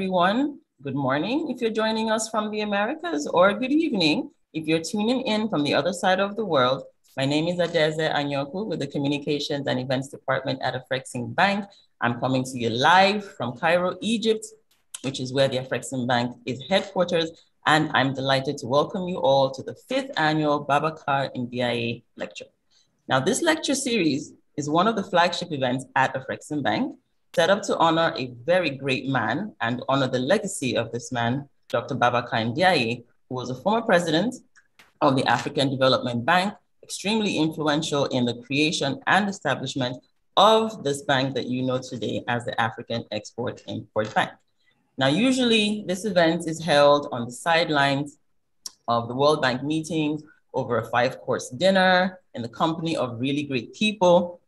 everyone. Good morning if you're joining us from the Americas, or good evening if you're tuning in from the other side of the world. My name is Adeze Anyoku with the Communications and Events Department at Afrexim Bank. I'm coming to you live from Cairo, Egypt, which is where the Afrexim Bank is headquarters. And I'm delighted to welcome you all to the fifth annual Babacar Ndiaye lecture. Now, this lecture series is one of the flagship events at Afrexim Bank set up to honor a very great man and honor the legacy of this man, Dr. Babacar Ndiaye, who was a former president of the African Development Bank, extremely influential in the creation and establishment of this bank that you know today as the African Export Import Bank. Now, usually this event is held on the sidelines of the World Bank meetings over a five course dinner in the company of really great people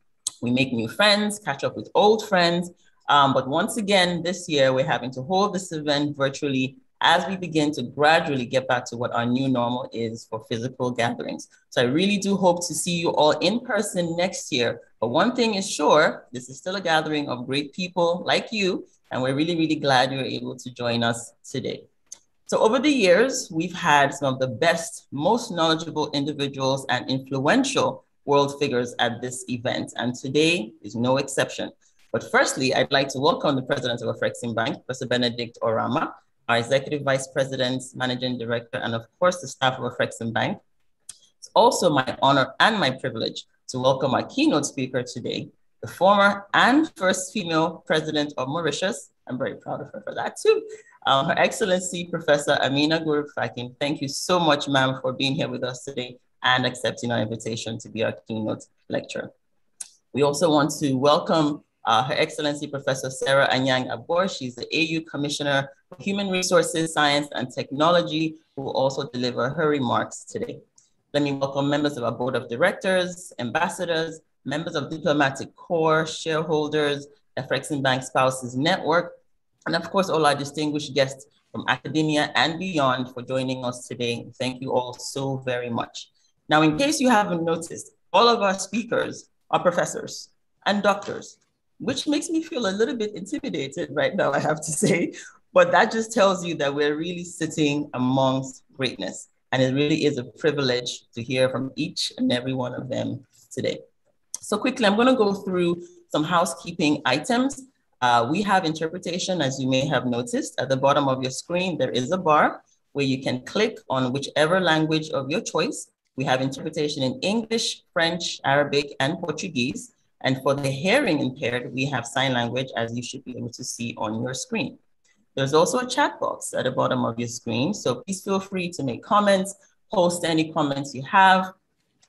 we make new friends, catch up with old friends. Um, but once again, this year, we're having to hold this event virtually as we begin to gradually get back to what our new normal is for physical gatherings. So I really do hope to see you all in person next year. But one thing is sure, this is still a gathering of great people like you, and we're really, really glad you're able to join us today. So over the years, we've had some of the best, most knowledgeable individuals and influential world figures at this event, and today is no exception. But firstly, I'd like to welcome the president of Afrexim Bank, Professor Benedict Oramah, our executive vice president, managing director, and of course, the staff of Afrexim Bank. It's also my honor and my privilege to welcome our keynote speaker today, the former and first female president of Mauritius. I'm very proud of her for that too. Um, Her Excellency Professor Amina Fakim. Thank you so much, ma'am, for being here with us today and accepting our invitation to be our keynote lecturer. We also want to welcome uh, Her Excellency Professor Sarah Anyang Agbor. She's the AU Commissioner for Human Resources, Science and Technology, who will also deliver her remarks today. Let me welcome members of our board of directors, ambassadors, members of diplomatic corps, shareholders, Afrexim Bank Spouses Network, and of course, all our distinguished guests from academia and beyond for joining us today. Thank you all so very much. Now, in case you haven't noticed, all of our speakers are professors and doctors, which makes me feel a little bit intimidated right now, I have to say. But that just tells you that we're really sitting amongst greatness. And it really is a privilege to hear from each and every one of them today. So quickly, I'm gonna go through some housekeeping items. Uh, we have interpretation, as you may have noticed. At the bottom of your screen, there is a bar where you can click on whichever language of your choice we have interpretation in English, French, Arabic, and Portuguese. And for the hearing impaired, we have sign language as you should be able to see on your screen. There's also a chat box at the bottom of your screen. So please feel free to make comments, post any comments you have.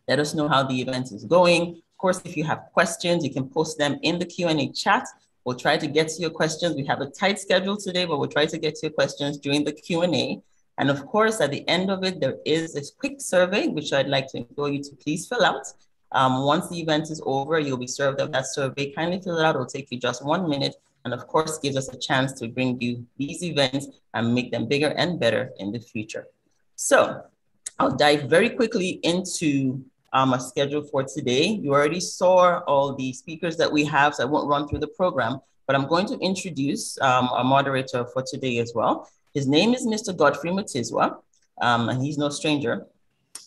Let us know how the event is going. Of course, if you have questions, you can post them in the Q&A chat. We'll try to get to your questions. We have a tight schedule today, but we'll try to get to your questions during the Q&A. And of course, at the end of it, there is a quick survey, which I'd like to implore you to please fill out. Um, once the event is over, you'll be served of that survey. Kindly fill it out. It'll take you just one minute. And of course, gives us a chance to bring you these events and make them bigger and better in the future. So I'll dive very quickly into um, our schedule for today. You already saw all the speakers that we have, so I won't run through the program, but I'm going to introduce um, our moderator for today as well. His name is Mr. Godfrey Mutizwa, um, and he's no stranger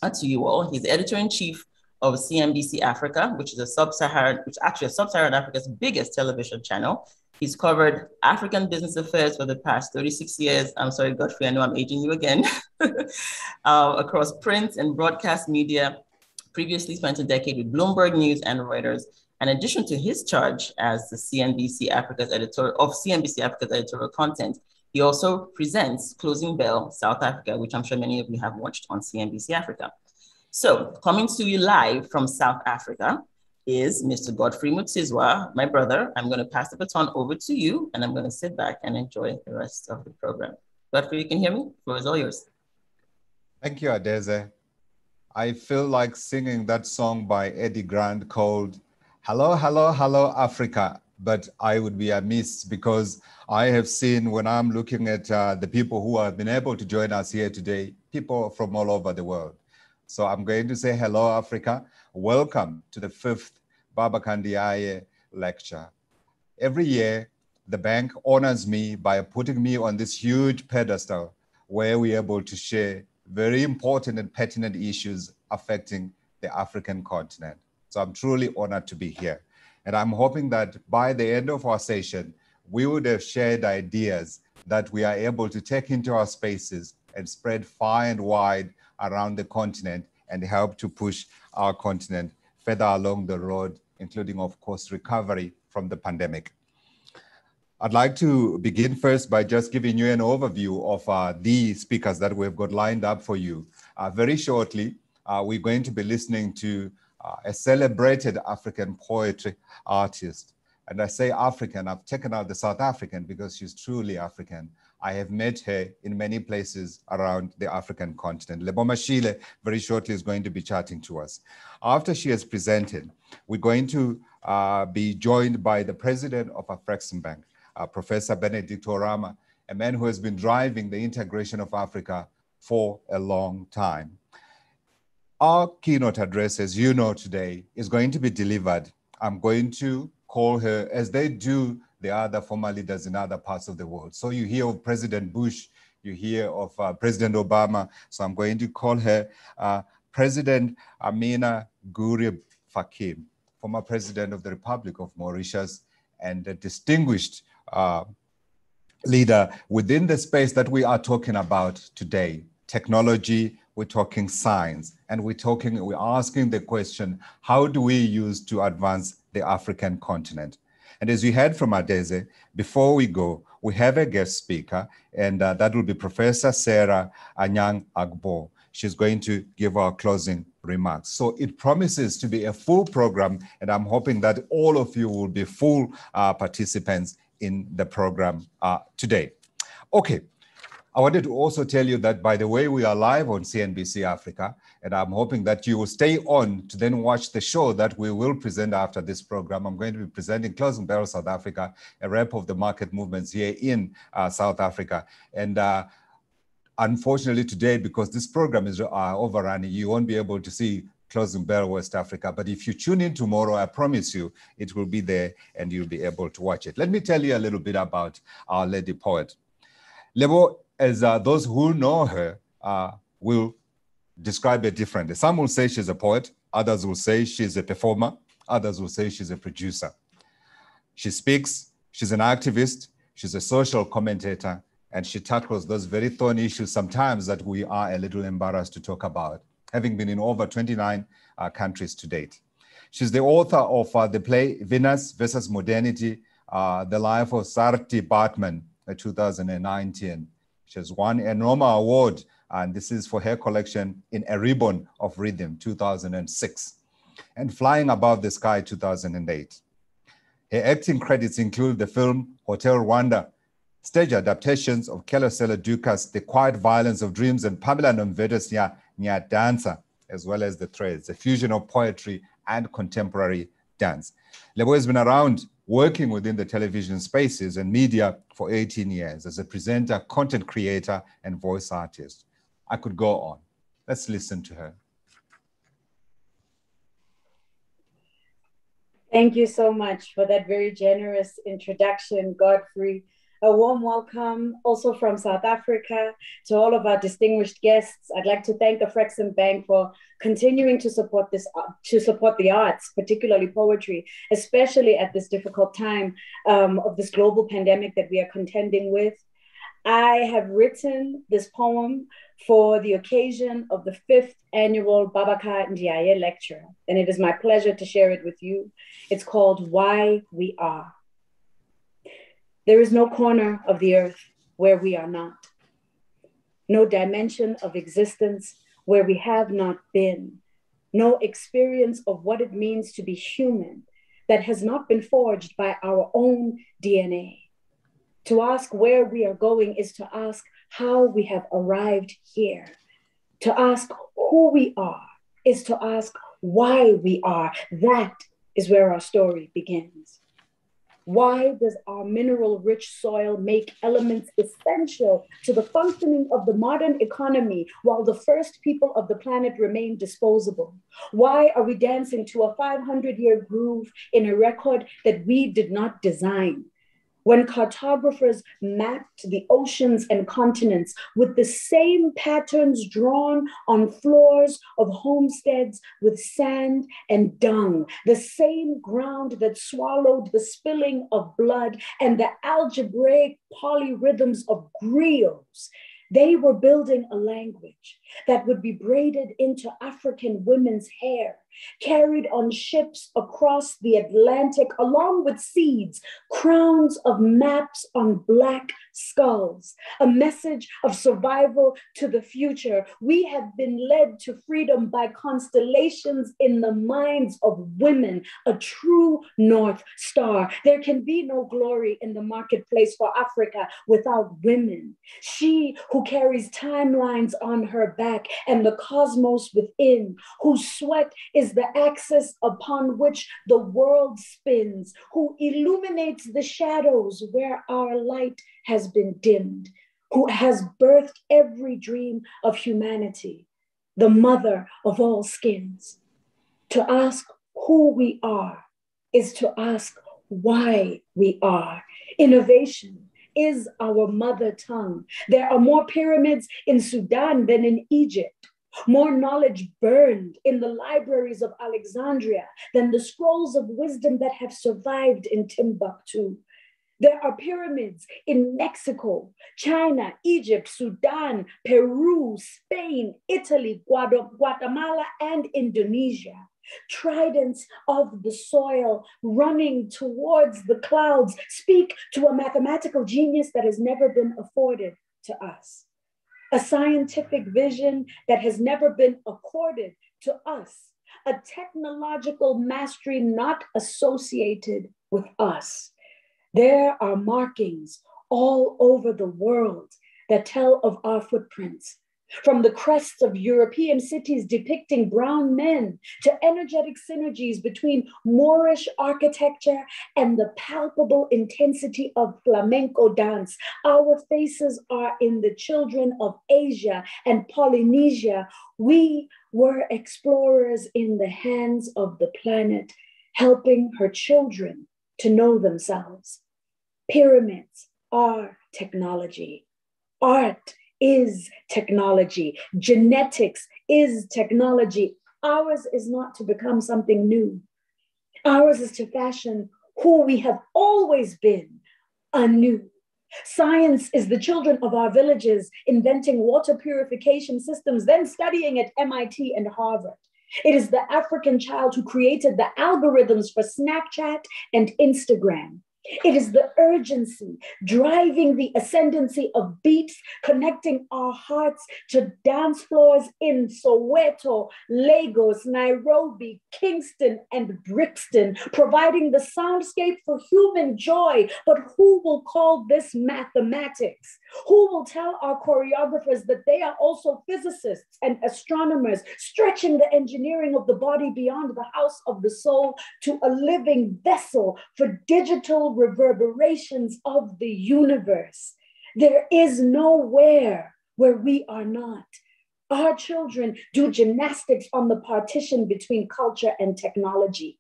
to you all. He's editor-in-chief of CNBC Africa, which is a sub-Saharan, which actually is sub-Saharan Africa's biggest television channel. He's covered African business affairs for the past 36 years. I'm sorry, Godfrey, I know I'm aging you again. uh, across print and broadcast media, previously spent a decade with Bloomberg News and Reuters. In addition to his charge as the CNBC Africa's editor of CNBC Africa's editorial content, he also presents Closing Bell South Africa, which I'm sure many of you have watched on CNBC Africa. So coming to you live from South Africa is Mr. Godfrey Mutizwa, my brother. I'm going to pass the baton over to you and I'm going to sit back and enjoy the rest of the program. Godfrey, you can hear me? The all yours. Thank you, Adeze. I feel like singing that song by Eddie Grant called Hello, Hello, Hello, Africa but I would be amiss because I have seen when I'm looking at uh, the people who have been able to join us here today, people from all over the world. So I'm going to say hello, Africa. Welcome to the fifth Babacar Ndiaye lecture. Every year, the bank honors me by putting me on this huge pedestal where we're able to share very important and pertinent issues affecting the African continent. So I'm truly honored to be here. And I'm hoping that by the end of our session, we would have shared ideas that we are able to take into our spaces and spread far and wide around the continent and help to push our continent further along the road, including, of course, recovery from the pandemic. I'd like to begin first by just giving you an overview of uh, the speakers that we've got lined up for you. Uh, very shortly, uh, we're going to be listening to a celebrated African poetry artist. And I say African, I've taken out the South African because she's truly African. I have met her in many places around the African continent. Lebo Mashile very shortly is going to be chatting to us. After she has presented, we're going to uh, be joined by the president of Afreximbank, uh, Professor Benedict Oramah, a man who has been driving the integration of Africa for a long time. Our keynote address, as you know today, is going to be delivered. I'm going to call her, as they do the other former leaders in other parts of the world. So you hear of President Bush, you hear of uh, President Obama. So I'm going to call her uh, President Amina Gurib Fakim, former president of the Republic of Mauritius and a distinguished uh, leader within the space that we are talking about today, technology, we're talking science, and we're talking, we're asking the question, how do we use to advance the African continent? And as you heard from Adeze, before we go, we have a guest speaker, and uh, that will be Professor Sarah Anyang Agbor. She's going to give our closing remarks. So it promises to be a full program, and I'm hoping that all of you will be full uh, participants in the program uh, today. Okay, I wanted to also tell you that, by the way, we are live on CNBC Africa, and I'm hoping that you will stay on to then watch the show that we will present after this program. I'm going to be presenting Closing Bell South Africa, a rep of the market movements here in uh, South Africa. And uh, unfortunately today, because this program is uh, overrunning, you won't be able to see Closing Bell West Africa. But if you tune in tomorrow, I promise you it will be there and you'll be able to watch it. Let me tell you a little bit about Our Lady Poet. Lebo as uh, those who know her uh, will describe her differently. Some will say she's a poet, others will say she's a performer, others will say she's a producer. She speaks, she's an activist, she's a social commentator, and she tackles those very thorny issues sometimes that we are a little embarrassed to talk about, having been in over 29 uh, countries to date. She's the author of uh, the play Venus versus Modernity, uh, The Life of Saartjie Baartman, 2019. She has won a Noma Award, and this is for her collection in A Ribbon of Rhythm, 2006, and Flying Above the Sky, 2008. Her acting credits include the film Hotel Rwanda, stage adaptations of Sello Duiker's, The Quiet Violence of Dreams, and Pamela Nomvete's Nya, Nya Dancer, as well as The Threads, a fusion of poetry and contemporary dance. Lebo has been around working within the television spaces and media for 18 years as a presenter, content creator, and voice artist. I could go on. Let's listen to her. Thank you so much for that very generous introduction, Godfrey. A warm welcome also from South Africa to all of our distinguished guests. I'd like to thank Afreximbank for continuing to support this to support the arts, particularly poetry, especially at this difficult time um, of this global pandemic that we are contending with. I have written this poem for the occasion of the fifth annual Babacar Ndiaye lecture, and it is my pleasure to share it with you. It's called Why We Are. There is no corner of the earth where we are not, no dimension of existence where we have not been, no experience of what it means to be human that has not been forged by our own DNA. To ask where we are going is to ask how we have arrived here. To ask who we are is to ask why we are. That is where our story begins. Why does our mineral rich soil make elements essential to the functioning of the modern economy while the first people of the planet remain disposable? Why are we dancing to a 500 year groove in a record that we did not design? When cartographers mapped the oceans and continents with the same patterns drawn on floors of homesteads with sand and dung, the same ground that swallowed the spilling of blood and the algebraic polyrhythms of griots. They were building a language that would be braided into African women's hair carried on ships across the Atlantic, along with seeds, crowns of maps on black skulls, a message of survival to the future. We have been led to freedom by constellations in the minds of women, a true North Star. There can be no glory in the marketplace for Africa without women. She who carries timelines on her back and the cosmos within, whose sweat is the axis upon which the world spins, who illuminates the shadows where our light has been dimmed, who has birthed every dream of humanity, the mother of all skins. To ask who we are is to ask why we are. Innovation is our mother tongue. There are more pyramids in Sudan than in Egypt. More knowledge burned in the libraries of Alexandria than the scrolls of wisdom that have survived in Timbuktu. There are pyramids in Mexico, China, Egypt, Sudan, Peru, Spain, Italy, Guatemala, and Indonesia. Tridents of the soil running towards the clouds speak to a mathematical genius that has never been afforded to us. A scientific vision that has never been accorded to us, a technological mastery not associated with us. There are markings all over the world that tell of our footprints, from the crests of European cities depicting brown men to energetic synergies between Moorish architecture and the palpable intensity of flamenco dance. Our faces are in the children of Asia and Polynesia. We were explorers in the hands of the planet, helping her children to know themselves. Pyramids are technology. Art is technology. Genetics is technology. Ours is not to become something new. Ours is to fashion who we have always been anew. Science is the children of our villages inventing water purification systems, then studying at MIT and Harvard. It is the African child who created the algorithms for Snapchat and Instagram. It is the urgency driving the ascendancy of beats, connecting our hearts to dance floors in Soweto, Lagos, Nairobi, Kingston, and Brixton, providing the soundscape for human joy. But who will call this mathematics? Who will tell our choreographers that they are also physicists and astronomers, stretching the engineering of the body beyond the house of the soul to a living vessel for digital reverberations of the universe? There is nowhere where we are not. Our children do gymnastics on the partition between culture and technology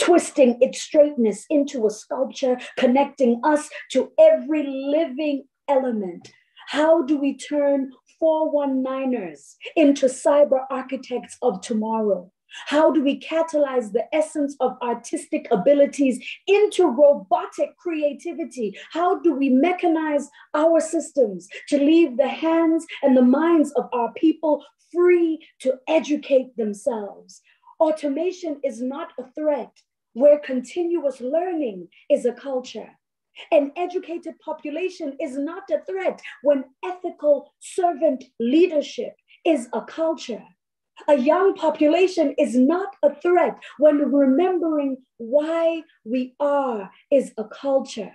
twisting its straightness into a sculpture, connecting us to every living element. How do we turn 419ers into cyber architects of tomorrow? How do we catalyze the essence of artistic abilities into robotic creativity? How do we mechanize our systems to leave the hands and the minds of our people free to educate themselves? Automation is not a threat where continuous learning is a culture. An educated population is not a threat when ethical servant leadership is a culture. A young population is not a threat when remembering why we are is a culture.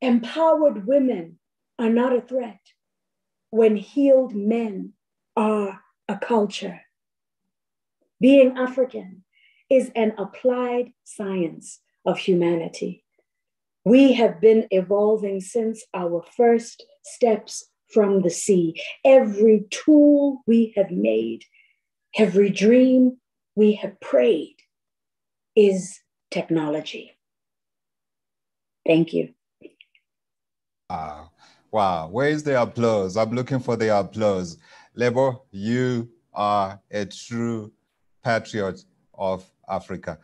Empowered women are not a threat when healed men are a culture. Being African is an applied science of humanity. We have been evolving since our first steps from the sea. Every tool we have made, every dream we have prayed is technology. Thank you. Wow. Wow. Where is the applause? I'm looking for the applause. Lebo, you are a true patriot of Africa.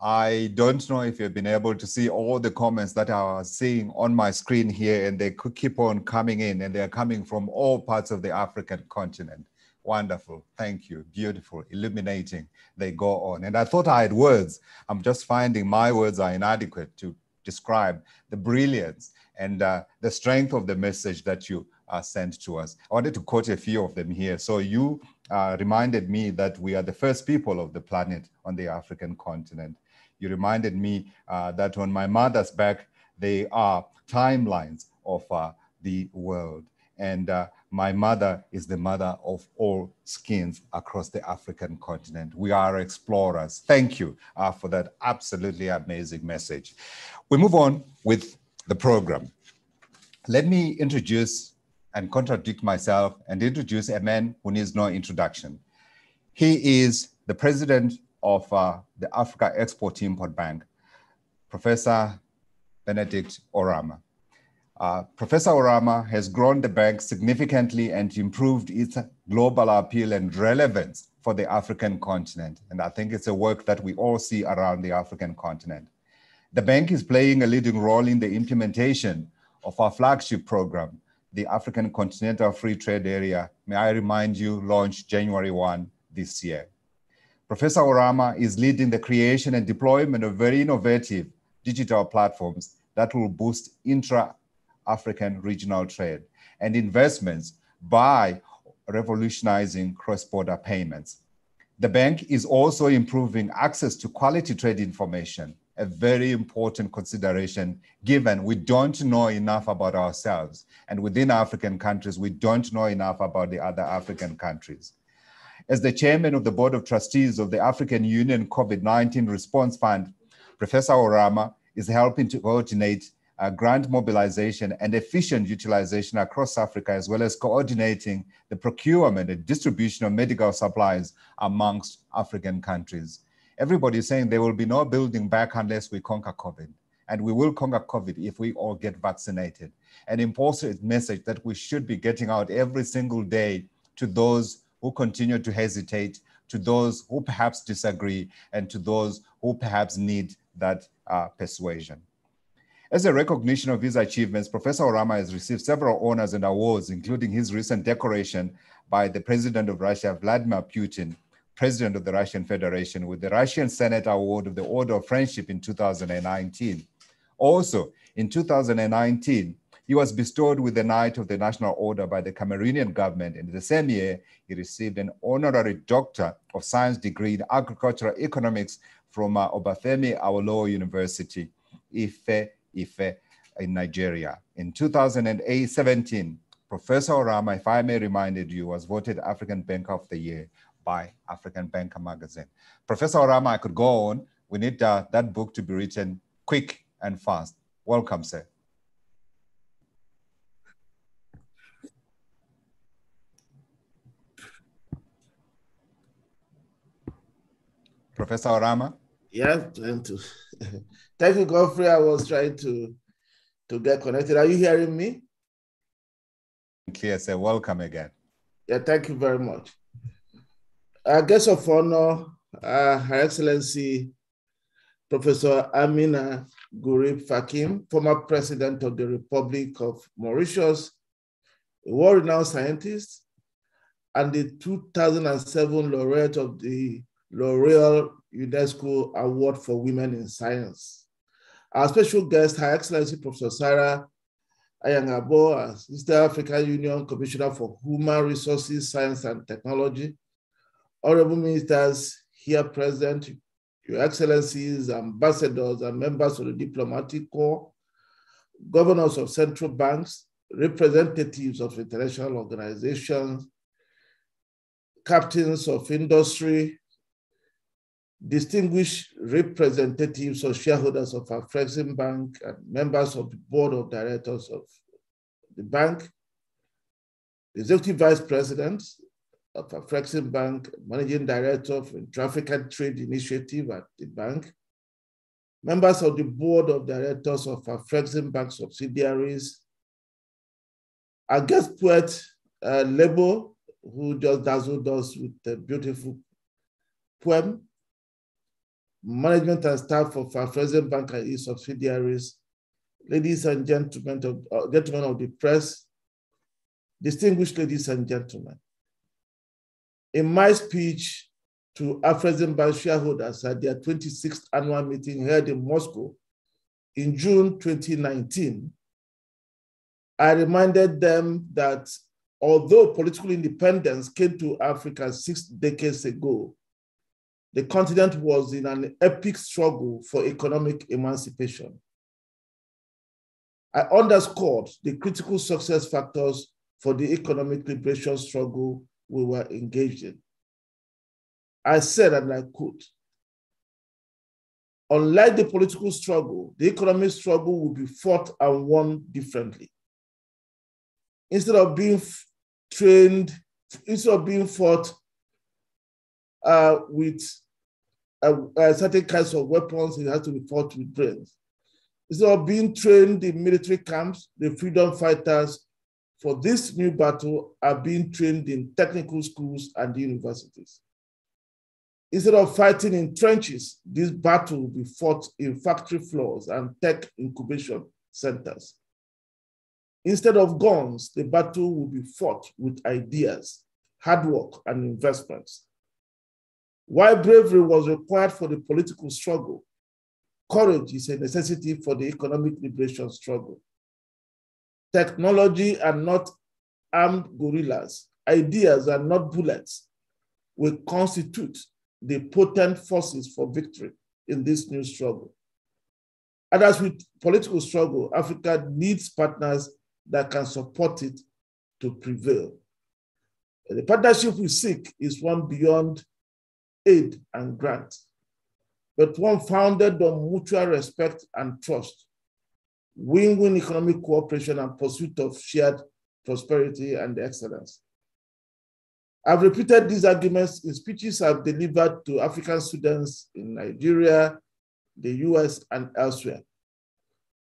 I don't know if you've been able to see all the comments that was seeing on my screen here, and they could keep on coming in, and they're coming from all parts of the African continent. Wonderful. Thank you. Beautiful. Illuminating. They go on. And I thought I had words. I'm just finding my words are inadequate to describe the brilliance and uh, the strength of the message that you uh, sent to us. I wanted to quote a few of them here. So you uh, reminded me that we are the first people of the planet on the African continent. You reminded me uh, that on my mother's back, they are timelines of uh, the world. And uh, my mother is the mother of all skins across the African continent. We are explorers. Thank you uh, for that absolutely amazing message. We move on with the program. Let me introduce and contradict myself and introduce a man who needs no introduction. He is the president of uh, the Africa Export Import Bank, Professor Benedict Oramah. Uh, Professor Oramah has grown the bank significantly and improved its global appeal and relevance for the African continent. And I think it's a work that we all see around the African continent. The bank is playing a leading role in the implementation of our flagship program, the African Continental Free Trade Area, may I remind you, launched January 1 this year. Professor Oramah is leading the creation and deployment of very innovative digital platforms that will boost intra-African regional trade and investments by revolutionizing cross-border payments. The bank is also improving access to quality trade information a very important consideration given we don't know enough about ourselves. And within African countries, we don't know enough about the other African countries. As the chairman of the board of trustees of the African Union COVID-19 Response Fund, Professor Oramah is helping to coordinate uh, grant mobilization and efficient utilization across Africa, as well as coordinating the procurement and distribution of medical supplies amongst African countries everybody is saying there will be no building back unless we conquer COVID. And we will conquer COVID if we all get vaccinated. An important message that we should be getting out every single day to those who continue to hesitate, to those who perhaps disagree, and to those who perhaps need that uh, persuasion. As a recognition of his achievements, Professor Oramah has received several honors and awards, including his recent decoration by the President of Russia, Vladimir Putin, president of the Russian Federation with the Russian Senate Award of the Order of Friendship in 2019. Also, in 2019, he was bestowed with the Knight of the National Order by the Cameroonian government. In the same year, he received an honorary Doctor of Science degree in Agricultural Economics from uh, Obafemi Awolowo University, Ife, Ife, in Nigeria. In 2017, Professor Oramah, if I may remind you, was voted African Banker of the Year by African Banker magazine. Professor Oramah, I could go on. We need uh, that book to be written quick and fast. Welcome, sir. Professor Oramah? Yeah, trying to. Thank you, Godfrey. I was trying to, to get connected. Are you hearing me? Clear, sir. Welcome again. Yeah, thank you very much. Our guest of honor, uh, Her Excellency Professor Amina Gurib Fakim, former president of the Republic of Mauritius, a world-renowned scientist, and the 2007 laureate of the L'Oreal UNESCO Award for Women in Science. Our special guest, Her Excellency Professor Sarah Anyang Agbor, East African Union Commissioner for Human Resources, Science and Technology, honorable ministers here present, your excellencies, ambassadors and members of the diplomatic corps, governors of central banks, representatives of international organizations, captains of industry, distinguished representatives or shareholders of Afreximbank and members of the board of directors of the bank, executive vice presidents, of Afreximbank, Managing Director of Intra-African and Trade Initiative at the bank, members of the Board of Directors of Afreximbank subsidiaries, Our guest poet, uh, Lebo, who just dazzled us with a beautiful poem. Management and staff of our Bank and its subsidiaries, ladies and gentlemen of, uh, gentlemen of the press, distinguished ladies and gentlemen. In my speech to Afreximbank shareholders at their 26th annual meeting held in Moscow in June 2019, I reminded them that although political independence came to Africa six decades ago, the continent was in an epic struggle for economic emancipation. I underscored the critical success factors for the economic liberation struggle we were engaged in. I said, and I quote, unlike the political struggle, the economic struggle will be fought and won differently. Instead of being trained, instead of being fought uh, with uh, uh, certain kinds of weapons, it has to be fought with brains. Instead of being trained in military camps, the freedom fighters for this new battle are being trained in technical schools and universities. Instead of fighting in trenches, this battle will be fought in factory floors and tech incubation centers. Instead of guns, the battle will be fought with ideas, hard work, and investments. While bravery was required for the political struggle, courage is a necessity for the economic liberation struggle. Technology are not armed guerrillas. Ideas are not bullets will constitute the potent forces for victory in this new struggle. And as with political struggle, Africa needs partners that can support it to prevail. The partnership we seek is one beyond aid and grant, but one founded on mutual respect and trust win-win economic cooperation and pursuit of shared prosperity and excellence. I've repeated these arguments in speeches I've delivered to African students in Nigeria, the US, and elsewhere.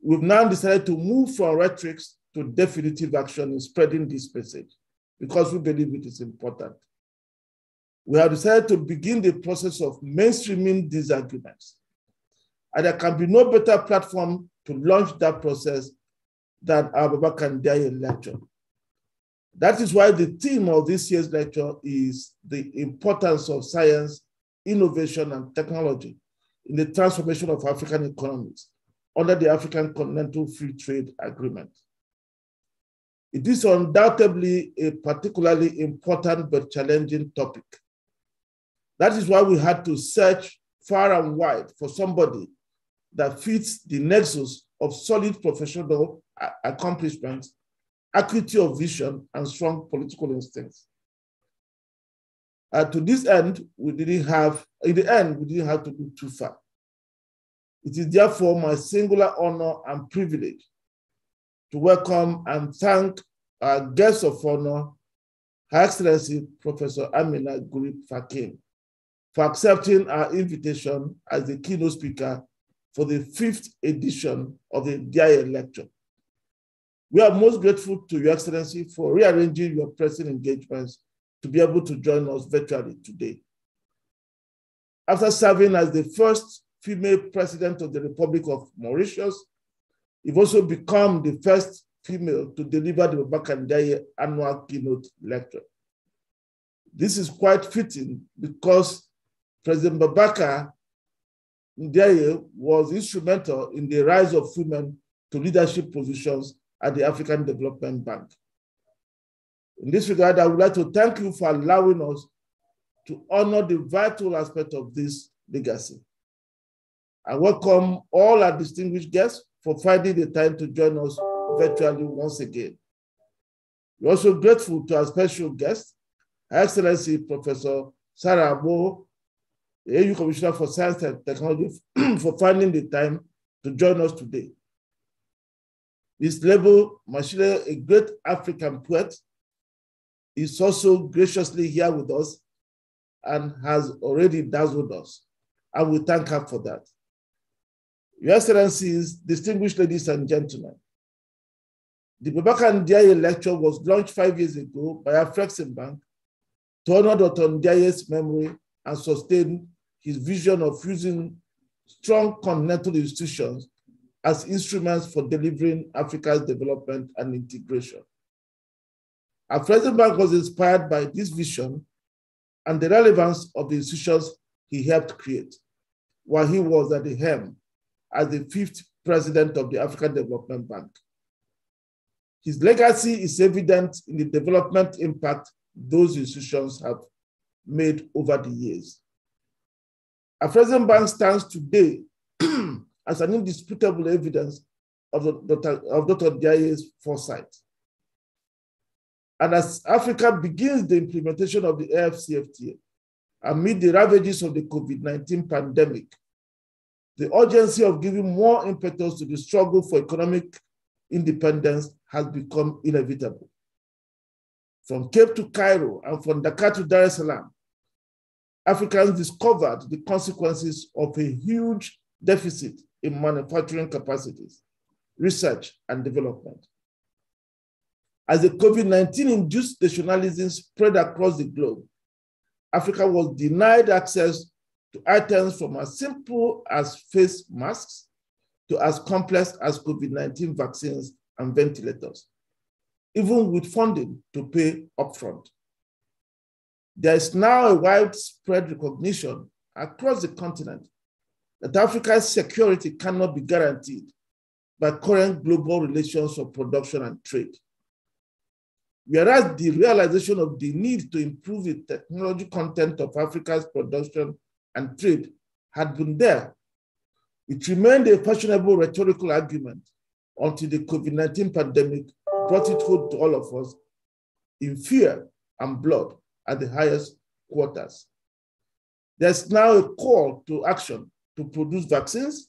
We've now decided to move from rhetoric to definitive action in spreading this message because we believe it is important. We have decided to begin the process of mainstreaming these arguments. And there can be no better platform to launch that process than our Babacar Ndiaye lecture. That is why the theme of this year's lecture is the importance of science, innovation, and technology in the transformation of African economies under the African Continental Free Trade Agreement. It is undoubtedly a particularly important but challenging topic. That is why we had to search far and wide for somebody that fits the nexus of solid professional accomplishments, acuity of vision, and strong political instincts. Uh, to this end, we didn't have, in the end, we didn't have to go too far. It is therefore my singular honor and privilege to welcome and thank our guest of honor, Her Excellency Professor Amina Gurib Fakim, for accepting our invitation as the keynote speaker for the fifth edition of the Ndiaye lecture. We are most grateful to Your Excellency for rearranging your pressing engagements to be able to join us virtually today. After serving as the first female president of the Republic of Mauritius, you've also become the first female to deliver the Babacar Ndiaye annual keynote lecture. This is quite fitting because President Babacar Ndiaye was instrumental in the rise of women to leadership positions at the African Development Bank. In this regard, I would like to thank you for allowing us to honor the vital aspect of this legacy. I welcome all our distinguished guests for finding the time to join us virtually once again. We're also grateful to our special guest, Her Excellency Professor Sarah Agbor the AU Commissioner for Science and Technology, for finding the time to join us today. Ms. Lebo Mashile, a great African poet, is also graciously here with us and has already dazzled us. And we thank her for that. Your Excellencies, distinguished ladies and gentlemen, The Boubacar Ndiaye lecture was launched five years ago by Afreximbank to honor Dr. Ndiaye's memory and sustain his vision of using strong continental institutions as instruments for delivering Africa's development and integration. Afreximbank was inspired by this vision and the relevance of the institutions he helped create while he was at the helm as the fifth president of the African Development Bank. His legacy is evident in the development impact those institutions have made over the years. Afreximbank stands today as an indisputable evidence of, Dr. of Dr. Ndiaye's foresight. And as Africa begins the implementation of the AFCFTA amid the ravages of the COVID 19 pandemic, the urgency of giving more impetus to the struggle for economic independence has become inevitable. From Cape to Cairo and from Dakar to Dar es Salaam, Africans discovered the consequences of a huge deficit in manufacturing capacities, research, and development. As the COVID 19 induced nationalism spread across the globe, Africa was denied access to items from as simple as face masks to as complex as COVID 19 vaccines and ventilators, even with funding to pay upfront. There is now a widespread recognition across the continent that Africa's security cannot be guaranteed by current global relations of production and trade. Whereas the realization of the need to improve the technology content of Africa's production and trade had been there, it remained a fashionable rhetorical argument until the COVID 19 pandemic brought it home to all of us in fear and blood at the highest quarters. There's now a call to action to produce vaccines,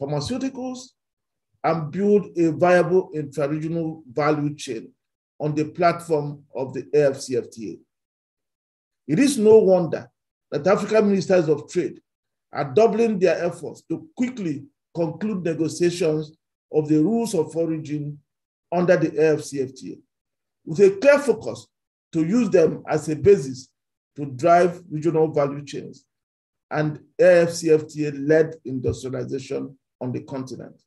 pharmaceuticals, and build a viable intra-regional value chain on the platform of the AFCFTA. It is no wonder that African ministers of trade are doubling their efforts to quickly conclude negotiations of the rules of origin under the AFCFTA, with a clear focus to use them as a basis to drive regional value chains and AFCFTA-led industrialization on the continent.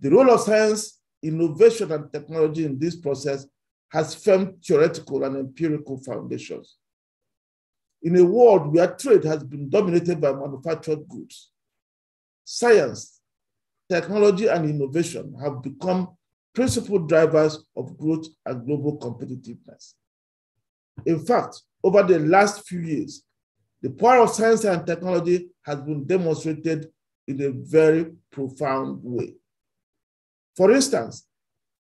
The role of science, innovation, and technology in this process has firm theoretical and empirical foundations. In a world where trade has been dominated by manufactured goods, science, technology, and innovation have become principal drivers of growth and global competitiveness. In fact, over the last few years, the power of science and technology has been demonstrated in a very profound way. For instance,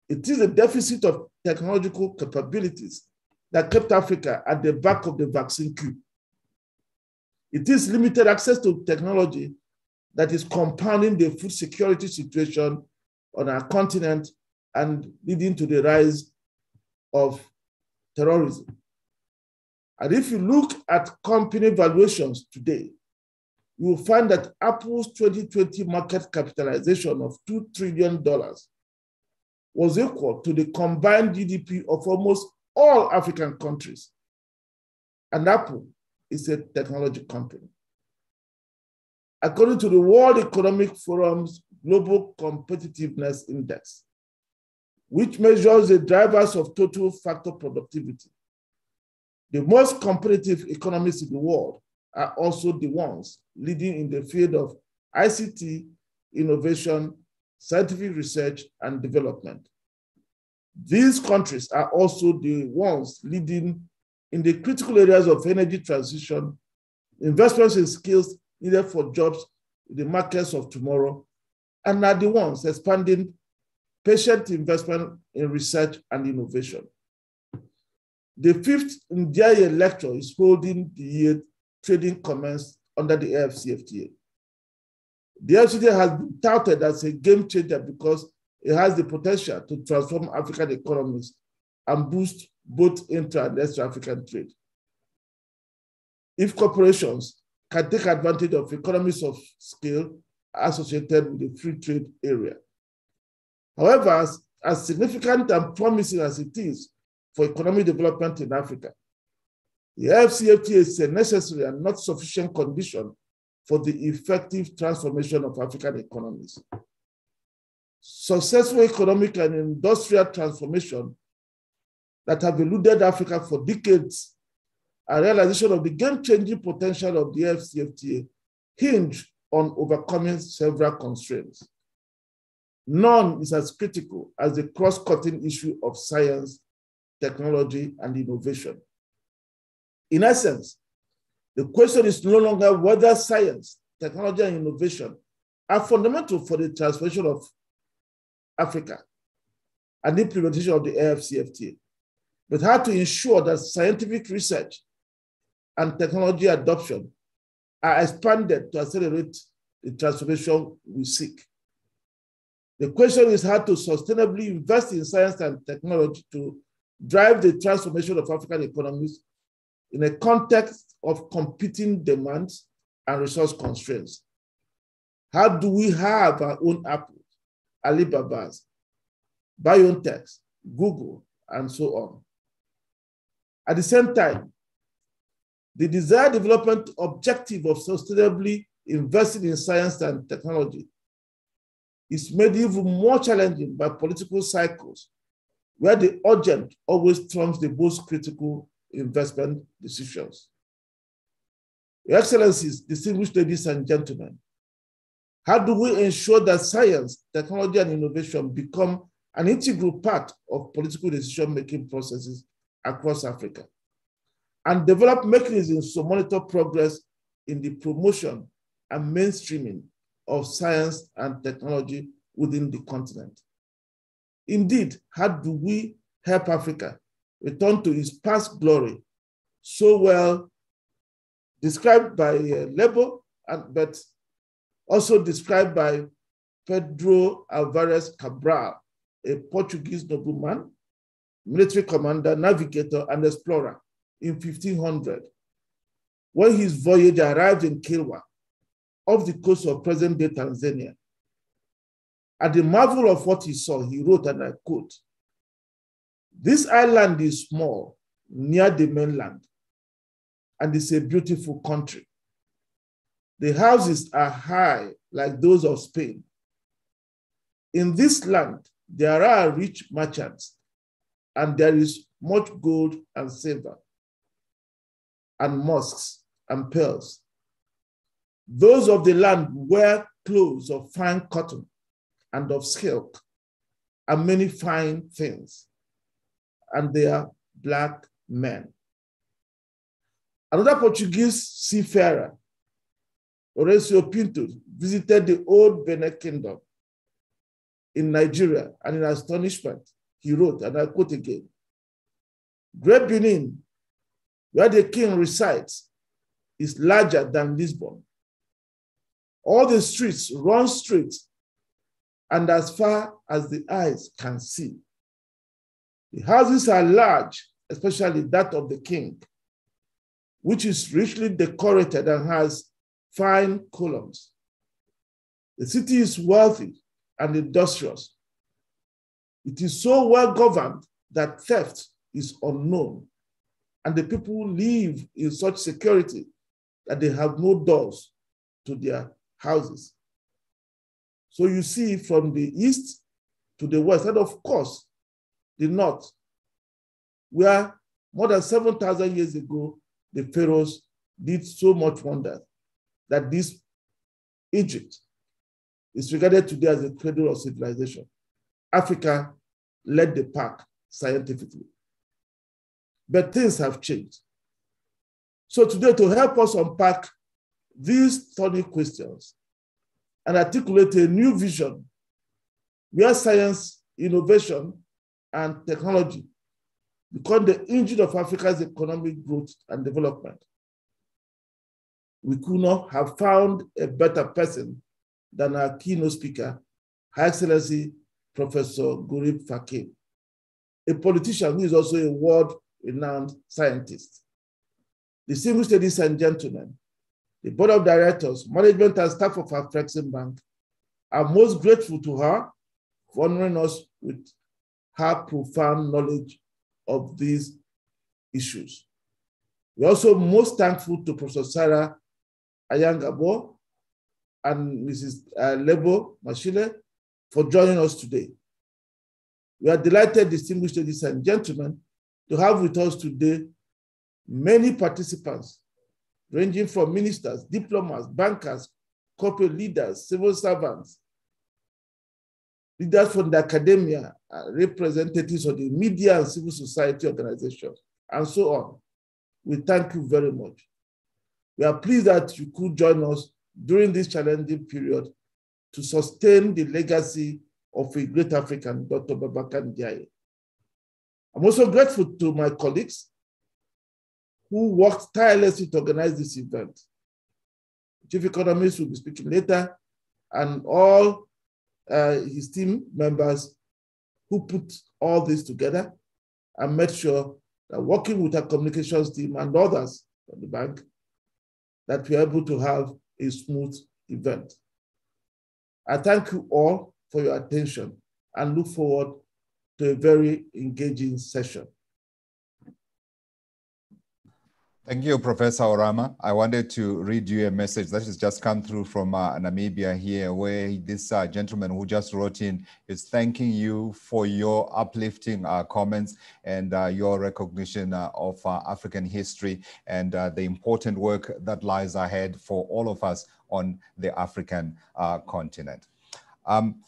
it is a deficit of technological capabilities that kept Africa at the back of the vaccine queue. It is limited access to technology that is compounding the food security situation on our continent and leading to the rise of terrorism. And if you look at company valuations today, you will find that Apple's 2020 market capitalization of $2 trillion was equal to the combined GDP of almost all African countries. And Apple is a technology company. According to the World Economic Forum's Global Competitiveness Index, which measures the drivers of total factor productivity, the most competitive economies in the world are also the ones leading in the field of ICT, innovation, scientific research, and development. These countries are also the ones leading in the critical areas of energy transition, investments in skills needed for jobs in the markets of tomorrow, and are the ones expanding patient investment in research and innovation. The fifth Ndiaye lecture is holding the year trading commenced under the AFCFTA. The AFCFTA has been touted as a game changer because it has the potential to transform African economies and boost both intra and extra African trade. If corporations can take advantage of economies of scale associated with the free trade area. However, as as significant and promising as it is for economic development in Africa, the FCFTA is a necessary and not sufficient condition for the effective transformation of African economies. Successful economic and industrial transformation that have eluded Africa for decades and realization of the game-changing potential of the FCFTA hinge on overcoming several constraints. None is as critical as the cross-cutting issue of science, technology, and innovation. In essence, the question is no longer whether science, technology, and innovation are fundamental for the transformation of Africa and the implementation of the AfCFTA, but how to ensure that scientific research and technology adoption are expanded to accelerate the transformation we seek. The question is how to sustainably invest in science and technology to drive the transformation of African economies in a context of competing demands and resource constraints. How do we have our own Apple, Alibaba's, BioNTech, Google, and so on? At the same time, the desired development objective of sustainably investing in science and technology is made even more challenging by political cycles where the urgent always trumps the most critical investment decisions. Your Excellencies, distinguished ladies and gentlemen, how do we ensure that science, technology, and innovation become an integral part of political decision-making processes across Africa? And develop mechanisms to monitor progress in the promotion and mainstreaming of science and technology within the continent. Indeed, how do we help Africa return to its past glory, so well described by uh, Lebo, and, but also described by Pedro Álvares Cabral, a Portuguese nobleman, military commander, navigator, and explorer in 1500, when his voyage arrived in Kilwa, off the coast of present-day Tanzania. At the marvel of what he saw, he wrote, and I quote, this island is small, near the mainland, and it's a beautiful country. The houses are high, like those of Spain. In this land, there are rich merchants, and there is much gold and silver, and mosques and pearls. Those of the land wear clothes of fine cotton and of silk and many fine things, and they are black men. Another Portuguese seafarer, Horacio Pinto, visited the old Benin Kingdom in Nigeria, and in astonishment, he wrote, and I quote again Great Benin, where the king resides, is larger than Lisbon all the streets run straight and as far as the eyes can see. The houses are large, especially that of the king, which is richly decorated and has fine columns. The city is wealthy and industrious. It is so well governed that theft is unknown, and the people live in such security that they have no doors to their houses. So you see from the east to the west, and of course, the north, where more than 7,000 years ago, the pharaohs did so much wonder that this Egypt is regarded today as a cradle of civilization. Africa led the pack scientifically. But things have changed. So today, to help us unpack these thorny questions and articulate a new vision where science, innovation, and technology become the engine of Africa's economic growth and development. We could not have found a better person than our keynote speaker, High Excellency Professor Gurib Fakim, a politician who is also a world-renowned scientist. The distinguished ladies and gentlemen, the board of directors, management, and staff of Afrexim Bank are most grateful to her for honoring us with her profound knowledge of these issues. We're also most thankful to Professor Sarah Anyang Agbor and Mrs. Uh, Lebo Mashile for joining us today. We are delighted, distinguished ladies and gentlemen, to have with us today many participants, ranging from ministers, diplomats, bankers, corporate leaders, civil servants, leaders from the academia, uh, representatives of the media and civil society organizations, and so on. We thank you very much. We are pleased that you could join us during this challenging period to sustain the legacy of a great African, Dr. Babacar Ndiaye. I'm also grateful to my colleagues who worked tirelessly to organize this event. Chief economist will be speaking later, and all uh, his team members who put all this together and made sure that working with our communications team and others at the bank, that we're able to have a smooth event. I thank you all for your attention and look forward to a very engaging session. Thank you, Professor Oramah. I wanted to read you a message that has just come through from uh, Namibia here, where this uh, gentleman who just wrote in is thanking you for your uplifting uh, comments and uh, your recognition uh, of uh, African history and the important work that lies ahead for all of us on the African continent. Um,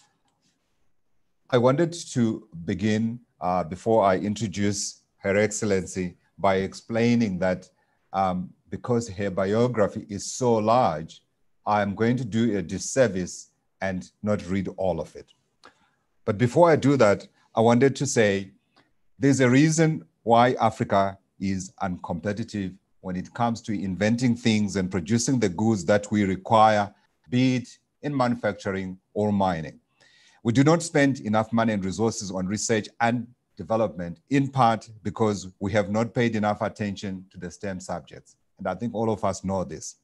I wanted to begin before I introduce Her Excellency by explaining that um, because her biography is so large, I'm going to do a disservice and not read all of it. But before I do that, I wanted to say there's a reason why Africa is uncompetitive when it comes to inventing things and producing the goods that we require, be it in manufacturing or mining. We do not spend enough money and resources on research and development, in part because we have not paid enough attention to the STEM subjects. And I think all of us know this.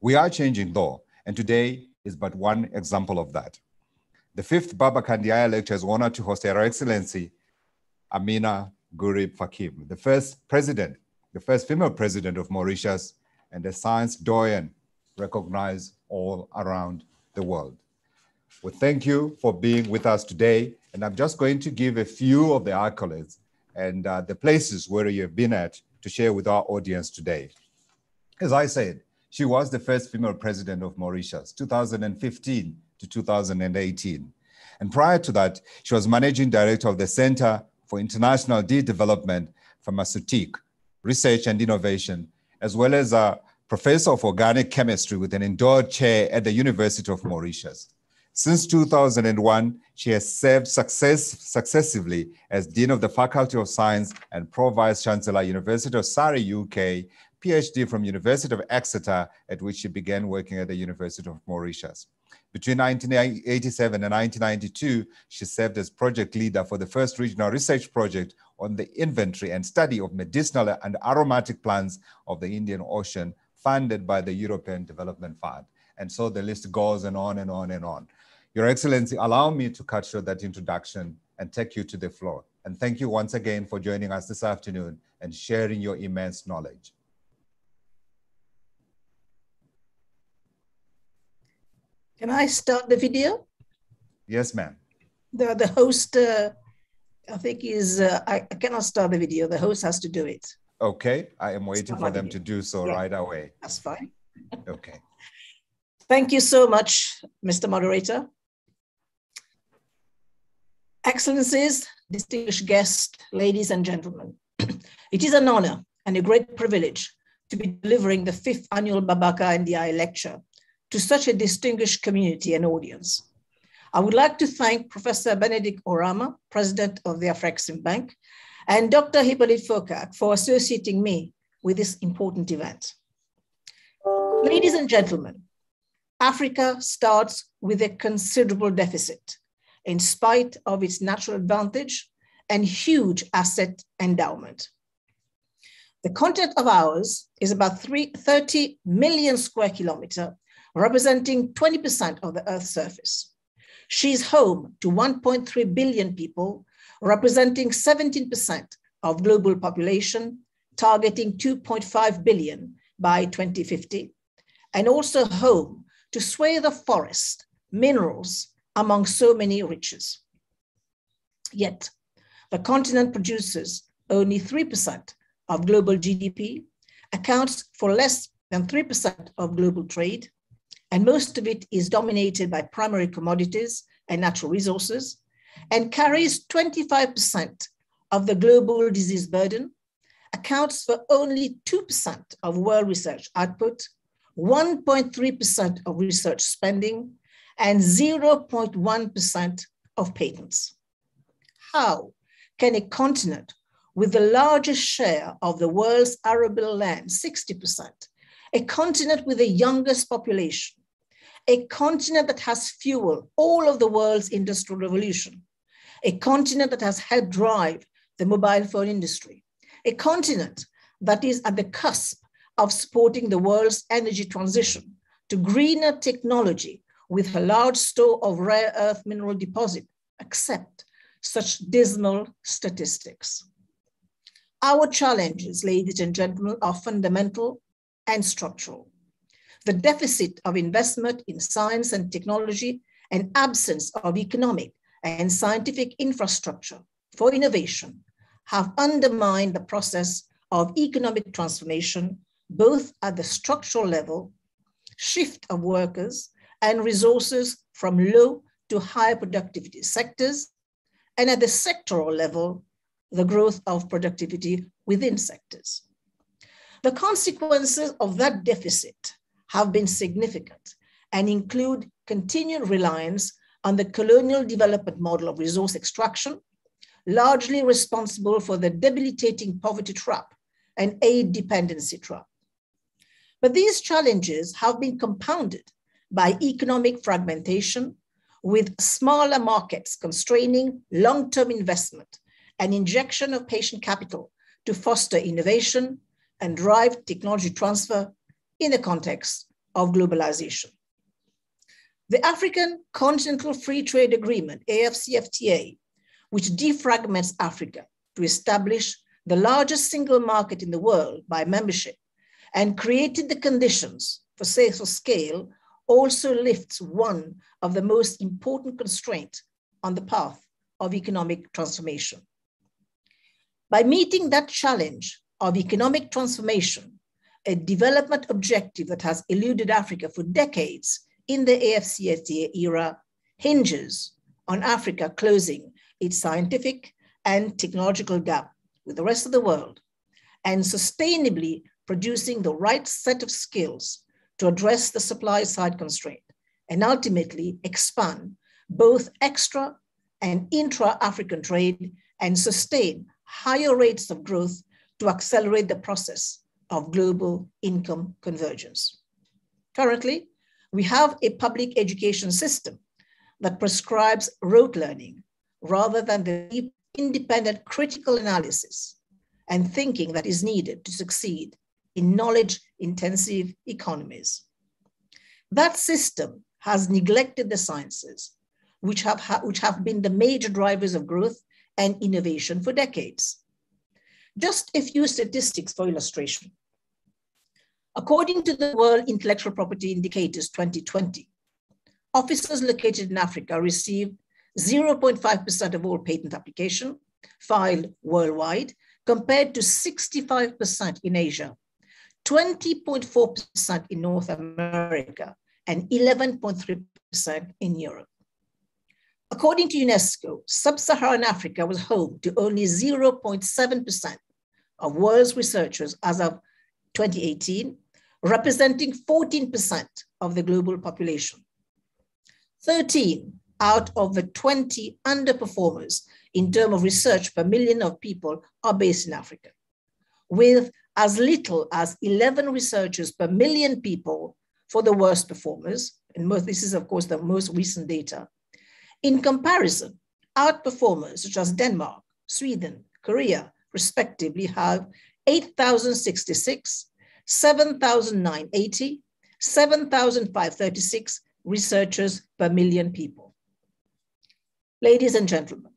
We are changing though, and today is but one example of that. The fifth Babacar Ndiaye lecture is honored to host Her Excellency Ameenah Gurib Fakim, the first president, the first female president of Mauritius, and a science doyen recognized all around the world. We thank you for being with us today and I'm just going to give a few of the accolades and uh, the places where you've been at to share with our audience today. As I said, she was the first female president of Mauritius, 2015 to 2018. And prior to that, she was managing director of the Center for International Development, Pharmaceutique, Research and Innovation, as well as a professor of organic chemistry with an endowed chair at the University of Mauritius. Since 2001, she has served success, successively as Dean of the Faculty of Science and Pro Vice Chancellor, University of Surrey, UK, PhD from University of Exeter, at which she began working at the University of Mauritius. Between 1987 and 1992, she served as project leader for the first regional research project on the inventory and study of medicinal and aromatic plants of the Indian Ocean, funded by the European Development Fund. And so the list goes and on and on and on. Your Excellency, allow me to cut short that introduction and take you to the floor. And thank you once again for joining us this afternoon and sharing your immense knowledge. Can I start the video? Yes, ma'am. The, the host, uh, I think is, uh, I, I, cannot start the video. The host has to do it. Okay, I am waiting for them to do so yeah. right away. That's fine. okay. Thank you so much, Mr. Moderator. Excellencies, distinguished guests, ladies and gentlemen, it is an honor and a great privilege to be delivering the fifth annual Babacar Ndiaye lecture to such a distinguished community and audience. I would like to thank Professor Benedict Oramah, President of the Afrexim Bank, and Dr. Hippolyte Fofack for associating me with this important event. Ladies and gentlemen, Africa starts with a considerable deficit in spite of its natural advantage and huge asset endowment. The continent of ours is about three, 30 million square kilometer, representing 20% of the Earth's surface. She's home to 1.3 billion people representing 17% of global population, targeting 2.5 billion by 2050, and also home to swathe of forest, minerals, among so many riches. Yet, the continent produces only 3% of global GDP, accounts for less than 3% of global trade, and most of it is dominated by primary commodities and natural resources, and carries 25% of the global disease burden, accounts for only 2% of world research output, 1.3% of research spending, and 0.1% of patents. How can a continent with the largest share of the world's arable land, 60%, a continent with the youngest population, a continent that has fueled all of the world's industrial revolution, a continent that has helped drive the mobile phone industry, a continent that is at the cusp of supporting the world's energy transition to greener technology with a large store of rare earth mineral deposit, accept such dismal statistics. Our challenges, ladies and gentlemen, are fundamental and structural. The deficit of investment in science and technology and absence of economic and scientific infrastructure for innovation have undermined the process of economic transformation, both at the structural level, shift of workers and resources from low to high productivity sectors, and at the sectoral level, the growth of productivity within sectors. The consequences of that deficit have been significant and include continued reliance on the colonial development model of resource extraction, largely responsible for the debilitating poverty trap and aid dependency trap. But these challenges have been compounded by economic fragmentation with smaller markets constraining long-term investment and injection of patient capital to foster innovation and drive technology transfer in the context of globalization. The African Continental Free Trade Agreement, AFCFTA, which defragments Africa to establish the largest single market in the world by membership and created the conditions for scale, also lifts one of the most important constraints on the path of economic transformation. By meeting that challenge of economic transformation, a development objective that has eluded Africa for decades in the AFCFTA era hinges on Africa closing its scientific and technological gap with the rest of the world and sustainably producing the right set of skills to address the supply side constraint and ultimately expand both extra and intra-African trade and sustain higher rates of growth to accelerate the process of global income convergence. Currently, we have a public education system that prescribes rote learning rather than the independent critical analysis and thinking that is needed to succeed in knowledge intensive economies. That system has neglected the sciences, which have, which have been the major drivers of growth and innovation for decades. Just a few statistics for illustration. According to the World Intellectual Property Indicators 2020, offices located in Africa received 0.5% of all patent application filed worldwide, compared to 65% in Asia, 20.4% in North America, and 11.3% in Europe. According to UNESCO, sub-Saharan Africa was home to only 0.7% of world's researchers as of 2018, representing 14% of the global population. 13 out of the 20 underperformers in terms of research per million of people are based in Africa, with as little as 11 researchers per million people for the worst performers. And most, this is, of course, the most recent data. In comparison, outperformers such as Denmark, Sweden, Korea, respectively, have 8,066, 7,980, 7,536 researchers per million people. Ladies and gentlemen,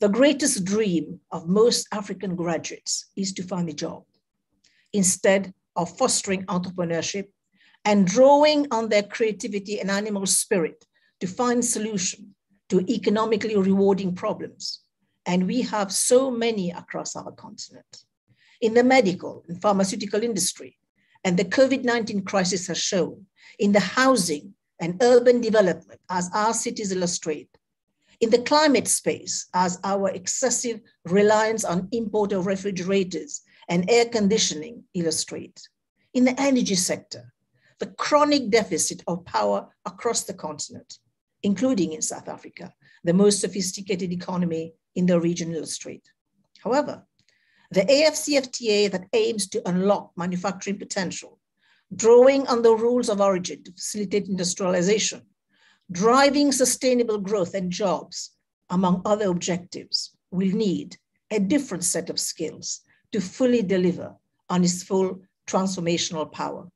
the greatest dream of most African graduates is to find a job instead of fostering entrepreneurship and drawing on their creativity and animal spirit to find solution to economically rewarding problems. And we have so many across our continent. In the medical and pharmaceutical industry, and the COVID-19 crisis has shown, in the housing and urban development, as our cities illustrate, in the climate space, as our excessive reliance on import of refrigerators and air conditioning illustrate, in the energy sector, the chronic deficit of power across the continent, including in South Africa, the most sophisticated economy in the region illustrate. However, the AFCFTA that aims to unlock manufacturing potential, drawing on the rules of origin to facilitate industrialization, driving sustainable growth and jobs, among other objectives, will need a different set of skills to fully deliver on its full transformational power.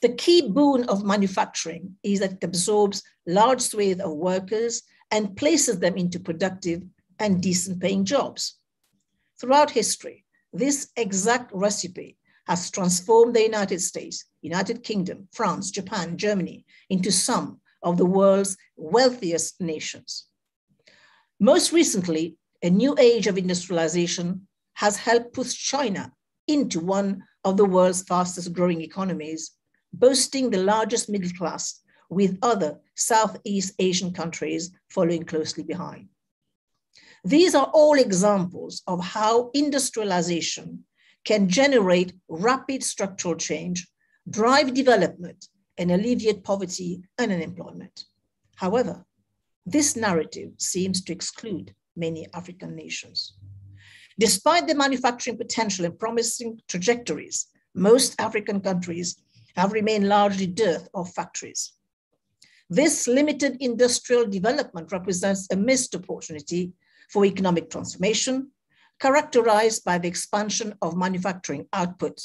The key boon of manufacturing is that it absorbs large swathes of workers and places them into productive and decent paying jobs. Throughout history, this exact recipe has transformed the United States, United Kingdom, France, Japan, Germany into some of the world's wealthiest nations. Most recently, a new age of industrialization has helped push China into one of the world's fastest growing economies boasting the largest middle class, with other Southeast Asian countries following closely behind. These are all examples of how industrialization can generate rapid structural change, drive development, and alleviate poverty and unemployment. However, this narrative seems to exclude many African nations. Despite their manufacturing potential and promising trajectories, most African countries have remained largely dearth of factories. This limited industrial development represents a missed opportunity for economic transformation, characterized by the expansion of manufacturing output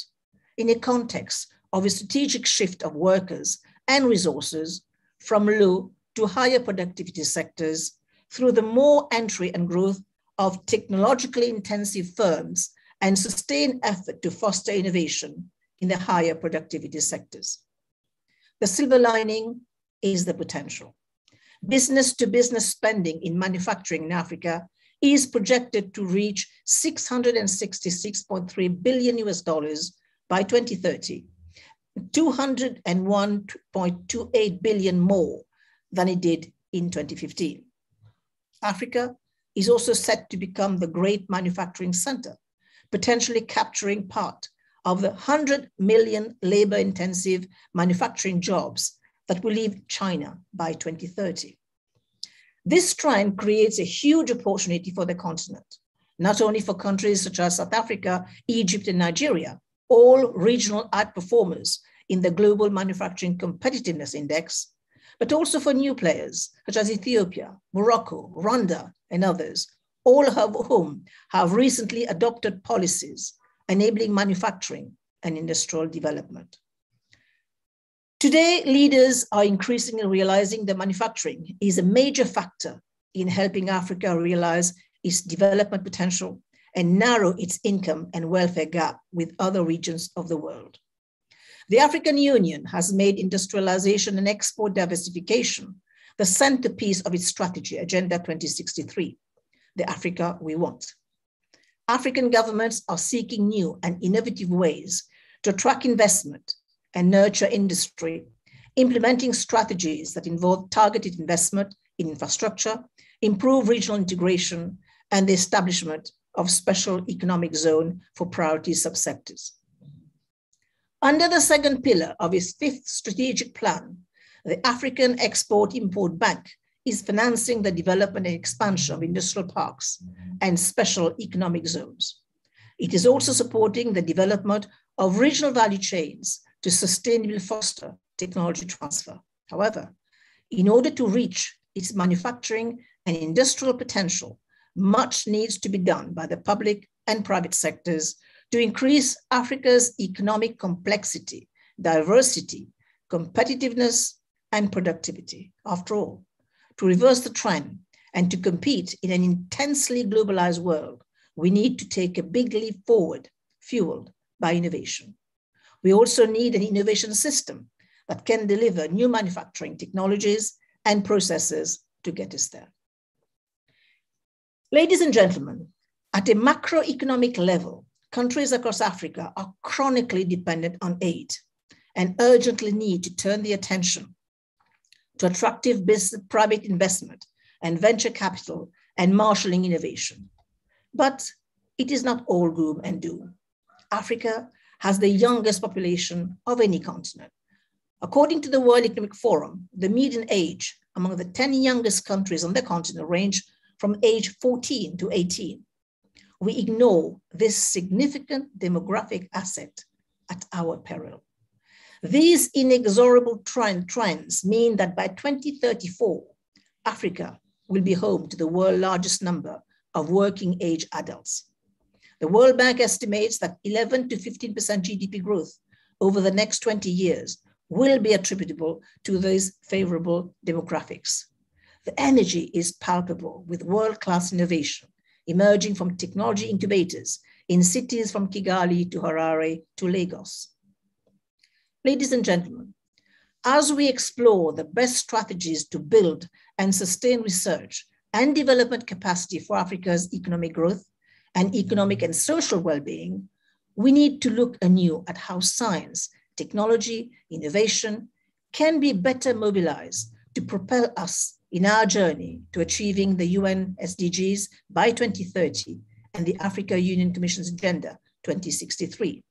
in a context of a strategic shift of workers and resources from low to higher productivity sectors through the more entry and growth of technologically intensive firms and sustained effort to foster innovation in the higher productivity sectors. The silver lining is the potential. Business to business spending in manufacturing in Africa is projected to reach 666.3 billion US dollars by 2030, 201.28 billion more than it did in 2015. Africa is also set to become the great manufacturing center, potentially capturing part of the 100 million labor intensive manufacturing jobs that will leave China by 2030. This trend creates a huge opportunity for the continent, not only for countries such as South Africa, Egypt, and Nigeria, all regional outperformers in the Global Manufacturing Competitiveness Index, but also for new players such as Ethiopia, Morocco, Rwanda, and others, all of whom have recently adopted policies enabling manufacturing and industrial development. Today, leaders are increasingly realizing that manufacturing is a major factor in helping Africa realize its development potential and narrow its income and welfare gap with other regions of the world. The African Union has made industrialization and export diversification the centerpiece of its strategy, Agenda 2063, the Africa we want. African governments are seeking new and innovative ways to attract investment and nurture industry, implementing strategies that involve targeted investment in infrastructure, improve regional integration, and the establishment of special economic zone for priority subsectors. Under the second pillar of its fifth strategic plan, the African Export-Import Bank is financing the development and expansion of industrial parks and special economic zones. It is also supporting the development of regional value chains to sustainably foster technology transfer. However, in order to reach its manufacturing and industrial potential, much needs to be done by the public and private sectors to increase Africa's economic complexity, diversity, competitiveness, and productivity. After all, to reverse the trend And to compete in an intensely globalized world, we need to take a big leap forward, fueled by innovation. We also need an innovation system that can deliver new manufacturing technologies and processes to get us there. Ladies and gentlemen, at a macroeconomic level, countries across Africa are chronically dependent on aid and urgently need to turn the attention to attractive business, private investment and venture capital and marshalling innovation. But it is not all gloom and doom. Africa has the youngest population of any continent. According to the World Economic Forum, the median age among the 10 youngest countries on the continent range from age 14 to 18. We ignore this significant demographic asset at our peril. These inexorable trend, trends mean that by 2034, Africa will be home to the world's largest number of working age adults. The World Bank estimates that 11 to 15% GDP growth over the next 20 years will be attributable to these favorable demographics. The energy is palpable with world-class innovation emerging from technology incubators in cities from Kigali to Harare to Lagos. Ladies and gentlemen, as we explore the best strategies to build and sustain research and development capacity for Africa's economic growth and economic and social well-being, we need to look anew at how science, technology, innovation can be better mobilized to propel us in our journey to achieving the UN SDGs by 2030 and the Africa Union Commission's Agenda 2063.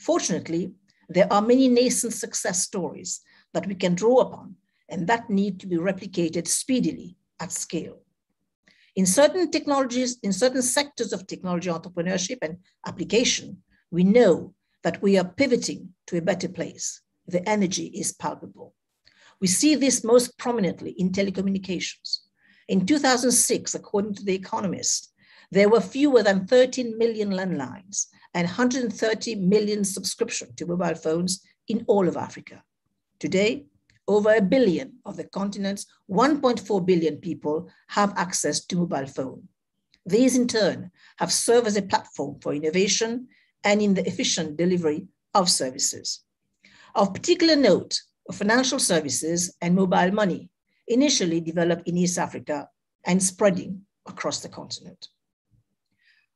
Fortunately, there are many nascent success stories that we can draw upon and that need to be replicated speedily at scale. In certain technologies, in certain sectors of technology entrepreneurship and application, we know that we are pivoting to a better place. The energy is palpable. We see this most prominently in telecommunications. In 2006, according to The Economist, there were fewer than 13 million landlines and 130 million subscriptions to mobile phones in all of Africa. Today, over a billion of the continent's 1.4 billion people have access to mobile phone. These in turn have served as a platform for innovation and in the efficient delivery of services. Of particular note, financial services and mobile money, initially developed in East Africa and spreading across the continent.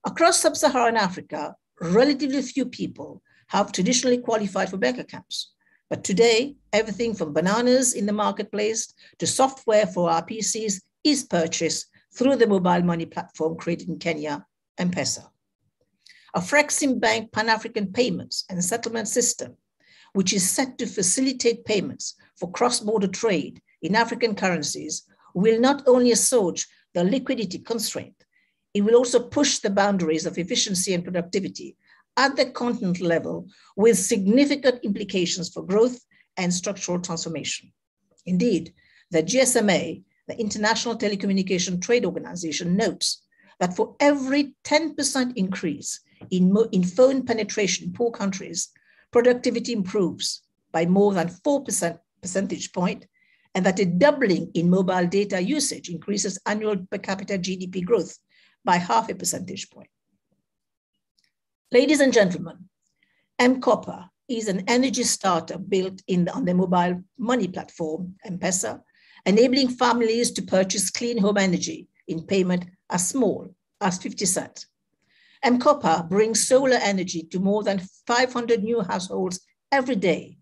Across sub-Saharan Africa, relatively few people have traditionally qualified for bank accounts. But today, everything from bananas in the marketplace to software for our PCs is purchased through the mobile money platform created in Kenya, M-Pesa. Afreximbank Pan-African payments and settlement system, which is set to facilitate payments for cross-border trade in African currencies, will not only assuage the liquidity constraint, it will also push the boundaries of efficiency and productivity at the continent level with significant implications for growth and structural transformation. Indeed, the GSMA, the International Telecommunication Trade Organization, notes that for every 10% increase in, in phone penetration in poor countries, productivity improves by more than 4% percentage point, and that a doubling in mobile data usage increases annual per capita GDP growth by half a percentage point. Ladies and gentlemen, M-KOPA is an energy startup built in the, on the mobile money platform, M-Pesa, enabling families to purchase clean home energy in payment as small as 50 cents. M-KOPA brings solar energy to more than 500 new households every day,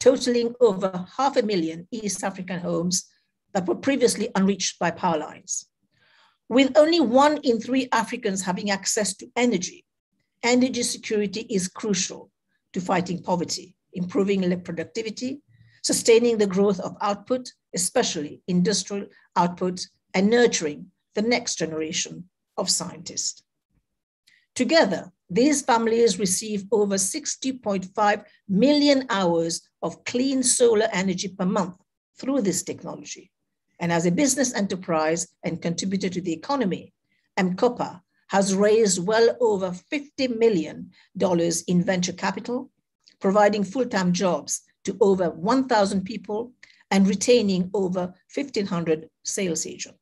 totaling over half a million East African homes that were previously unreached by power lines. With only one in three Africans having access to energy, energy security is crucial to fighting poverty, improving productivity, sustaining the growth of output, especially industrial output, and nurturing the next generation of scientists. Together, these families receive over 60.5 million hours of clean solar energy per month through this technology. And as a business enterprise and contributor to the economy, M-KOPA has raised well over $50 million in venture capital, providing full-time jobs to over 1,000 people and retaining over 1,500 sales agents.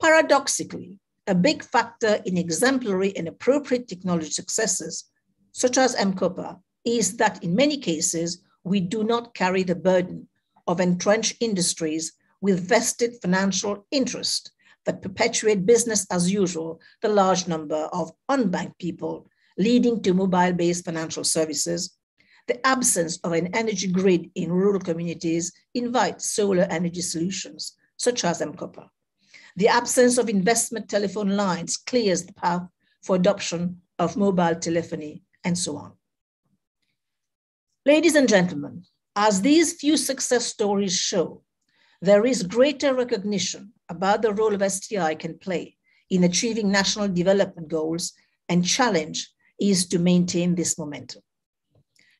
Paradoxically, a big factor in exemplary and appropriate technology successes, such as M-KOPA, is that in many cases, we do not carry the burden of entrenched industries with vested financial interest that perpetuate business as usual, the large number of unbanked people, leading to mobile-based financial services. The absence of an energy grid in rural communities invites solar energy solutions, such as M-KOPA. The absence of investment telephone lines clears the path for adoption of mobile telephony and so on. Ladies and gentlemen, as these few success stories show, there is greater recognition about the role of STI can play in achieving national development goals and challenge is to maintain this momentum.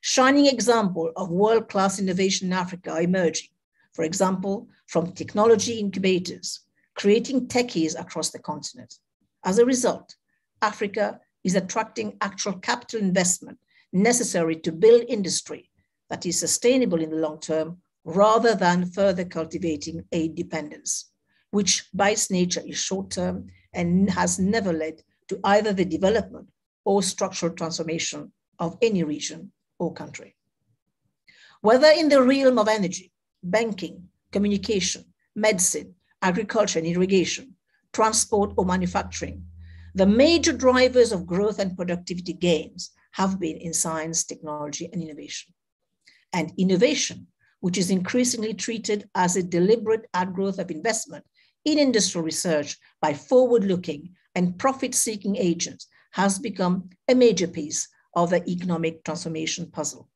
Shining example of world-class innovation in Africa are emerging, for example, from technology incubators, creating techies across the continent. As a result, Africa is attracting actual capital investment necessary to build industry that is sustainable in the long term rather than further cultivating aid dependence, which by its nature is short term and has never led to either the development or structural transformation of any region or country. Whether in the realm of energy, banking, communication, medicine, agriculture and irrigation, transport or manufacturing, the major drivers of growth and productivity gains have been in science, technology, and innovation. And innovation, which is increasingly treated as a deliberate outgrowth of investment in industrial research by forward-looking and profit-seeking agents, has become a major piece of the economic transformation puzzle.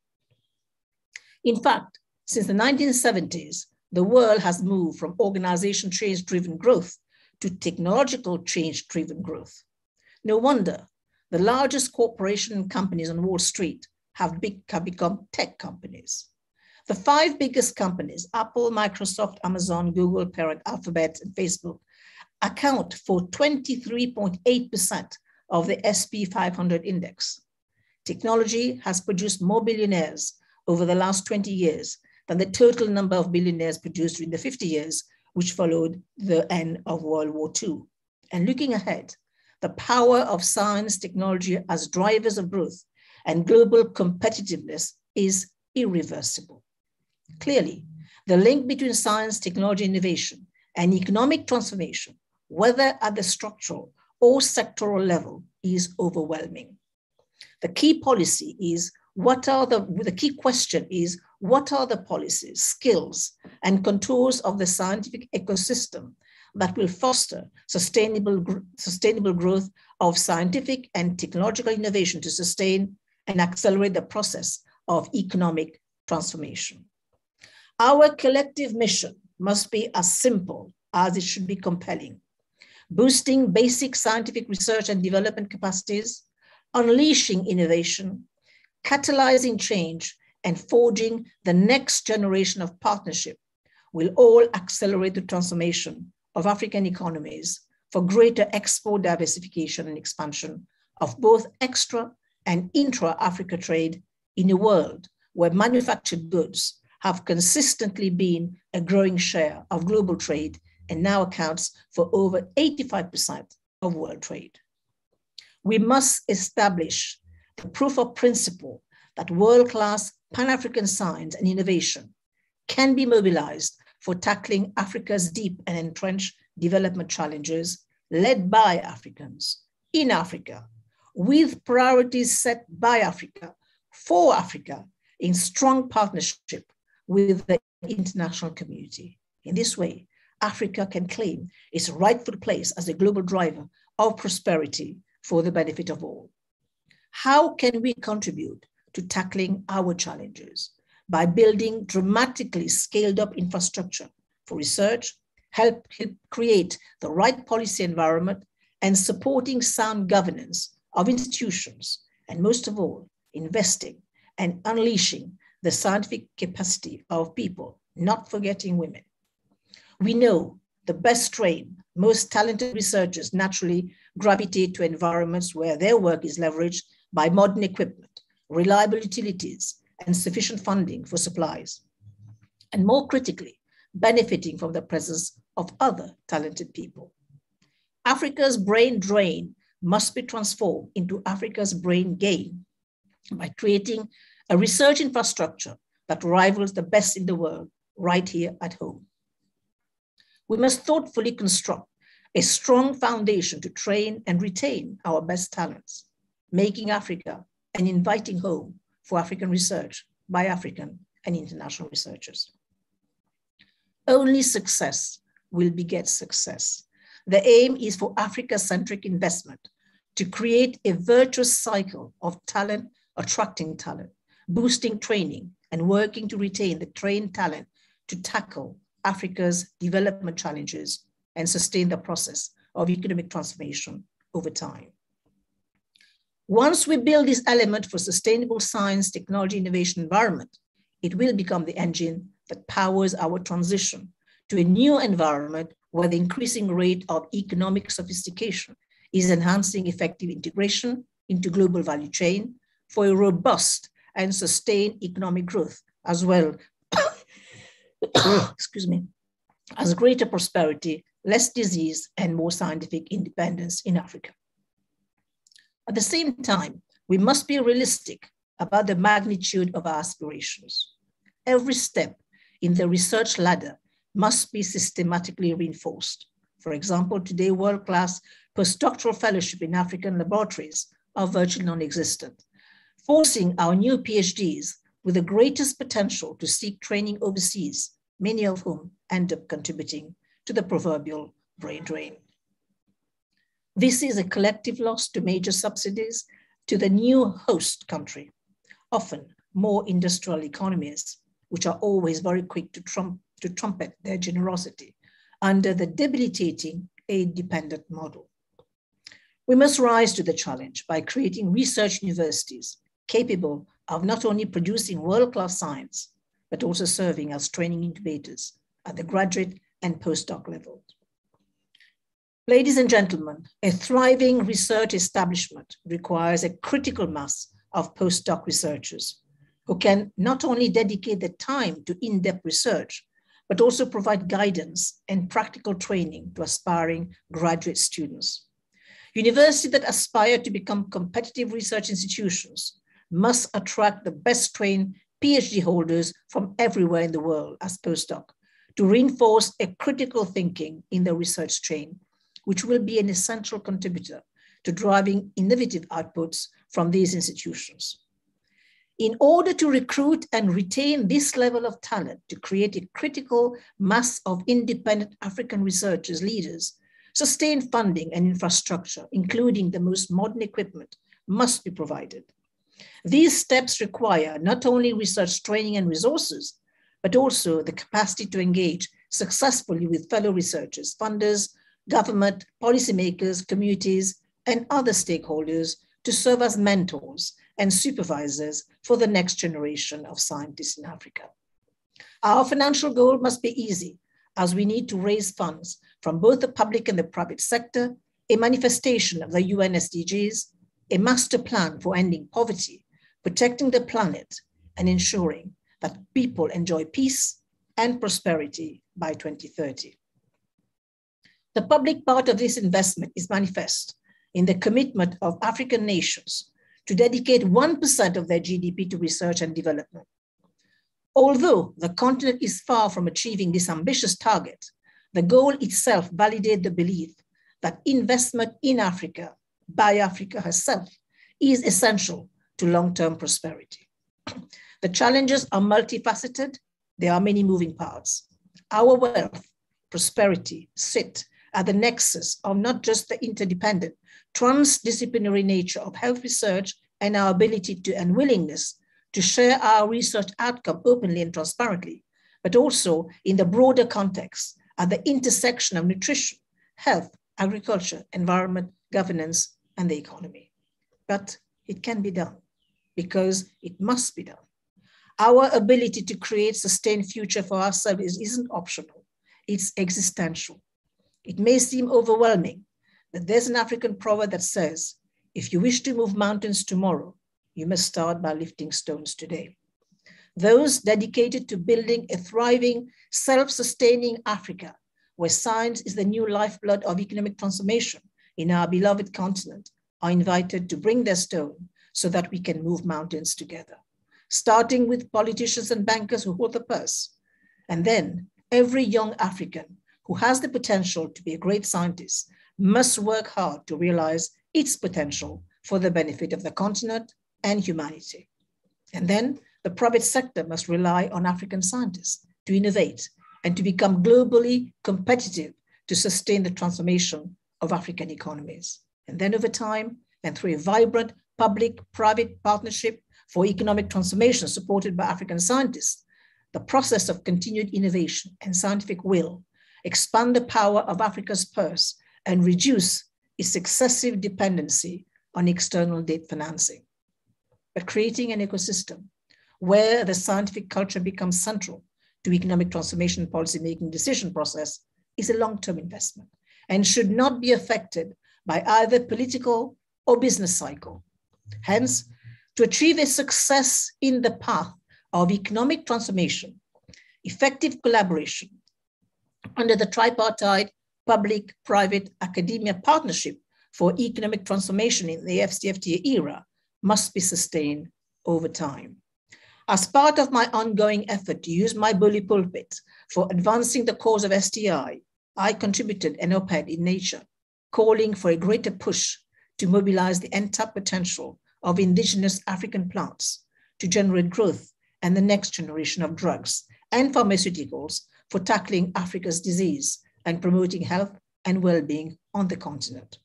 In fact, since the 1970s, the world has moved from organization change driven growth to technological change driven growth. No wonder the largest corporation companies on Wall Street have, become tech companies. The five biggest companies, Apple, Microsoft, Amazon, Google, Parent, Alphabet, and Facebook, account for 23.8% of the S&P 500 index. Technology has produced more billionaires over the last 20 years than the total number of billionaires produced during the 50 years which followed the end of World War II. And looking ahead, the power of science, technology as drivers of growth and global competitiveness is irreversible. Clearly, the link between science, technology, innovation, and economic transformation, whether at the structural or sectoral level, is overwhelming. The key policy is what are the, the key question is what are the policies, skills, and contours of the scientific ecosystem that will foster sustainable, sustainable growth of scientific and technological innovation to sustain and accelerate the process of economic transformation. Our collective mission must be as simple as it should be compelling. Boosting basic scientific research and development capacities, unleashing innovation, catalyzing change, and forging the next generation of partnership will all accelerate the transformation of African economies for greater export diversification and expansion of both extra and intra-Africa trade in a world where manufactured goods have consistently been a growing share of global trade and now accounts for over 85% of world trade. We must establish the proof of principle that world-class Pan-African science and innovation can be mobilized for tackling Africa's deep and entrenched development challenges led by Africans in Africa, with priorities set by Africa, for Africa, in strong partnership with the international community. In this way, Africa can claim its rightful place as a global driver of prosperity for the benefit of all. How can we contribute to tackling our challenges by building dramatically scaled up infrastructure for research, help, help create the right policy environment, and supporting sound governance of institutions, and most of all, investing and unleashing the scientific capacity of people, not forgetting women. We know the best trained, most talented researchers naturally gravitate to environments where their work is leveraged by modern equipment reliable utilities, and sufficient funding for supplies. And more critically, benefiting from the presence of other talented people. Africa's brain drain must be transformed into Africa's brain gain by creating a research infrastructure that rivals the best in the world right here at home. We must thoughtfully construct a strong foundation to train and retain our best talents, making Africa an inviting home for African research by African and international researchers. Only success will beget success. The aim is for Africa-centric investment to create a virtuous cycle of talent, attracting talent, boosting training, and working to retain the trained talent to tackle Africa's development challenges and sustain the process of economic transformation over time. Once we build this element for sustainable science, technology, innovation environment, it will become the engine that powers our transition to a new environment where the increasing rate of economic sophistication is enhancing effective integration into global value chain for a robust and sustained economic growth, as well, excuse me, as greater prosperity, less disease, and more scientific independence in Africa. At the same time, we must be realistic about the magnitude of our aspirations. Every step in the research ladder must be systematically reinforced. For example, today, world-class postdoctoral fellowship in African laboratories are virtually non-existent forcing our new PhDs with the greatest potential to seek training overseas, many of whom end up contributing to the proverbial brain drain. This is a collective loss to major subsidies to the new host country, often more industrial economies, which are always very quick to, trump, to trumpet their generosity under the debilitating aid-dependent model. We must rise to the challenge by creating research universities capable of not only producing world-class science, but also serving as training incubators at the graduate and postdoc levels. Ladies and gentlemen, a thriving research establishment requires a critical mass of postdoc researchers who can not only dedicate their time to in-depth research, but also provide guidance and practical training to aspiring graduate students. Universities that aspire to become competitive research institutions must attract the best trained PhD holders from everywhere in the world as postdoc to reinforce a critical thinking in the research chain, which will be an essential contributor to driving innovative outputs from these institutions. In order to recruit and retain this level of talent to create a critical mass of independent African researchers, leaders, sustained funding and infrastructure, including the most modern equipment, must be provided. These steps require not only research training and resources, but also the capacity to engage successfully with fellow researchers, funders, government, policymakers, communities, and other stakeholders to serve as mentors and supervisors for the next generation of scientists in Africa. Our financial goal must be easy, as we need to raise funds from both the public and the private sector, a manifestation of the UN SDGs, a master plan for ending poverty, protecting the planet, and ensuring that people enjoy peace and prosperity by 2030. The public part of this investment is manifest in the commitment of African nations to dedicate 1% of their GDP to research and development. Although the continent is far from achieving this ambitious target, the goal itself validates the belief that investment in Africa by Africa herself is essential to long-term prosperity. The challenges are multifaceted. There are many moving parts. Our wealth, prosperity sit at the nexus of not just the interdependent, transdisciplinary nature of health research and our ability to and willingness to share our research outcome openly and transparently, but also in the broader context at the intersection of nutrition, health, agriculture, environment, governance, and the economy. But it can be done because it must be done. Our ability to create sustained future for ourselves isn't optional, it's existential. It may seem overwhelming that there's an African proverb that says, if you wish to move mountains tomorrow, you must start by lifting stones today. Those dedicated to building a thriving, self-sustaining Africa where science is the new lifeblood of economic transformation in our beloved continent, are invited to bring their stone so that we can move mountains together, starting with politicians and bankers who hold the purse. And then every young African who has the potential to be a great scientist must work hard to realize its potential for the benefit of the continent and humanity. And then the private sector must rely on African scientists to innovate and to become globally competitive to sustain the transformation of African economies. And then over time, and through a vibrant public-private partnership for economic transformation supported by African scientists, the process of continued innovation and scientific will expand the power of Africa's purse and reduce its excessive dependency on external debt financing. But creating an ecosystem where the scientific culture becomes central to economic transformation policy-making decision process is a long-term investment and should not be affected by either political or business cycle. Hence, to achieve a success in the path of economic transformation, effective collaboration under the tripartite public-private academia partnership for economic transformation in the AFCFTA era must be sustained over time. As part of my ongoing effort to use my bully pulpit for advancing the cause of STI, I contributed an op-ed in Nature calling for a greater push to mobilize the entire potential of indigenous African plants to generate growth and the next generation of drugs and pharmaceuticals for tackling Africa's disease and promoting health and well-being on the continent.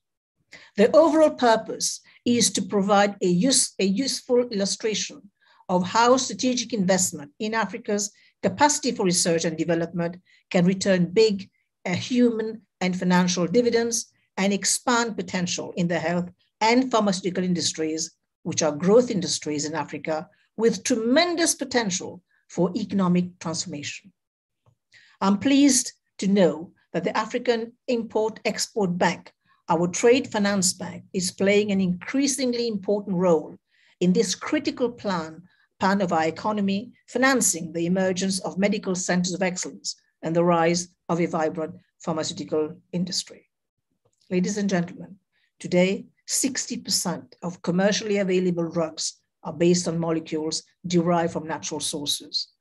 The overall purpose is to provide a, use, a useful illustration of how strategic investment in Africa's capacity for research and development can return big uh, human and financial dividends and expand potential in the health and pharmaceutical industries, which are growth industries in Africa with tremendous potential for economic transformation. I'm pleased to know that the African Import Export Bank, our trade finance bank, is playing an increasingly important role in this critical plan pan of our economy, financing the emergence of medical centers of excellence and the rise of a vibrant pharmaceutical industry. Ladies and gentlemen, today, 60% of commercially available drugs are based on molecules derived from natural sources.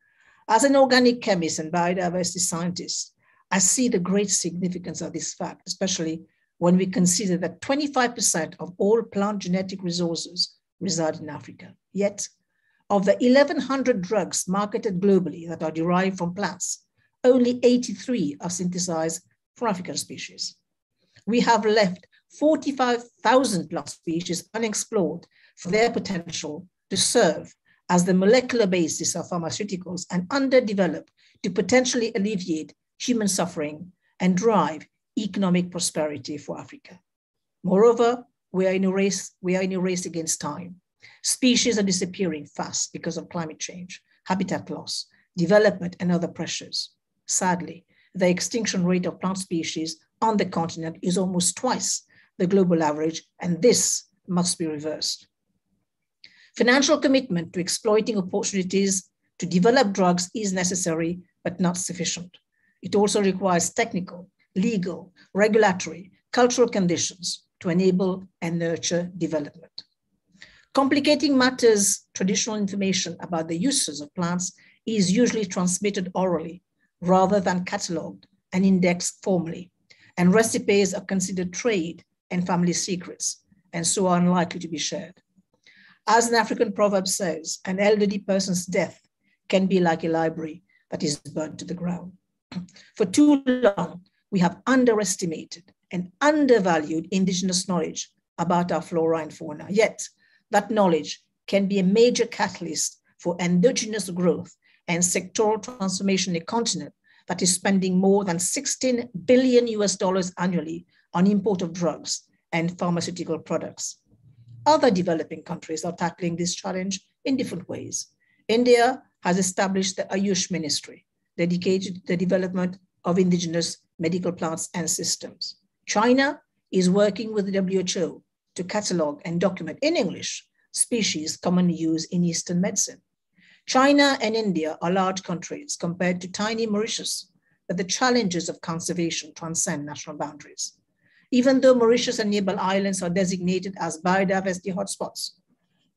As an organic chemist and biodiversity scientist, I see the great significance of this fact, especially when we consider that 25% of all plant genetic resources reside in Africa. Yet, of the 1,100 drugs marketed globally that are derived from plants, only 83 are synthesized from African species. We have left 45,000 plant species unexplored for their potential to serve as the molecular basis of pharmaceuticals and underdeveloped to potentially alleviate human suffering and drive economic prosperity for Africa. Moreover, we are in a race, we are in a race against time. Species are disappearing fast because of climate change, habitat loss, development, and other pressures. Sadly, the extinction rate of plant species on the continent is almost twice the global average, and this must be reversed. Financial commitment to exploiting opportunities to develop drugs is necessary, but not sufficient. It also requires technical, legal, regulatory, cultural conditions to enable and nurture development. Complicating matters, traditional information about the uses of plants is usually transmitted orally rather than cataloged and indexed formally. And recipes are considered trade and family secrets, and so are unlikely to be shared. As an African proverb says, an elderly person's death can be like a library that is burnt to the ground. For too long, we have underestimated and undervalued indigenous knowledge about our flora and fauna. Yet, that knowledge can be a major catalyst for endogenous growth and sectoral transformation in a continent that is spending more than 16 billion US dollars annually on import of drugs and pharmaceutical products. Other developing countries are tackling this challenge in different ways. India has established the Ayush Ministry, dedicated to the development of indigenous medical plants and systems. China is working with the WHO to catalog and document in English species commonly used in Eastern medicine. China and India are large countries compared to tiny Mauritius, but the challenges of conservation transcend national boundaries. Even though Mauritius and nearby islands are designated as biodiversity hotspots,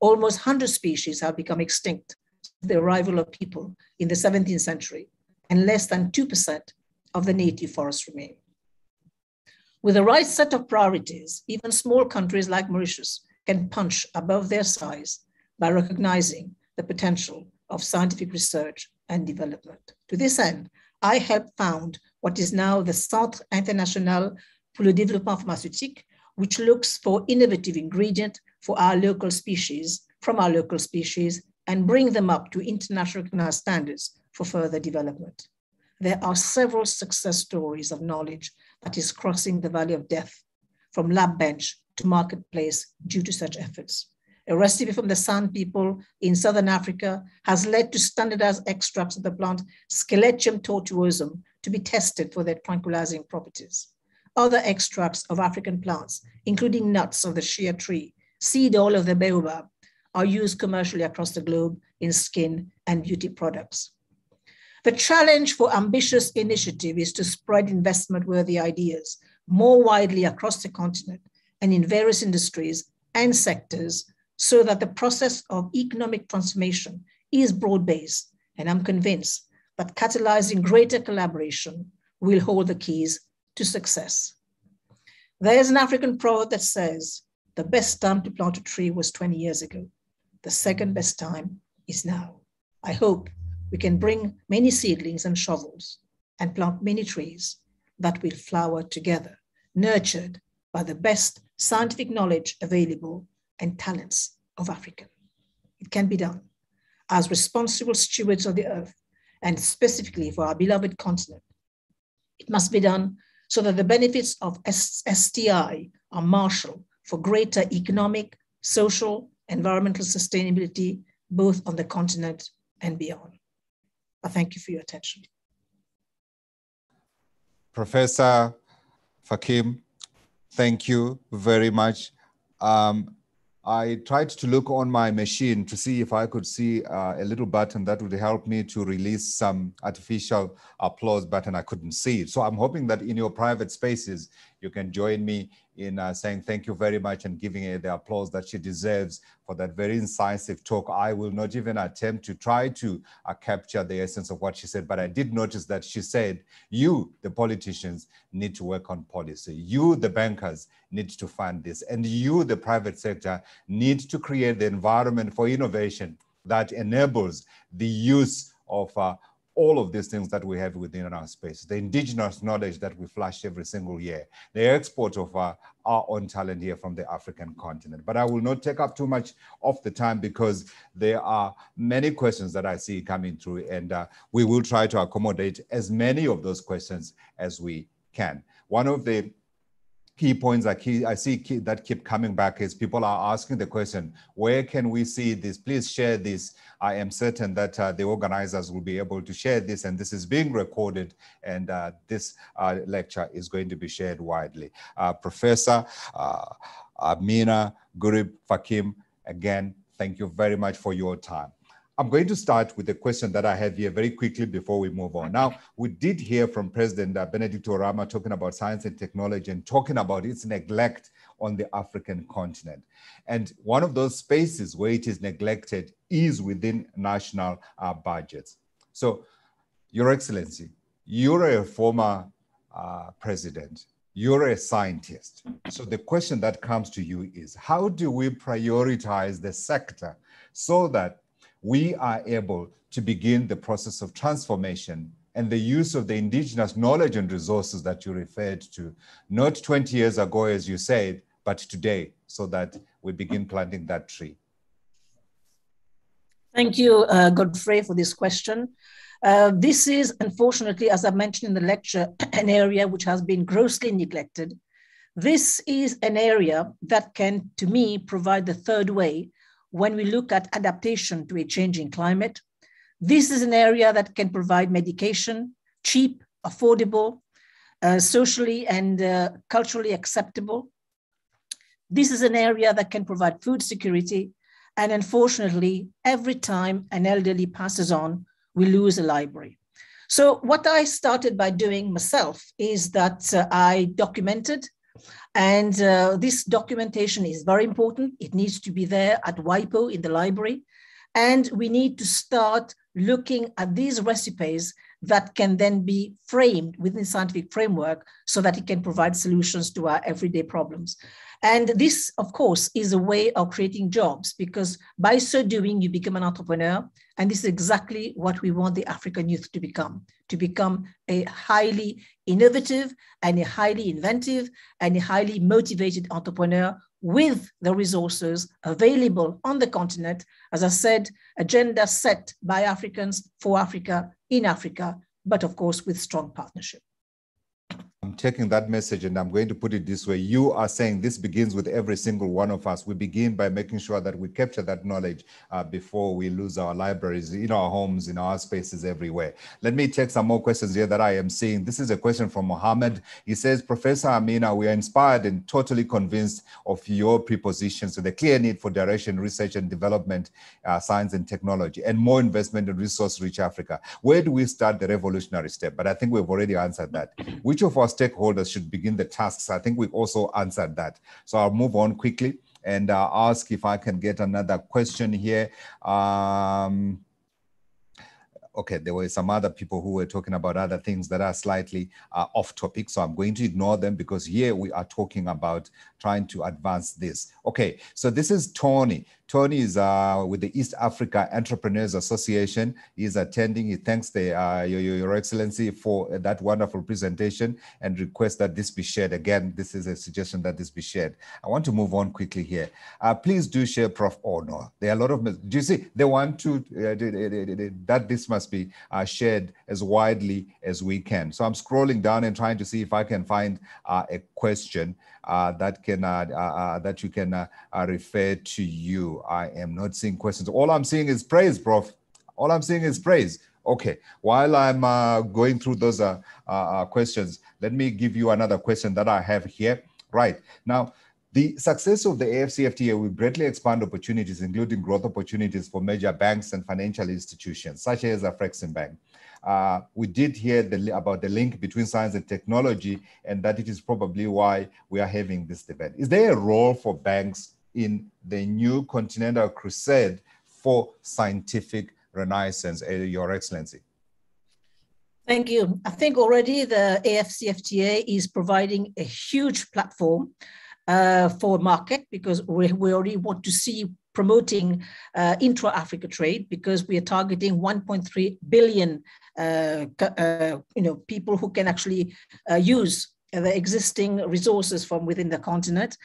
almost 100 species have become extinct since the arrival of people in the 17th century, and less than 2% of the native forests remain. With the right set of priorities, even small countries like Mauritius can punch above their size by recognizing the potential of scientific research and development. To this end, I helped found what is now the Centre International pour le Développement Pharmaceutique, which looks for innovative ingredient for our local species, from our local species, and bring them up to international standards for further development. There are several success stories of knowledge that is crossing the valley of death from lab bench to marketplace due to such efforts. A recipe from the San people in Southern Africa has led to standardized extracts of the plant Sceletium tortuosum to be tested for their tranquilizing properties. Other extracts of African plants, including nuts of the shea tree, seed oil of the baobab, are used commercially across the globe in skin and beauty products. The challenge for ambitious initiative is to spread investment worthy ideas more widely across the continent and in various industries and sectors so that the process of economic transformation is broad based. And I'm convinced that catalyzing greater collaboration will hold the keys to success. There's an African proverb that says, the best time to plant a tree was 20 years ago. The second best time is now. I hope we can bring many seedlings and shovels and plant many trees that will flower together, nurtured by the best scientific knowledge available and talents of Africa. It can be done as responsible stewards of the earth and specifically for our beloved continent. It must be done so that the benefits of STI are marshaled for greater economic, social, environmental sustainability, both on the continent and beyond. I thank you for your attention. Professor Fakim, thank you very much. Um, I tried to look on my machine to see if I could see uh, a little button that would help me to release some artificial applause button. I couldn't see it. So I'm hoping that in your private spaces, you can join me in uh, saying thank you very much and giving her the applause that she deserves for that very incisive talk. I will not even attempt to try to uh, capture the essence of what she said, but I did notice that she said, you, the politicians, need to work on policy. You, the bankers, need to fund this. And you, the private sector, need to create the environment for innovation that enables the use of uh, all of these things that we have within our space, the indigenous knowledge that we flash every single year, the export of our, our own talent here from the African continent. But I will not take up too much of the time because there are many questions that I see coming through and uh, we will try to accommodate as many of those questions as we can. One of the key points I, key, I see key, that keep coming back is people are asking the question, where can we see this? Please share this. I am certain that uh, the organizers will be able to share this and this is being recorded and uh, this uh, lecture is going to be shared widely. Uh, Professor uh, Ameenah Gurib Fakim, again, thank you very much for your time. I'm going to start with a question that I have here very quickly before we move on. Now, we did hear from President uh, Benedict Oramah talking about science and technology and talking about its neglect on the African continent. And one of those spaces where it is neglected is within national uh, budgets. So, Your Excellency, you're a former uh, president, you're a scientist. So, the question that comes to you is how do we prioritize the sector so that we are able to begin the process of transformation and the use of the indigenous knowledge and resources that you referred to, not 20 years ago, as you said, but today, so that we begin planting that tree. Thank you, uh, Godfrey, for this question. Uh, this is, unfortunately, as I mentioned in the lecture, an area which has been grossly neglected. This is an area that can, to me, provide the third way when we look at adaptation to a changing climate. This is an area that can provide medication, cheap, affordable, uh, socially and uh, culturally acceptable. This is an area that can provide food security. And unfortunately, every time an elderly passes on, we lose a library. So what I started by doing myself is that uh, I documented and uh, this documentation is very important. It needs to be there at WIPO in the library. And we need to start looking at these recipes that can then be framed within scientific framework so that it can provide solutions to our everyday problems. And this, of course, is a way of creating jobs because by so doing, you become an entrepreneur. And this is exactly what we want the African youth to become, to become a highly innovative and a highly inventive and a highly motivated entrepreneur with the resources available on the continent. As I said, agenda set by Africans for Africa in Africa, but of course with strong partnership. I'm taking that message and I'm going to put it this way. You are saying this begins with every single one of us. We begin by making sure that we capture that knowledge uh, before we lose our libraries in our homes, in our spaces, everywhere. Let me take some more questions here that I am seeing. This is a question from Mohammed. He says, Professor Ameenah, we are inspired and totally convinced of your prepositions to the clear need for direction, research and development, uh, science and technology, and more investment in resource-rich Africa. Where do we start the revolutionary step? But I think we've already answered that. Which of our stakeholders should begin the tasks. I think we've also answered that. So I'll move on quickly and uh, ask if I can get another question here. Um, okay, there were some other people who were talking about other things that are slightly uh, off topic. So I'm going to ignore them because here we are talking about trying to advance this. Okay, so this is Tony. Tony is uh, with the East Africa Entrepreneurs Association. He's attending. He thanks the uh, your, your Excellency for that wonderful presentation and requests that this be shared. Again, this is a suggestion that this be shared. I want to move on quickly here. Uh, please do share, Prof. Oh no, there are a lot of. Do you see? They want to uh, that this must be uh, shared as widely as we can. So I'm scrolling down and trying to see if I can find uh, a question that can uh, uh, uh that you can uh, refer to you. I am not seeing questions. All I'm seeing is praise, Prof. All I'm seeing is praise. Okay. While I'm uh, going through those uh, uh, questions, let me give you another question that I have here. Right now. The success of the AFCFTA will greatly expand opportunities, including growth opportunities for major banks and financial institutions, such as Afreximbank. Uh, we did hear the, about the link between science and technology, and that it is probably why we are having this debate. Is there a role for banks in the new continental crusade for scientific renaissance, uh, Your Excellency? Thank you. I think already the AFCFTA is providing a huge platform uh, for market because we, we already want to see promoting uh, intra-Africa trade because we are targeting 1.3 billion, uh, uh, you know, people who can actually uh, use the existing resources from within the continent.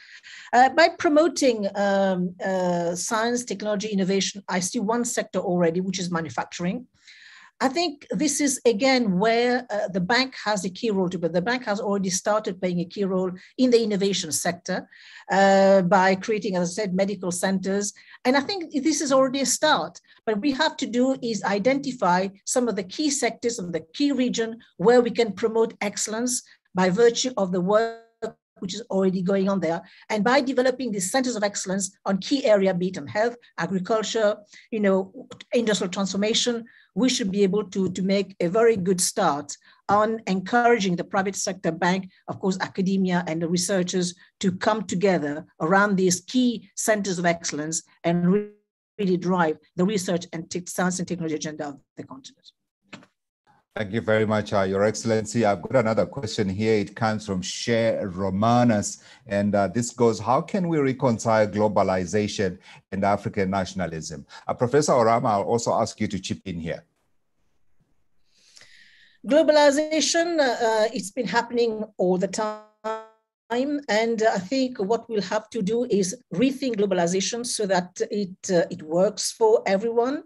Uh, by promoting um, uh, science, technology, innovation, I see one sector already, which is manufacturing. I think this is again where uh, the bank has a key role to play. The bank has already started playing a key role in the innovation sector uh, by creating, as I said, medical centers. And I think this is already a start. But we have to do is identify some of the key sectors of the key region where we can promote excellence by virtue of the work which is already going on there. And by developing these centers of excellence on key area, be it on health, agriculture, you know, industrial transformation, we should be able to, to make a very good start on encouraging the private sector bank, of course, academia and the researchers to come together around these key centers of excellence and really drive the research and science and technology agenda of the continent. Thank you very much, uh, Your Excellency. I've got another question here. It comes from Cher Romanus, and uh, this goes, how can we reconcile globalization and African nationalism? Uh, Professor Oramah, I'll also ask you to chip in here. Globalization, uh, it's been happening all the time. And I think what we'll have to do is rethink globalization so that it, uh, it works for everyone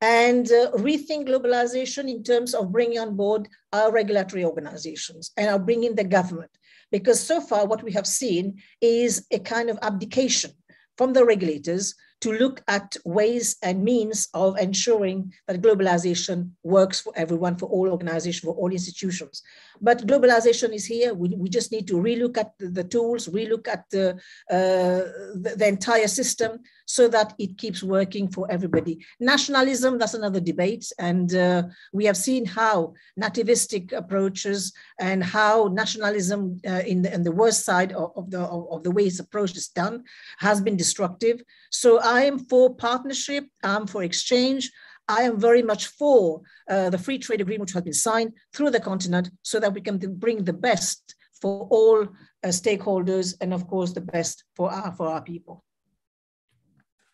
and uh, rethink globalization in terms of bringing on board our regulatory organizations and our bringing the government. Because so far, what we have seen is a kind of abdication from the regulators to look at ways and means of ensuring that globalization works for everyone, for all organizations, for all institutions. But globalization is here. We, we just need to relook at the, the tools, relook at the, uh, the, the, entire system so that it keeps working for everybody. Nationalism, that's another debate. And uh, we have seen how nativistic approaches and how nationalism uh, in, the, in the worst side of, of the, of, the way it's approach is done has been destructive. So I am for partnership, I'm for exchange, I am very much for uh, the free trade agreement which has been signed through the continent so that we can bring the best for all uh, stakeholders and of course the best for our, for our people.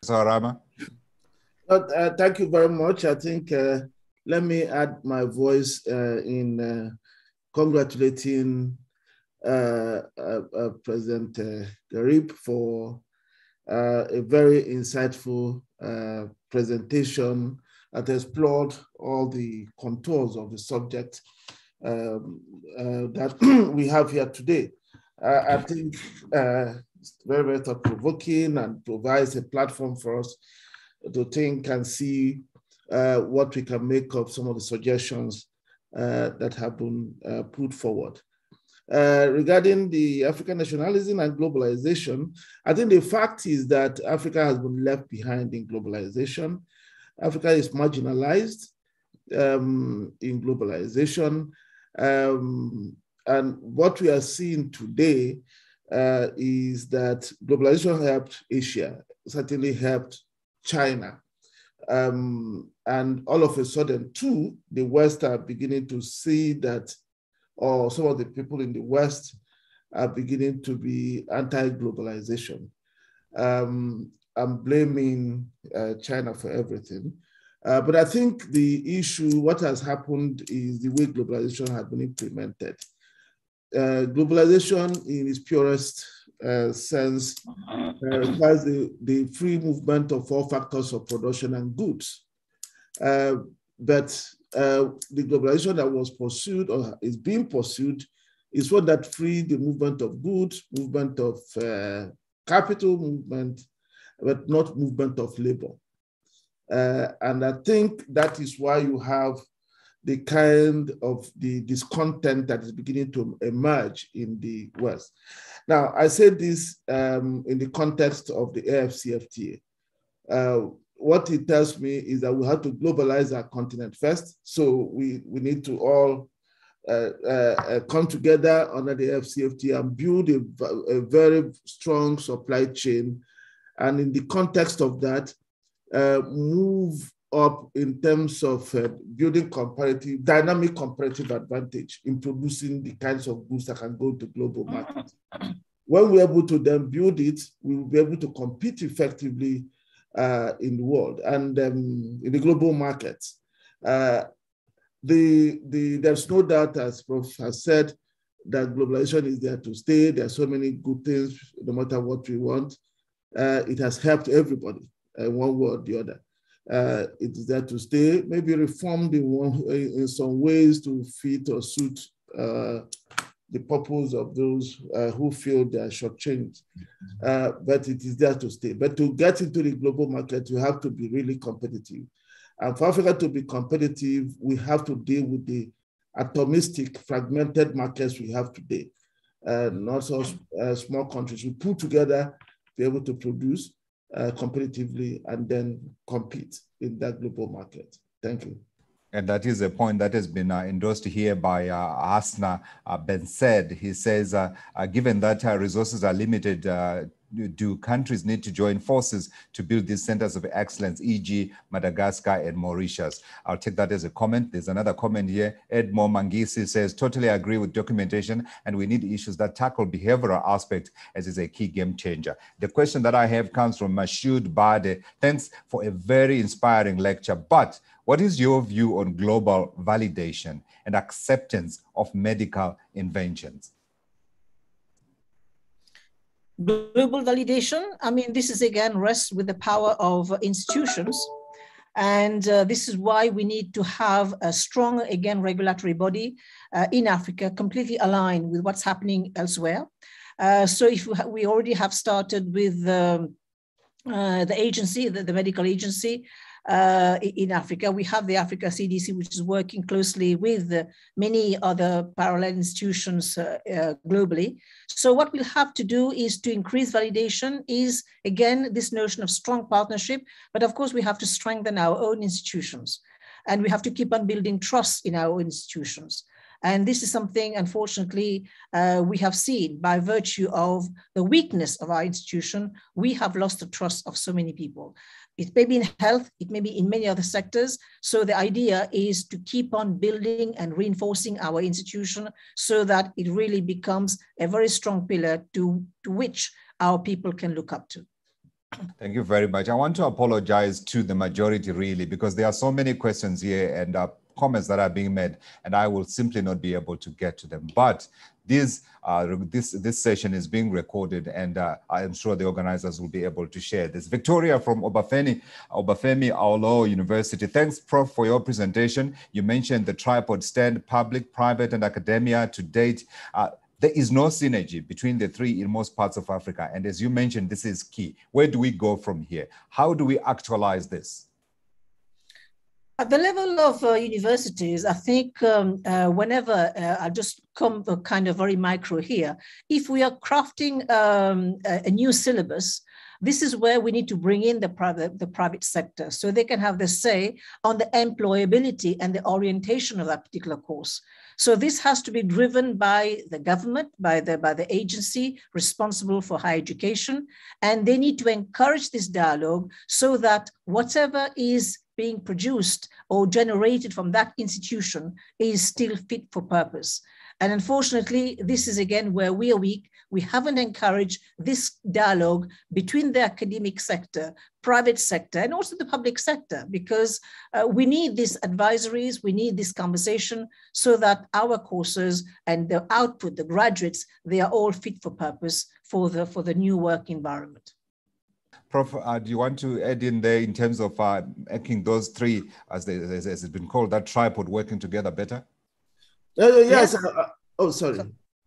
Sarama. Uh, thank you very much. I think uh, let me add my voice uh, in uh, congratulating President Gurib for a very insightful presentation that explored all the contours of the subject um, uh, that we have here today. Uh, I think uh, it's very, very thought-provoking and provides a platform for us to think and see uh, what we can make of some of the suggestions uh, that have been uh, put forward. regarding the African nationalism and globalization, I think the fact is that Africa has been left behind in globalization. Africa is marginalized um, in globalization. Um, and what we are seeing today uh, is that globalization helped Asia, certainly helped China. Um, and all of a sudden, too, the West are beginning to see that, or some of the people in the West are beginning to be anti globalization. Um, I'm blaming uh, China for everything. Uh, but I think the issue, what has happened is the way globalization has been implemented. Uh, globalization in its purest uh, sense uh, requires the, the free movement of all factors of production and goods. Uh, but the globalization that was pursued or is being pursued is one that free the movement of goods, movement of capital movement, but not movement of labor. Uh, and I think that is why you have the kind of the discontent that is beginning to emerge in the West. Now, I say this um, in the context of the AFCFTA. Uh, what it tells me is that we have to globalize our continent first. So we, we need to all uh, uh, uh come together under the AFCFTA and build a, a very strong supply chain and in the context of that, uh, move up in terms of uh, building comparative, dynamic comparative advantage in producing the kinds of goods that can go to global markets. When we're able to then build it, we will be able to compete effectively uh, in the world and um, in the global markets. Uh, the, the, there's no doubt, as Prof has said, that globalization is there to stay. There are so many good things, no matter what we want it has helped everybody, uh, one way or the other. Uh, it is there to stay, maybe reformed in, one, in some ways to fit or suit uh, the purpose of those uh, who feel they are shortchanged. Uh, but it is there to stay. But to get into the global market, you have to be really competitive. And for Africa to be competitive, we have to deal with the atomistic, fragmented markets we have today. Uh, not so uh, small countries. We put together be able to produce uh, competitively and then compete in that global market. Thank you. And that is a point that has been uh, endorsed here by uh, Asna uh, Ben said. He says, uh, uh, given that uh, resources are limited do countries need to join forces to build these centers of excellence, e.g. Madagascar and Mauritius? I'll take that as a comment. There's another comment here. Edmo Mangisi says, totally agree with documentation and we need issues that tackle behavioral aspect as is a key game changer. The question that I have comes from Mashud Bade. Thanks for a very inspiring lecture, but what is your view on global validation and acceptance of medical inventions? Global validation, I mean, this is again rests with the power of institutions. And uh, this is why we need to have a strong, again, regulatory body uh, in Africa, completely aligned with what's happening elsewhere. Uh, so if we, already have started with um, uh, the agency, the, the, medical agency, uh, in Africa. We have the Africa CDC, which is working closely with many other parallel institutions uh, uh, globally. So what we'll have to do is to increase validation is, again, this notion of strong partnership, but of course we have to strengthen our own institutions and we have to keep on building trust in our institutions. And this is something, unfortunately, uh, we have seen by virtue of the weakness of our institution, we have lost the trust of so many people. It may be in health, it may be in many other sectors. So the idea is to keep on building and reinforcing our institution so that it really becomes a very strong pillar to, to which our people can look up to. Thank you very much. I want to apologize to the majority, really, because there are so many questions here and uh, comments that are being made, and I will simply not be able to get to them. But this uh, this this session is being recorded, and uh, I am sure the organizers will be able to share this. Victoria from Obafemi Obafemi Awolowo University. Thanks, Prof, for your presentation. You mentioned the tripod stand, public, private, and academia to date. Uh, there is no synergy between the three in most parts of Africa. And as you mentioned, this is key. Where do we go from here? How do we actualize this? At the level of uh, universities, I think um, uh, whenever uh, I'll just come kind of very micro here, if we are crafting um, a, a, new syllabus, this is where we need to bring in the private, the private sector so they can have the say on the employability and the orientation of that particular course. So this has to be driven by the government, by the, by the agency responsible for higher education, and they need to encourage this dialogue so that whatever is being produced or generated from that institution is still fit for purpose. And unfortunately, this is again where we are weak. We haven't encouraged this dialogue between the academic sector, private sector, and also the public sector, because uh, we need these advisories, we need this conversation so that our courses and the output, the graduates, they are all fit for purpose for the, for the new work environment. Prof, uh, do you want to add in there in terms of uh, making those three, as, they, as, it's been called, that tripod working together better? Uh, yes. yes. Uh, oh, sorry.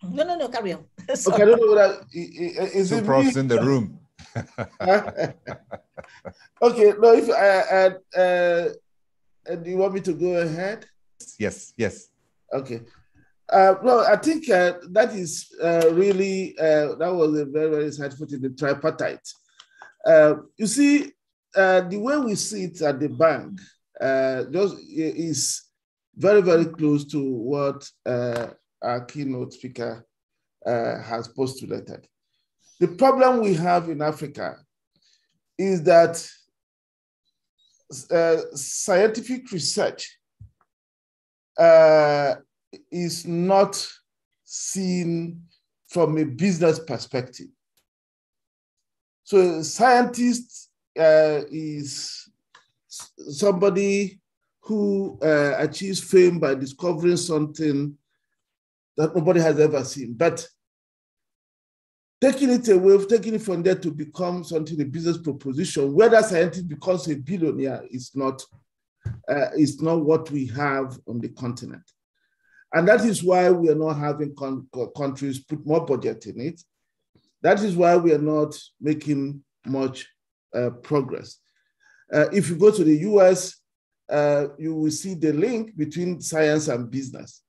No, no, no, carry on. okay, I don't know what I, is Two profs in the room. okay, no, if I, uh, uh, do you want me to go ahead? Yes, yes. Okay. Uh, no, I think uh, that is uh, really, uh, that was a very, very insightful thing, the tripartite. Uh, you see, uh, the way we see it at the bank uh, just is very, very close to what uh, our keynote speaker uh, has postulated. The problem we have in Africa is that uh, scientific research is not seen from a business perspective. So a scientist uh, is somebody who uh, achieves fame by discovering something that nobody has ever seen. But taking it away, taking it from there to become something, a business proposition, whether scientist becomes a billionaire is not, uh, is not what we have on the continent. And that is why we are not having countries put more budget in it. That is why we are not making much uh, progress. Uh, if you go to the US, uh, you will see the link between science and business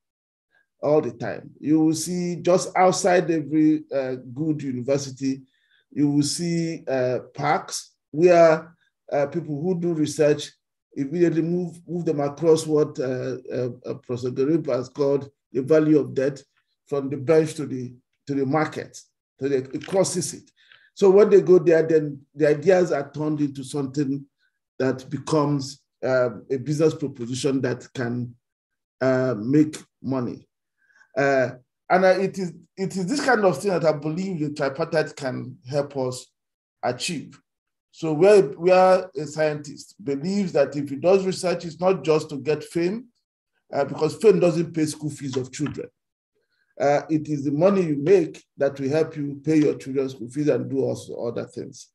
all the time. You will see just outside every uh, good university, you will see uh, parks where uh, people who do research immediately move, move them across what Professor Gurib has called the value of debt from the bench to the, to the market. So it crosses it. So when they go there, then the ideas are turned into something that becomes uh, a business proposition that can uh, make money. Uh, and it is it is this kind of thing that I believe the tripartite can help us achieve. So where, where a scientist believes that if he does research, it's not just to get fame, uh, because fame doesn't pay school fees of children uh, it is the money you make that will help you pay your children's school fees and do also other things.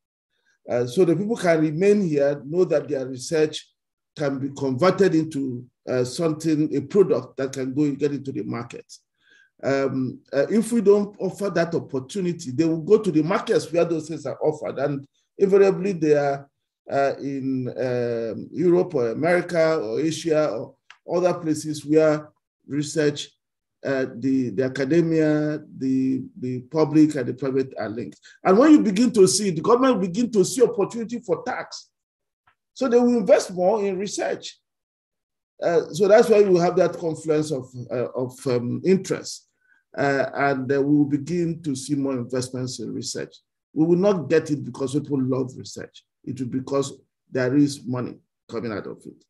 Uh, so the people can remain here, know that their research can be converted into uh, something, a product that can go and get into the market. Um, uh, if we don't offer that opportunity, they will go to the markets where those things are offered, and invariably they are uh, in um, Europe or America or Asia or other places where research, uh, the, the academia, the, the public and the private are linked. And when you begin to see, the government begin to see opportunity for tax. So they will invest more in research. Uh, so that's why we have that confluence of, uh, of um, interest. Uh, and we will begin to see more investments in research. We will not get it because people love research. It will be because there is money coming out of it.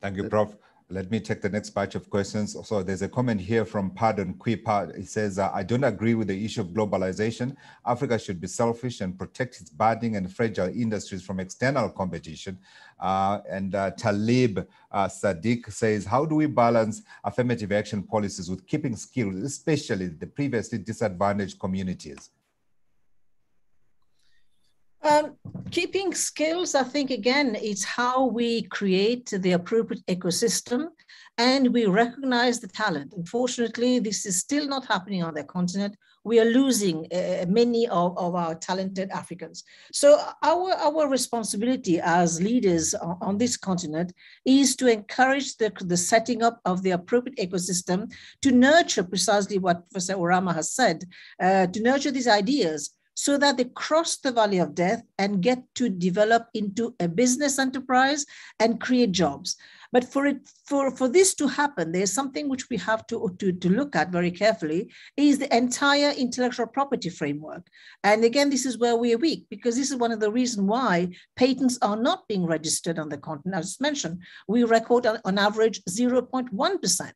Thank you, Prof. Let me take the next batch of questions. So there's a comment here from Pardon Quipa. It says, uh, I don't agree with the issue of globalization. Africa should be selfish and protect its budding and fragile industries from external competition. Uh, and uh, Talib uh, Sadiq says, how do we balance affirmative action policies with keeping skills, especially the previously disadvantaged communities? Um, keeping skills, I think, again, it's how we create the appropriate ecosystem and we recognize the talent. Unfortunately, this is still not happening on the continent. We are losing uh, many of, of our talented Africans. So our, our responsibility as leaders on, on this continent is to encourage the, the setting up of the appropriate ecosystem to nurture precisely what Professor Oramah has said, uh, to nurture these ideas so that they cross the valley of death and get to develop into a business enterprise and create jobs. But for it, for, for this to happen, there's something which we have to, to, to look at very carefully is the entire intellectual property framework. And again, this is where we are weak because this is one of the reasons why patents are not being registered on the continent. As mentioned, we record on, on average 0.1%.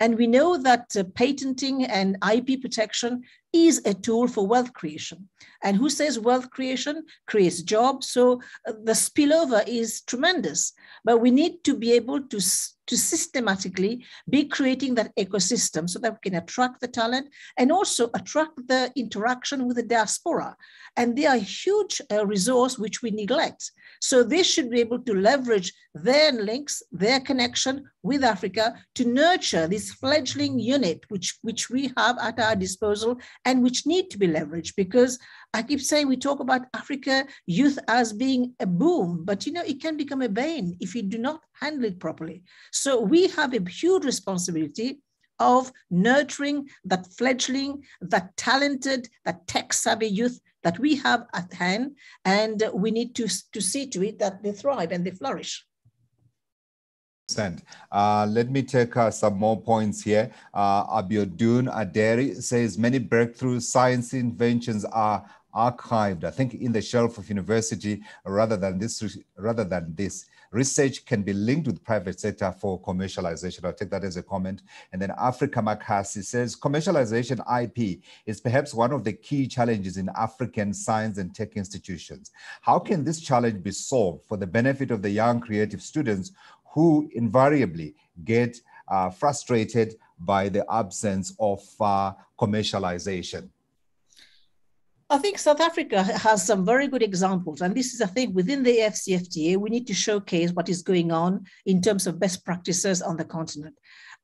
And we know that uh, patenting and IP protection is a tool for wealth creation. And who says wealth creation creates jobs? So uh, the spillover is tremendous. But we need to be able to, to systematically be creating that ecosystem so that we can attract the talent and also attract the interaction with the diaspora. And they are a huge uh, resource which we neglect. So they should be able to leverage their links, their connection with Africa to nurture this fledgling unit, which, which we have at our disposal and which need to be leveraged because I keep saying we talk about Africa youth as being a boom, but you know, it can become a bane if you do not handle it properly. So we have a huge responsibility of nurturing that fledgling, that talented, that tech savvy youth that we have at hand, and we need to, to see to it that they thrive and they flourish. Uh, let me take uh, some more points here. Uh, Abiodun Aderi says many breakthrough science inventions are archived, I think, in the shelf of university rather than this. Rather than this, research can be linked with private sector for commercialization. I'll take that as a comment. And then Africa Makasi says commercialization IP is perhaps one of the key challenges in African science and tech institutions. How can this challenge be solved for the benefit of the young creative students who invariably get uh, frustrated by the absence of uh, commercialization? I think South Africa has some very good examples. And this is, I think, within the AfCFTA, we need to showcase what is going on in terms of best practices on the continent.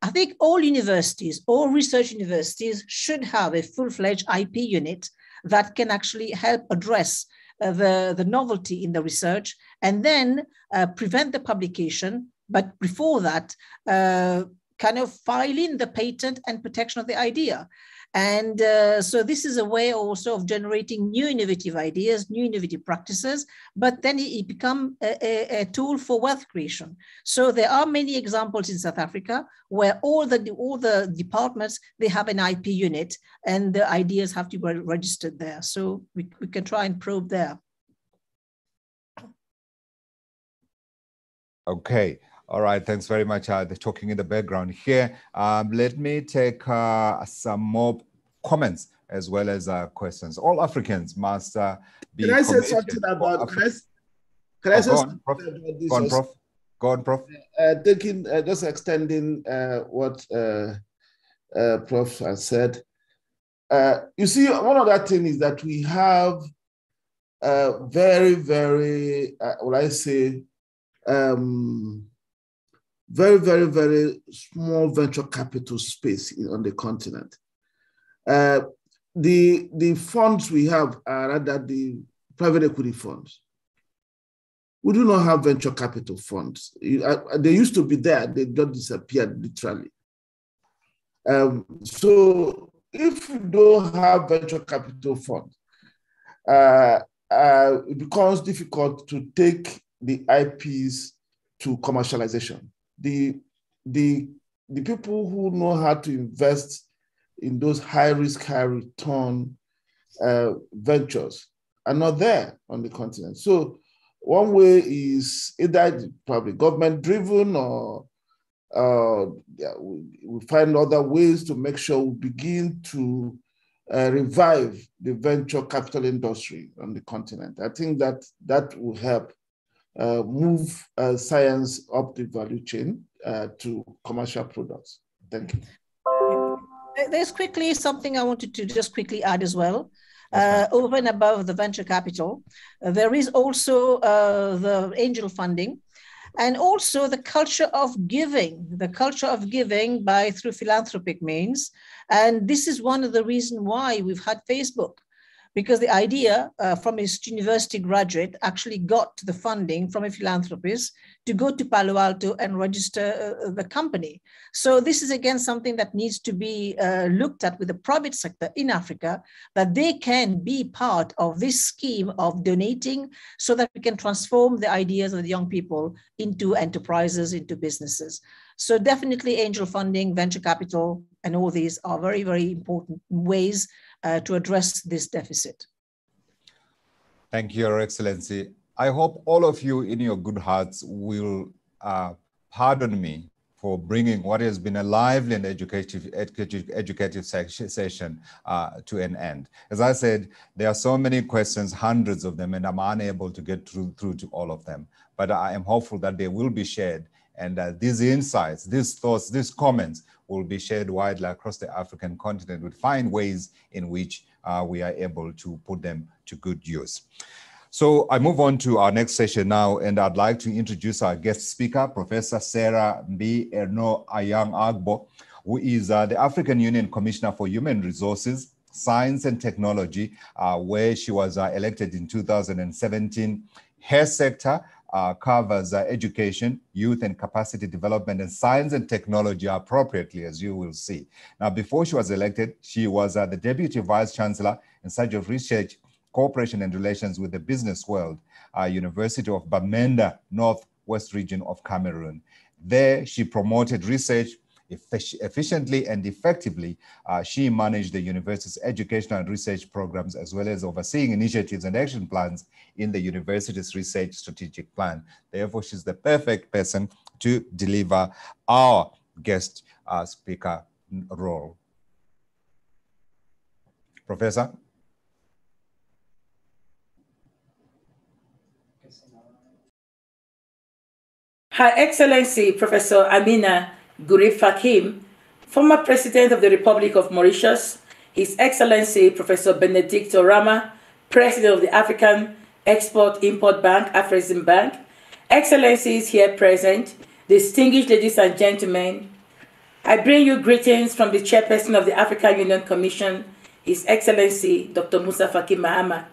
I think all universities, all research universities should have a full fledged IP unit that can actually help address uh, the, the novelty in the research and then uh, prevent the publication but before that, uh, kind of filing the patent and protection of the idea. And uh, so this is a way also of generating new innovative ideas, new innovative practices, but then it, become a, a, a, tool for wealth creation. So there are many examples in South Africa where all the, all the departments, they have an IP unit and the ideas have to be registered there. So we, we can try and probe there. Okay. All right, thanks very much. Uh, the talking in the background here. Um, let me take uh, some more comments as well as uh, questions. All Africans must uh, be. Can I say something about? I, can I oh, say something about this? Go on, Prof. Go on, Prof. Uh, thinking, uh, just extending uh, what uh, uh, Prof has said. Uh, you see, one of that thing is that we have uh, very, very, uh, what I say, um, very, very, very small venture capital space on the continent. Uh, the, the funds we have are rather the private equity funds. we do not have venture capital funds. They used to be there, they just disappeared literally. Um, so if you don't have venture capital funds, uh, uh, it becomes difficult to take the IPs to commercialization. The, the, the people who know how to invest in those high risk, high return uh, ventures are not there on the continent. So one way is either probably government driven or uh, yeah, we, we, find other ways to make sure we begin to uh, revive the venture capital industry on the continent. I think that that will help uh, move uh, science up the value chain uh, to commercial products. Thank you. There's quickly something I wanted to just quickly add as well. Uh, over and above the venture capital, uh, there is also uh, the angel funding and also the culture of giving, the culture of giving by through philanthropic means. And this is one of the reasons why we've had Facebook because the idea uh, from his university graduate actually got the funding from a philanthropist to go to Palo Alto and register uh, the company. So this is again something that needs to be uh, looked at with the private sector in Africa, that they can be part of this scheme of donating so that we can transform the ideas of the young people into enterprises, into businesses. So definitely angel funding, venture capital, and all these are very, very important ways uh, to address this deficit. Thank you, Your Excellency. I hope all of you in your good hearts will uh, pardon me for bringing what has been a lively and educative, educative, educative session uh, to an end. As I said, there are so many questions, hundreds of them, and I'm unable to get through, through to all of them. But I am hopeful that they will be shared and uh, these insights, these thoughts, these comments will be shared widely across the African continent. We'll find ways in which uh, we are able to put them to good use. So I move on to our next session now, and I'd like to introduce our guest speaker, Professor Sarah Mbi Enow Anyang Agbor, who is uh, the African Union Commissioner for Human Resources, Science and Technology, uh, where she was uh, elected in 2017. Her sector uh, covers uh, education, youth and capacity development, and science and technology appropriately, as you will see. Now, before she was elected, she was uh, the Deputy Vice Chancellor in charge of research, cooperation, and relations with the business world, uh, University of Bamenda, Northwest region of Cameroon. There, she promoted research, efficiently and effectively, uh, she managed the university's educational and research programs, as well as overseeing initiatives and action plans in the university's research strategic plan. Therefore, she's the perfect person to deliver our guest uh, speaker role. Professor? Her Excellency, Professor Ameenah Gurib Fakim, former President of the Republic of Mauritius, His Excellency Professor Benedict Oramah, President of the African Export-Import Bank, Afreximbank, Excellencies here present, distinguished ladies and gentlemen, I bring you greetings from the Chairperson of the African Union Commission, His Excellency Dr. Musa Faki Mahamat.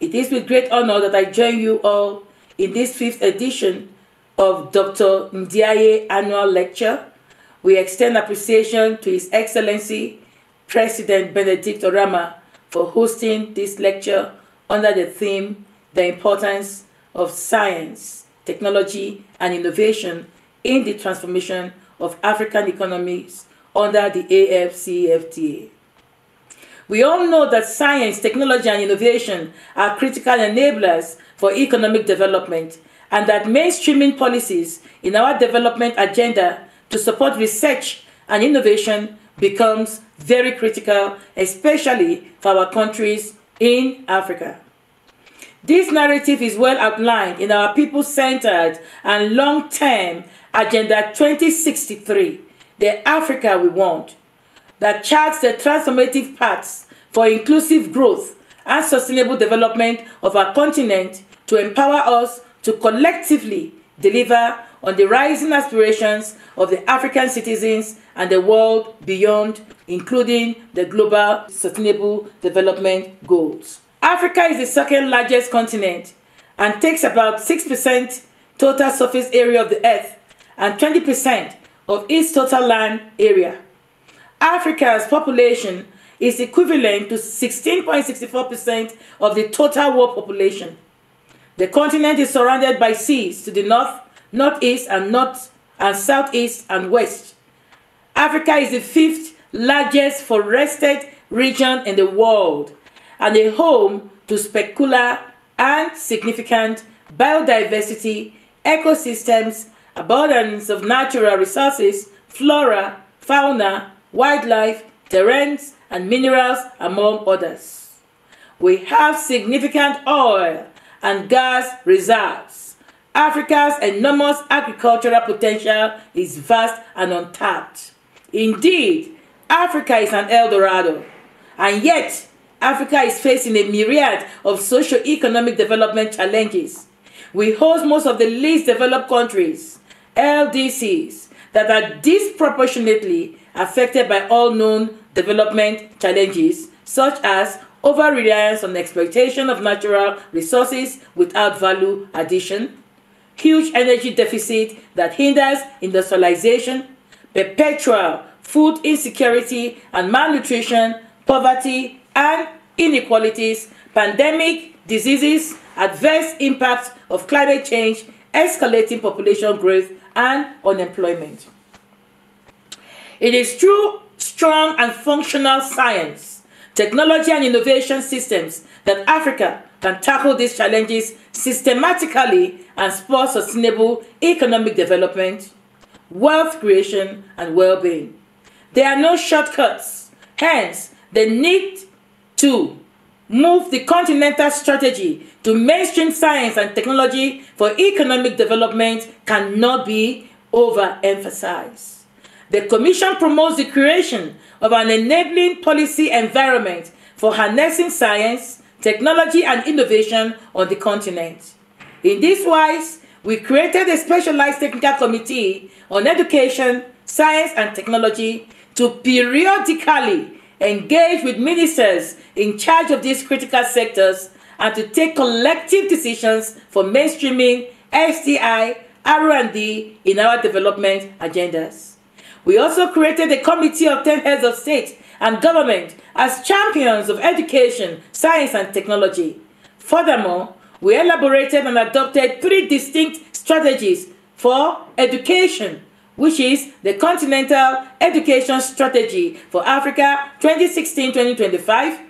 It is with great honor that I join you all in this fifth edition of Dr. Ndiaye Annual Lecture we extend appreciation to His Excellency President Benedict Oramah for hosting this lecture under the theme, The Importance of Science, Technology and Innovation in the Transformation of African Economies under the AFCFTA. We all know that science, technology, and innovation are critical enablers for economic development, and that mainstreaming policies in our development agenda to support research and innovation becomes very critical, especially for our countries in Africa. This narrative is well outlined in our people-centered and long-term Agenda 2063, the Africa we want, that charts the transformative paths for inclusive growth and sustainable development of our continent to empower us to collectively deliver on the rising aspirations of the African citizens and the world beyond, including the Global Sustainable Development Goals. Africa is the second largest continent and takes about 6% total surface area of the earth and 20% of its total land area. Africa's population is equivalent to 16.64% of the total world population. The continent is surrounded by seas to the north, northeast, and north and southeast and west. Africa is the fifth largest forested region in the world and a home to spectacular and significant biodiversity, ecosystems, abundance of natural resources, flora, fauna, wildlife, terrains, and minerals, among others. We have significant oil and gas reserves. Africa's enormous agricultural potential is vast and untapped. Indeed, Africa is an El Dorado, and yet Africa is facing a myriad of socio-economic development challenges. We host most of the least developed countries, LDCs, that are disproportionately affected by all known development challenges, such as over-reliance on exploitation of natural resources without value addition, huge energy deficit that hinders industrialization, perpetual food insecurity and malnutrition, poverty and inequalities, pandemic, diseases, adverse impacts of climate change, escalating population growth, and unemployment. It is through strong and functional science, technology, and innovation systems that Africa can tackle these challenges systematically and spur sustainable economic development, wealth creation, and well-being. There are no shortcuts. Hence, the need to move the continental strategy to mainstream science and technology for economic development cannot be overemphasized. The Commission promotes the creation of an enabling policy environment for harnessing science, technology, and innovation on the continent. In this wise, we created a specialized technical committee on education, science, and technology to periodically engage with ministers in charge of these critical sectors and to take collective decisions for mainstreaming STI, R&D in our development agendas. We also created a committee of 10 heads of state and government as champions of education, science, and technology. Furthermore, we elaborated and adopted three distinct strategies for education, which is the Continental Education Strategy for Africa 2016-2025,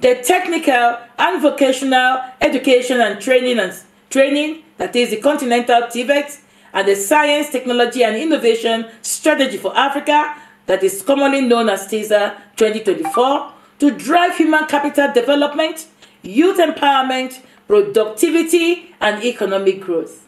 the Technical and Vocational Education and Training and Training, that is the Continental TVET, and the Science, Technology and Innovation Strategy for Africa, that is commonly known as TISA 2024, to drive human capital development, youth empowerment, productivity, and economic growth.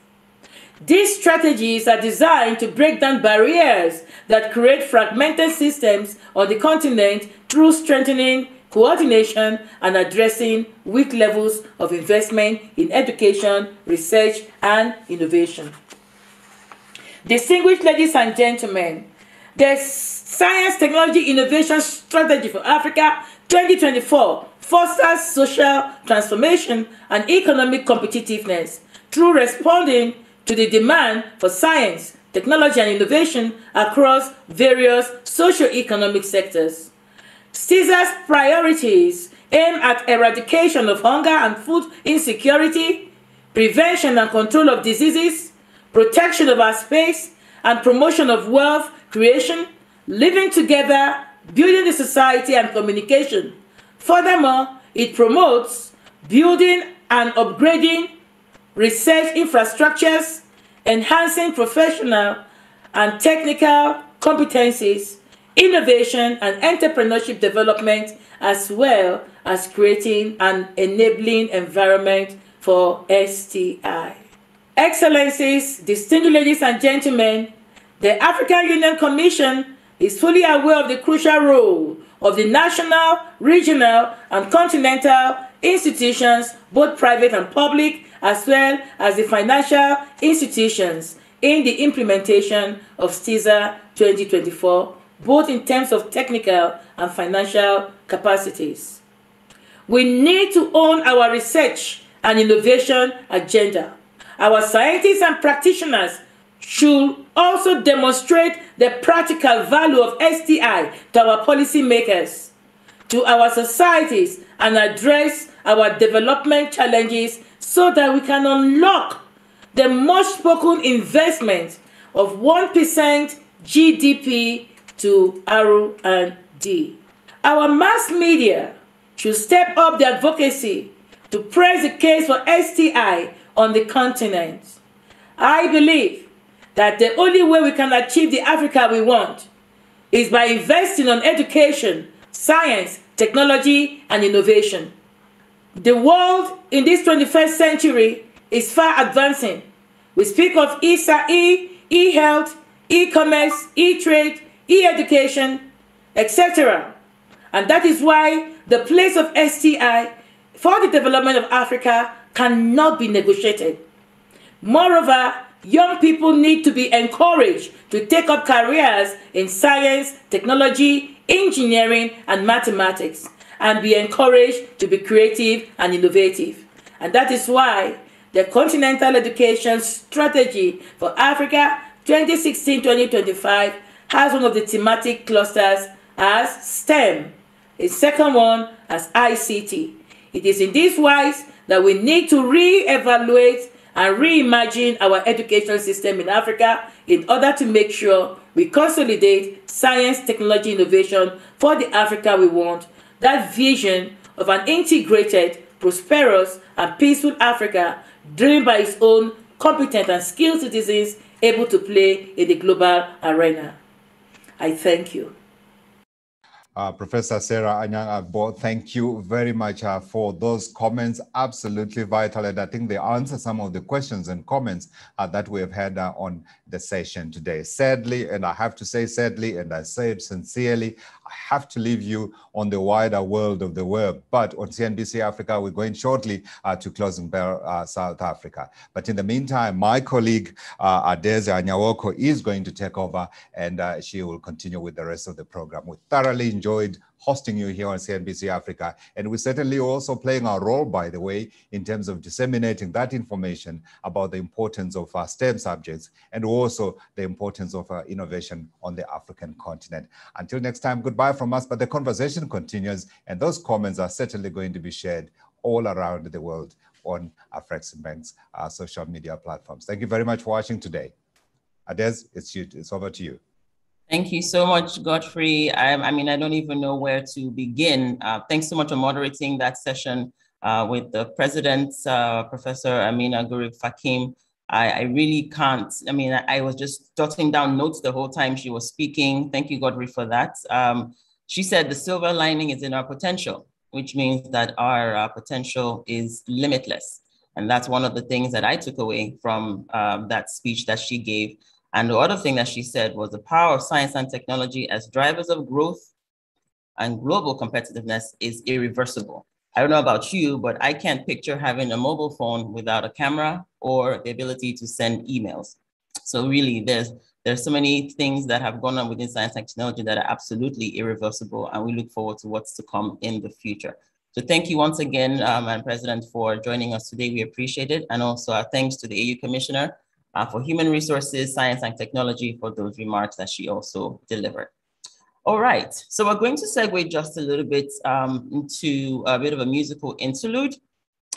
These strategies are designed to break down barriers that create fragmented systems on the continent through strengthening coordination and addressing weak levels of investment in education, research, and innovation. Distinguished ladies and gentlemen, the Science Technology Innovation Strategy for Africa 2024 fosters social transformation and economic competitiveness through responding to the demand for science, technology, and innovation across various socio-economic sectors. CISA's priorities aim at eradication of hunger and food insecurity, prevention and control of diseases, protection of our space, and promotion of wealth creation, living together, building the society and communication. Furthermore, it promotes building and upgrading research infrastructures, enhancing professional and technical competencies, innovation and entrepreneurship development, as well as creating an enabling environment for STI. Excellencies, distinguished ladies and gentlemen, the African Union Commission is fully aware of the crucial role of the national, regional, and continental institutions, both private and public, as well as the financial institutions in the implementation of STISA 2024, both in terms of technical and financial capacities. We need to own our research and innovation agenda. Our scientists and practitioners should also demonstrate the practical value of STI to our policymakers, to our societies, and address our development challenges so that we can unlock the much spoken investment of 1% GDP to R&D. Our mass media should step up their advocacy to press the case for STI on the continent. I believe that the only way we can achieve the Africa we want is by investing on education, science, technology, and innovation. The world in this 21st century is far advancing. We speak of e e-health, e-commerce, e-trade, e-education, etc. And that is why the place of STI for the development of Africa cannot be negotiated. Moreover, young people need to be encouraged to take up careers in science, technology, engineering, and mathematics, and be encouraged to be creative and innovative. And that is why the Continental Education Strategy for Africa 2016-2025 has one of the thematic clusters as STEM, a second one as ICT. It is in this wise that we need to re-evaluate and reimagine our education system in Africa in order to make sure we consolidate science, technology, innovation for the Africa we want, that vision of an integrated, prosperous, and peaceful Africa driven by its own competent and skilled citizens able to play in the global arena. I thank you. Uh, Professor Sarah Anyang Agbor, thank you very much uh, for those comments. Absolutely vital. And I think they answer some of the questions and comments uh, that we have had uh, on the session today. Sadly, and I have to say sadly, and I say it sincerely, have to leave you on the wider world of the web. But on CNBC Africa, we're going shortly uh, to Closing Bell, uh, South Africa. But in the meantime, my colleague, uh, Adeze Anyawoko, is going to take over and uh, she will continue with the rest of the program. We thoroughly enjoyed hosting you here on CNBC Africa. And we're certainly also playing our role, by the way, in terms of disseminating that information about the importance of STEM subjects and also the importance of uh, innovation on the African continent. Until next time, goodbye from us. But the conversation continues, and those comments are certainly going to be shared all around the world on Afreximbank's uh, social media platforms. Thank you very much for watching today. Adez, it's, you, it's over to you. Thank you so much, Godfrey. I, I mean, I don't even know where to begin. Uh, thanks so much for moderating that session uh, with the president, uh, Professor Ameenah Gurib Fakim. I, I, really can't. I mean, I, I, was just jotting down notes the whole time she was speaking. Thank you, Godfrey, for that. Um, she said the silver lining is in our potential, which means that our uh, potential is limitless. And that's one of the things that I took away from um, that speech that she gave and the other thing that she said was the power of science and technology as drivers of growth and global competitiveness is irreversible. I don't know about you, but I can't picture having a mobile phone without a camera or the ability to send emails. So really, there's there's so many things that have gone on within science and technology that are absolutely irreversible, and we look forward to what's to come in the future. So thank you once again, um, Madam President, for joining us today. We appreciate it, and also our thanks to the AU Commissioner uh, for Human Resources, Science and Technology for those remarks that she also delivered. All right, so we're going to segue just a little bit um, into a bit of a musical interlude.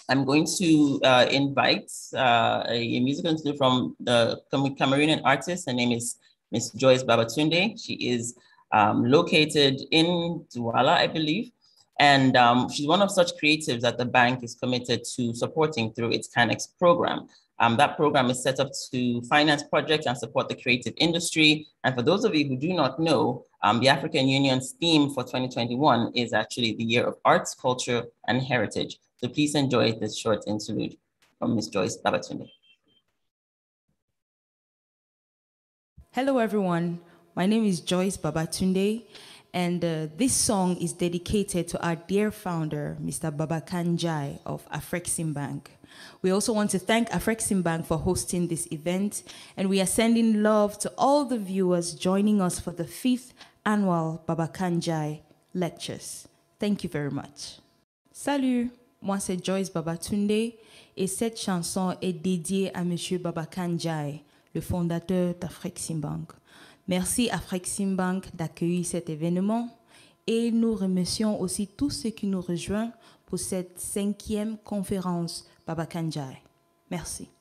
I'm going to uh, invite uh, a, musical interlude from the Cameroonian artist. Her name is Miss Joyce Babatunde. She is um, located in Douala, I believe. And um, she's one of such creatives that the bank is committed to supporting through its CANEX program. Um, that program is set up to finance projects and support the creative industry. And for those of you who do not know, um, the African Union's theme for 2021 is actually the year of arts, culture, and heritage. So please enjoy this short interlude from Ms. Joyce Babatunde. Hello, everyone. My name is Joyce Babatunde, and uh, this song is dedicated to our dear founder, Mr. Babacar of Afreximbank. We also want to thank Afreximbank for hosting this event, and we are sending love to all the viewers joining us for the fifth annual Babacar Ndiaye Lectures. Thank you very much. Salut! Moi, c'est Joyce Babatunde et cette chanson est dédiée à Monsieur Babacar Ndiaye, le fondateur d'Afreximbank. Merci Afreximbank d'accueillir cet événement et nous remercions aussi tous ceux qui nous rejoignent pour cette cinquième conférence Baba Kanjai. Merci.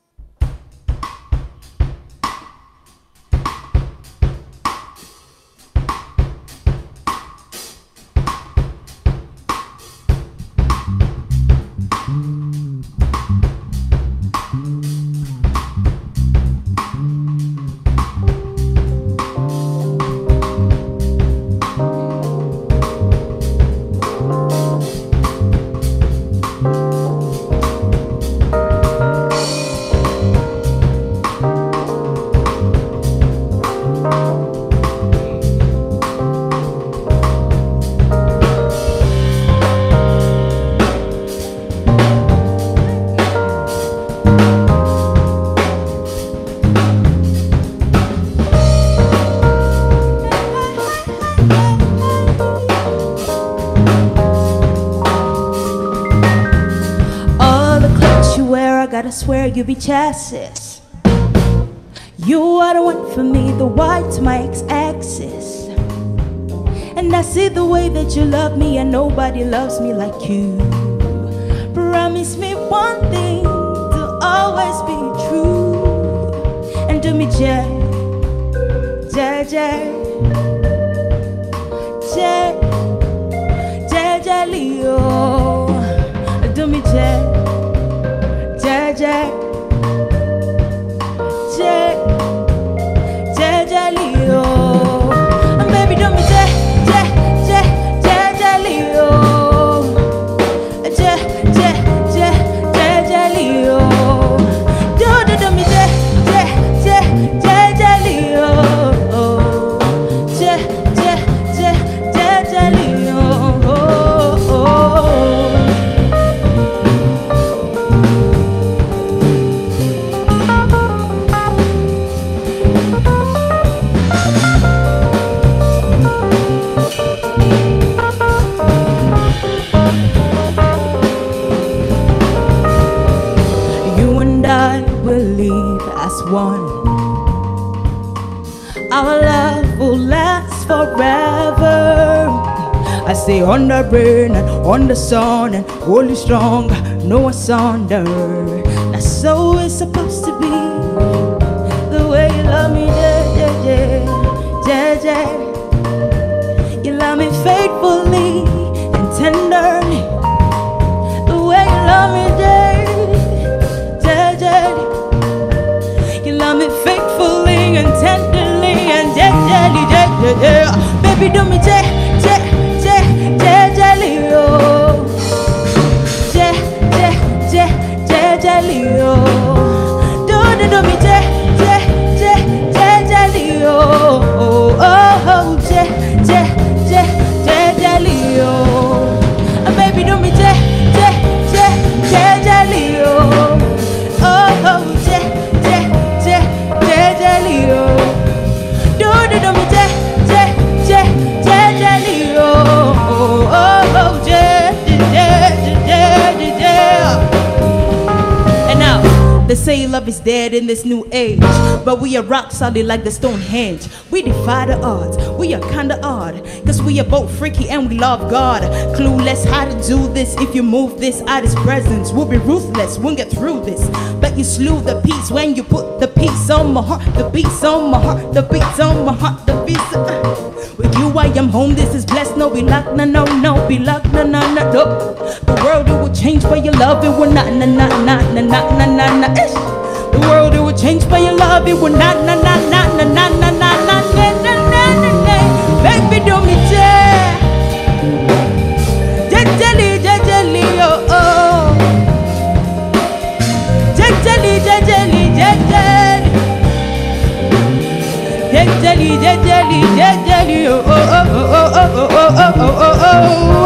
I swear you be chassis. You are the one for me, the white my ex-axis. And I see the way that you love me, and nobody loves me like you. Promise me one thing to always be true. And do me J, J, J, J, J, J, Leo. Will leave as one. Our love will last forever. I say on the rain and on the sun and holy strong, no asunder. That's so it's supposed to be. The way you love me, yeah, yeah, yeah, yeah, yeah. You love me faithfully and tenderly. The way you love me, yeah, yeah, yeah. Baby, do me, yeah, love is dead in this new age, but we are rock solid like the Stonehenge. We defy the odds, we are kinda odd, cause we are both freaky and we love God. Clueless how to do this, if you move this out his presence, we'll be ruthless, we'll get through this. But you slew the peace when you put the peace on my heart, the beats on my heart, the beats on my heart, the beats. uh. With you, I am home. This is blessed. No, be luck. No, no, no, be luck. No, no, no. The world it will change for your love. It will not, na, na, na, na, na, na, na, na. Ish. The world it will change for your love. It will not, na, na, na, na, na, na, na, na, na, na, na, na, na. Baby, do me tell. Jejeli, jejeli, oh, oh. Jejeli, jejeli, jejeli. Jejeli, jejeli, jejeli, oh, oh, oh, oh, oh, oh, oh, oh, oh, oh,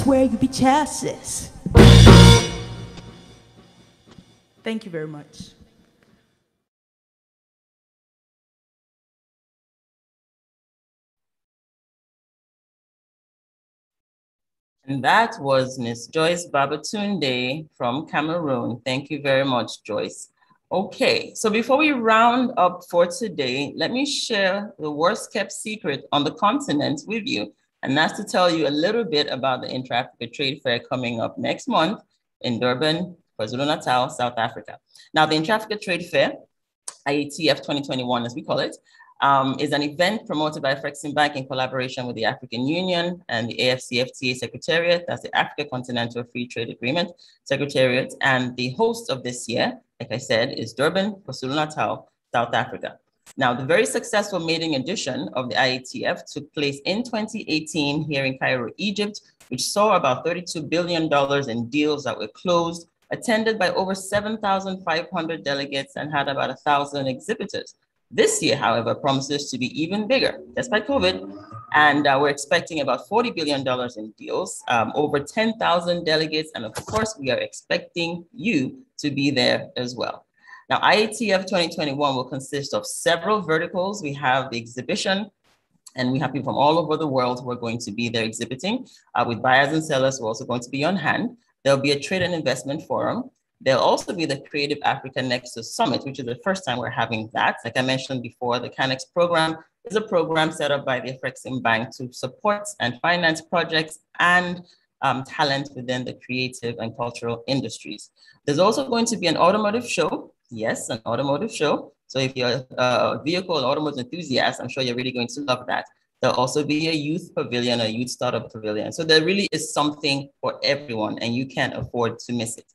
Where you be chassis. Thank you very much. And that was Miss Joyce Babatunde from Cameroon. Thank you very much, Joyce. Okay, so before we round up for today, let me share the worst kept secret on the continent with you. And that's to tell you a little bit about the Intra-Africa Trade Fair coming up next month in Durban, KwaZulu-Natal, South Africa. Now, the Intra-Africa Trade Fair, IATF 2021, as we call it, um, is an event promoted by Afreximbank in collaboration with the African Union and the AFCFTA Secretariat, that's the Africa Continental Free Trade Agreement Secretariat. And the host of this year, like I said, is Durban, KwaZulu-Natal, South Africa. Now, the very successful maiden edition of the IATF took place in 2018 here in Cairo, Egypt, which saw about $32 billion in deals that were closed, attended by over 7,500 delegates and had about 1,000 exhibitors. This year, however, promises to be even bigger, despite COVID. And uh, we're expecting about $40 billion in deals, um, over 10,000 delegates. And of course, we are expecting you to be there as well. Now, IATF 2021 will consist of several verticals. We have the exhibition, and we have people from all over the world who are going to be there exhibiting, uh, with buyers and sellers who are also going to be on hand. There'll be a trade and investment forum. There'll also be the Creative Africa Nexus Summit, which is the first time we're having that. Like I mentioned before, the CANEX program is a program set up by the Afreximbank to support and finance projects and um, talent within the creative and cultural industries. There's also going to be an automotive show. Yes, an automotive show. So if you're uh, a vehicle and automotive enthusiast, I'm sure you're really going to love that. There'll also be a youth pavilion, a youth startup pavilion. So there really is something for everyone and you can't afford to miss it.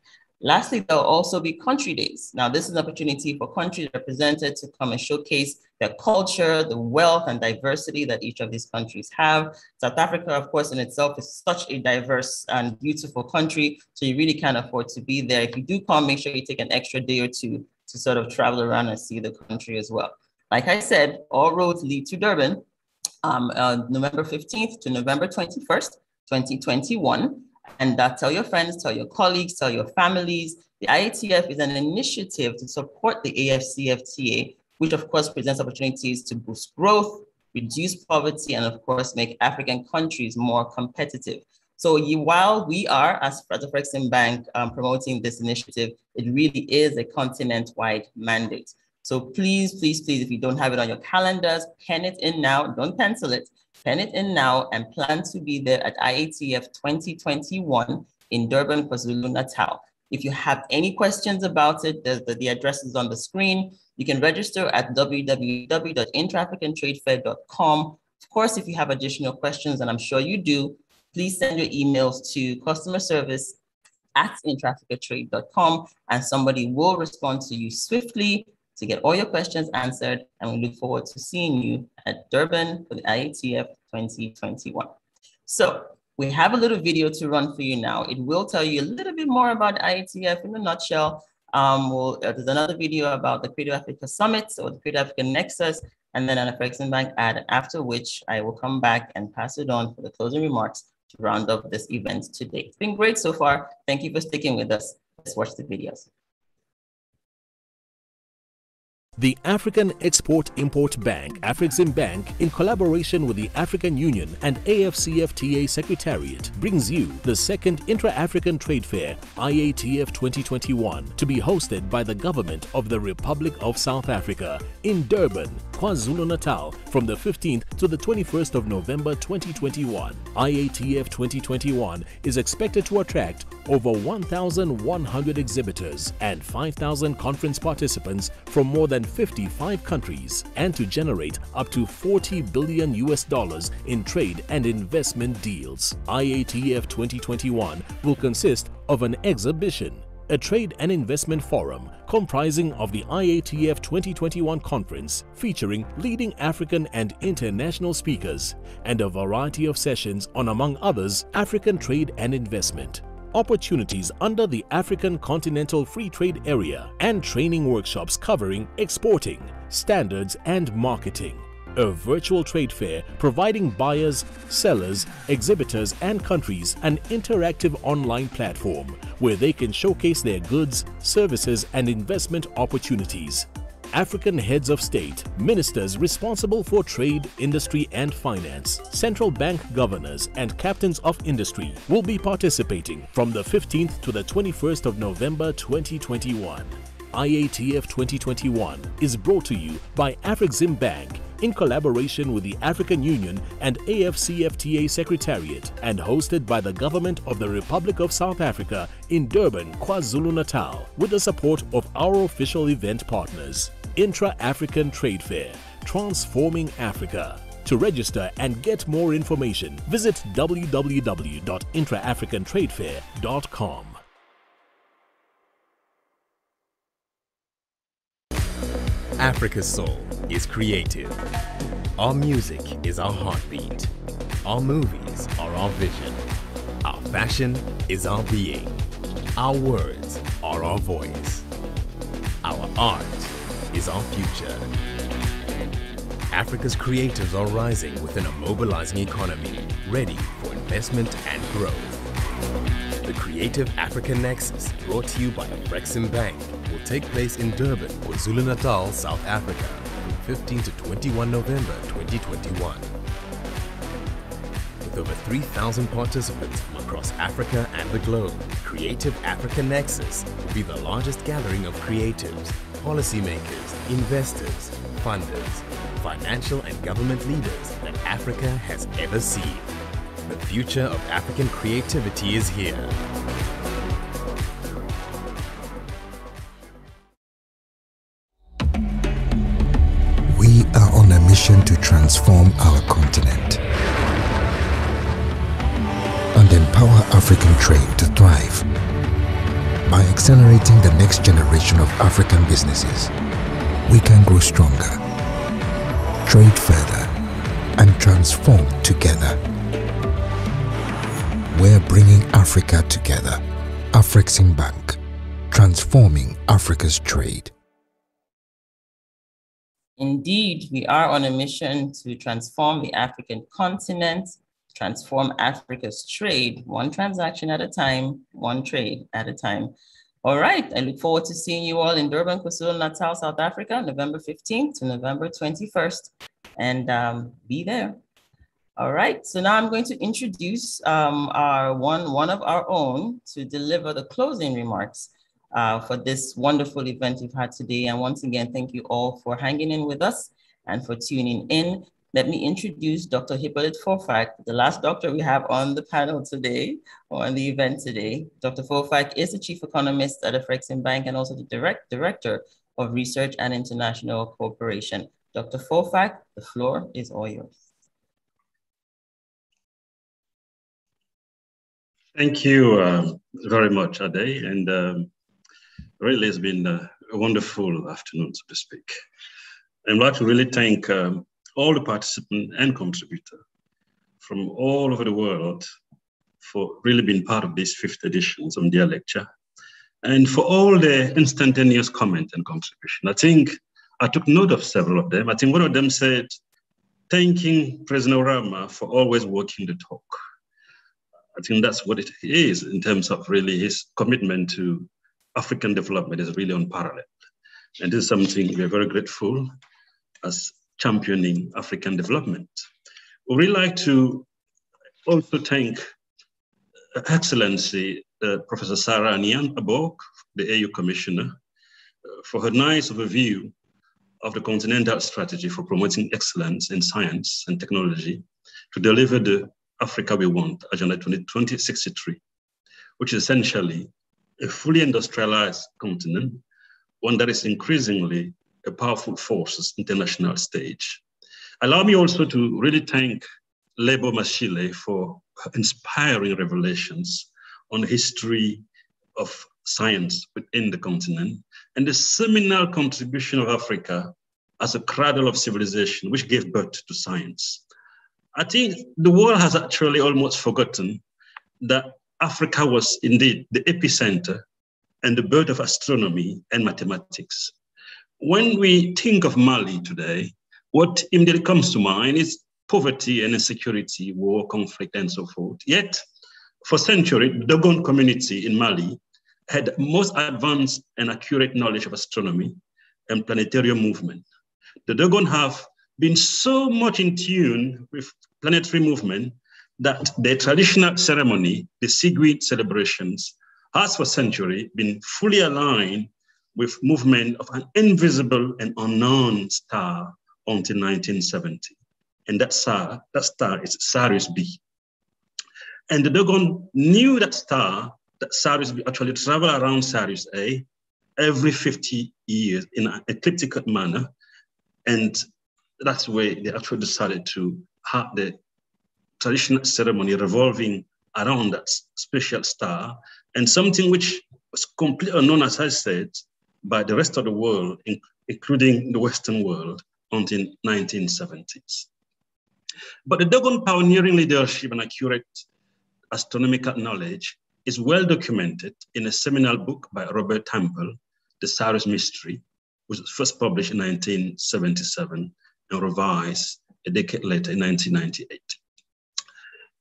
Lastly, there'll also be country days. Now, this is an opportunity for country represented to come and showcase their culture, the wealth and diversity that each of these countries have. South Africa, of course, in itself is such a diverse and beautiful country, so you really can't afford to be there. If you do come, make sure you take an extra day or two to sort of travel around and see the country as well. Like I said, all roads lead to Durban, um, uh, November 15th to November 21st, 2021. And uh, tell your friends, tell your colleagues, tell your families. The IATF is an initiative to support the AFCFTA, which of course presents opportunities to boost growth, reduce poverty, and of course make African countries more competitive. So while we are, as Afreximbank, um, promoting this initiative, it really is a continent-wide mandate. So please, please, please, if you don't have it on your calendars, pen it in now, don't pencil it, pen it in now and plan to be there at IATF 2021 in Durban, KwaZulu-Natal. If you have any questions about it, the, the, the address is on the screen. You can register at www.intraafricantradefair.com. Of course, if you have additional questions, and I'm sure you do, please send your emails to customer service at intraafricatrade.com and somebody will respond to you swiftly to get all your questions answered. And we look forward to seeing you at Durban for the IATF 2021. So we have a little video to run for you now. It will tell you a little bit more about IATF in a nutshell. Um, we'll, uh, there's another video about the Creative Africa Summit or the Creative Africa Nexus, and then an Afreximbank ad, after which I will come back and pass it on for the closing remarks to round up this event today. It's been great so far. Thank you for sticking with us. Let's watch the videos. The African Export-Import Bank, Afreximbank, in collaboration with the African Union and AFCFTA Secretariat, brings you the second Intra-African Trade Fair, IATF 2021, to be hosted by the Government of the Republic of South Africa in Durban, KwaZulu-Natal from the 15th to the 21st of November 2021. IATF 2021 is expected to attract over 1,100 exhibitors and 5,000 conference participants from more than 55 countries and to generate up to 40 billion US dollars in trade and investment deals. IATF 2021 will consist of an exhibition, a trade and investment forum comprising of the IATF 2021 conference featuring leading African and international speakers and a variety of sessions on among others African trade and investment opportunities under the African Continental Free Trade Area and training workshops covering exporting, standards and marketing. a virtual trade fair providing buyers, sellers, exhibitors, and countries an interactive online platform where they can showcase their goods, services, and investment opportunities. African heads of state, ministers responsible for trade, industry, and finance, central bank governors, and captains of industry will be participating from the 15th to the 21st of November 2021. IATF 2021 is brought to you by Afrexim Bank in collaboration with the African Union and AFCFTA Secretariat and hosted by the Government of the Republic of South Africa in Durban, KwaZulu-Natal with the support of our official event partners. Intra-African Trade Fair, Transforming Africa. To register and get more information, visit www.intraafricantradefair.com. Africa's soul is creative. Our music is our heartbeat. Our movies are our vision. Our fashion is our being. Our words are our voice. Our art is our future. Africa's creatives are rising within a mobilizing economy, ready for investment and growth. The Creative African Nexus, brought to you by Afrexim Bank, will take place in Durban, KwaZulu-Natal, South Africa, from 15 to 21 November 2021. With over 3,000 participants from across Africa and the globe, Creative Africa Nexus will be the largest gathering of creatives, policymakers, investors, funders, financial and government leaders that Africa has ever seen. The future of African creativity is here. We are on a mission to transform our continent and empower African trade to thrive by accelerating the next generation of African businesses, we can grow stronger, trade further, and transform together. We're bringing Africa together. Afrexim Bank, transforming Africa's trade. Indeed, we are on a mission to transform the African continent, transform Africa's trade, one transaction at a time, one trade at a time. All right, I look forward to seeing you all in Durban, KwaZulu Natal, South Africa, November 15th to November 21st, and um, be there. All right, so now I'm going to introduce um, our one, one of our own to deliver the closing remarks uh, for this wonderful event we've had today. And once again, thank you all for hanging in with us and for tuning in. Let me introduce Dr. Hippolyte Fofack, the last doctor we have on the panel today, or on the event today. Dr. Fofack is the chief economist at the Afrexim Bank and also the direct director of research and international cooperation. Dr. Fofack, the floor is all yours. Thank you uh, very much, Ade, and um, really it's been a, a, wonderful afternoon, so to speak. I'd like to really thank um, all the participants and contributors from all over the world for really being part of these fifth editions of their lecture, and for all the instantaneous comment and contribution. I think I took note of several of them. I think one of them said, thanking President Oramah for always walking the talk. I think that's what it is in terms of really his commitment to African development is really unparalleled. And this is something we're very grateful as championing African development. We really like to also thank uh, Excellency uh, Professor Sarah Anyang Agbor, the AU Commissioner, uh, for her nice overview of the continental strategy for promoting excellence in science and technology to deliver the Africa we want, Agenda 2063, which is essentially a fully industrialized continent, one that is increasingly a powerful force international stage. Allow me also to really thank Lebo Mashile for inspiring revelations on the history of science within the continent and the seminal contribution of Africa as a cradle of civilization, which gave birth to science. I think the world has actually almost forgotten that Africa was indeed the epicenter and the birth of astronomy and mathematics. When we think of Mali today, what immediately comes to mind is poverty and insecurity, war, conflict, and so forth. Yet, for centuries, the Dogon community in Mali had most advanced and accurate knowledge of astronomy and planetary movement. The Dogon have been so much in tune with planetary movement that their traditional ceremony, the Sigui celebrations, has for centuries been fully aligned with movement of an invisible and unknown star until 1970. And that star, that star is Sirius B. And the Dogon knew that star, that Sirius B actually travel around Sirius A every 50 years in an ecliptic manner. And that's where they actually decided to have the traditional ceremony revolving around that special star and something which was completely unknown, as I said, by the rest of the world, including the Western world, until 1970s. But the Dogon pioneering leadership and accurate astronomical knowledge is well documented in a seminal book by Robert Temple, The Sirius Mystery, which was first published in 1977 and revised a decade later in 1998.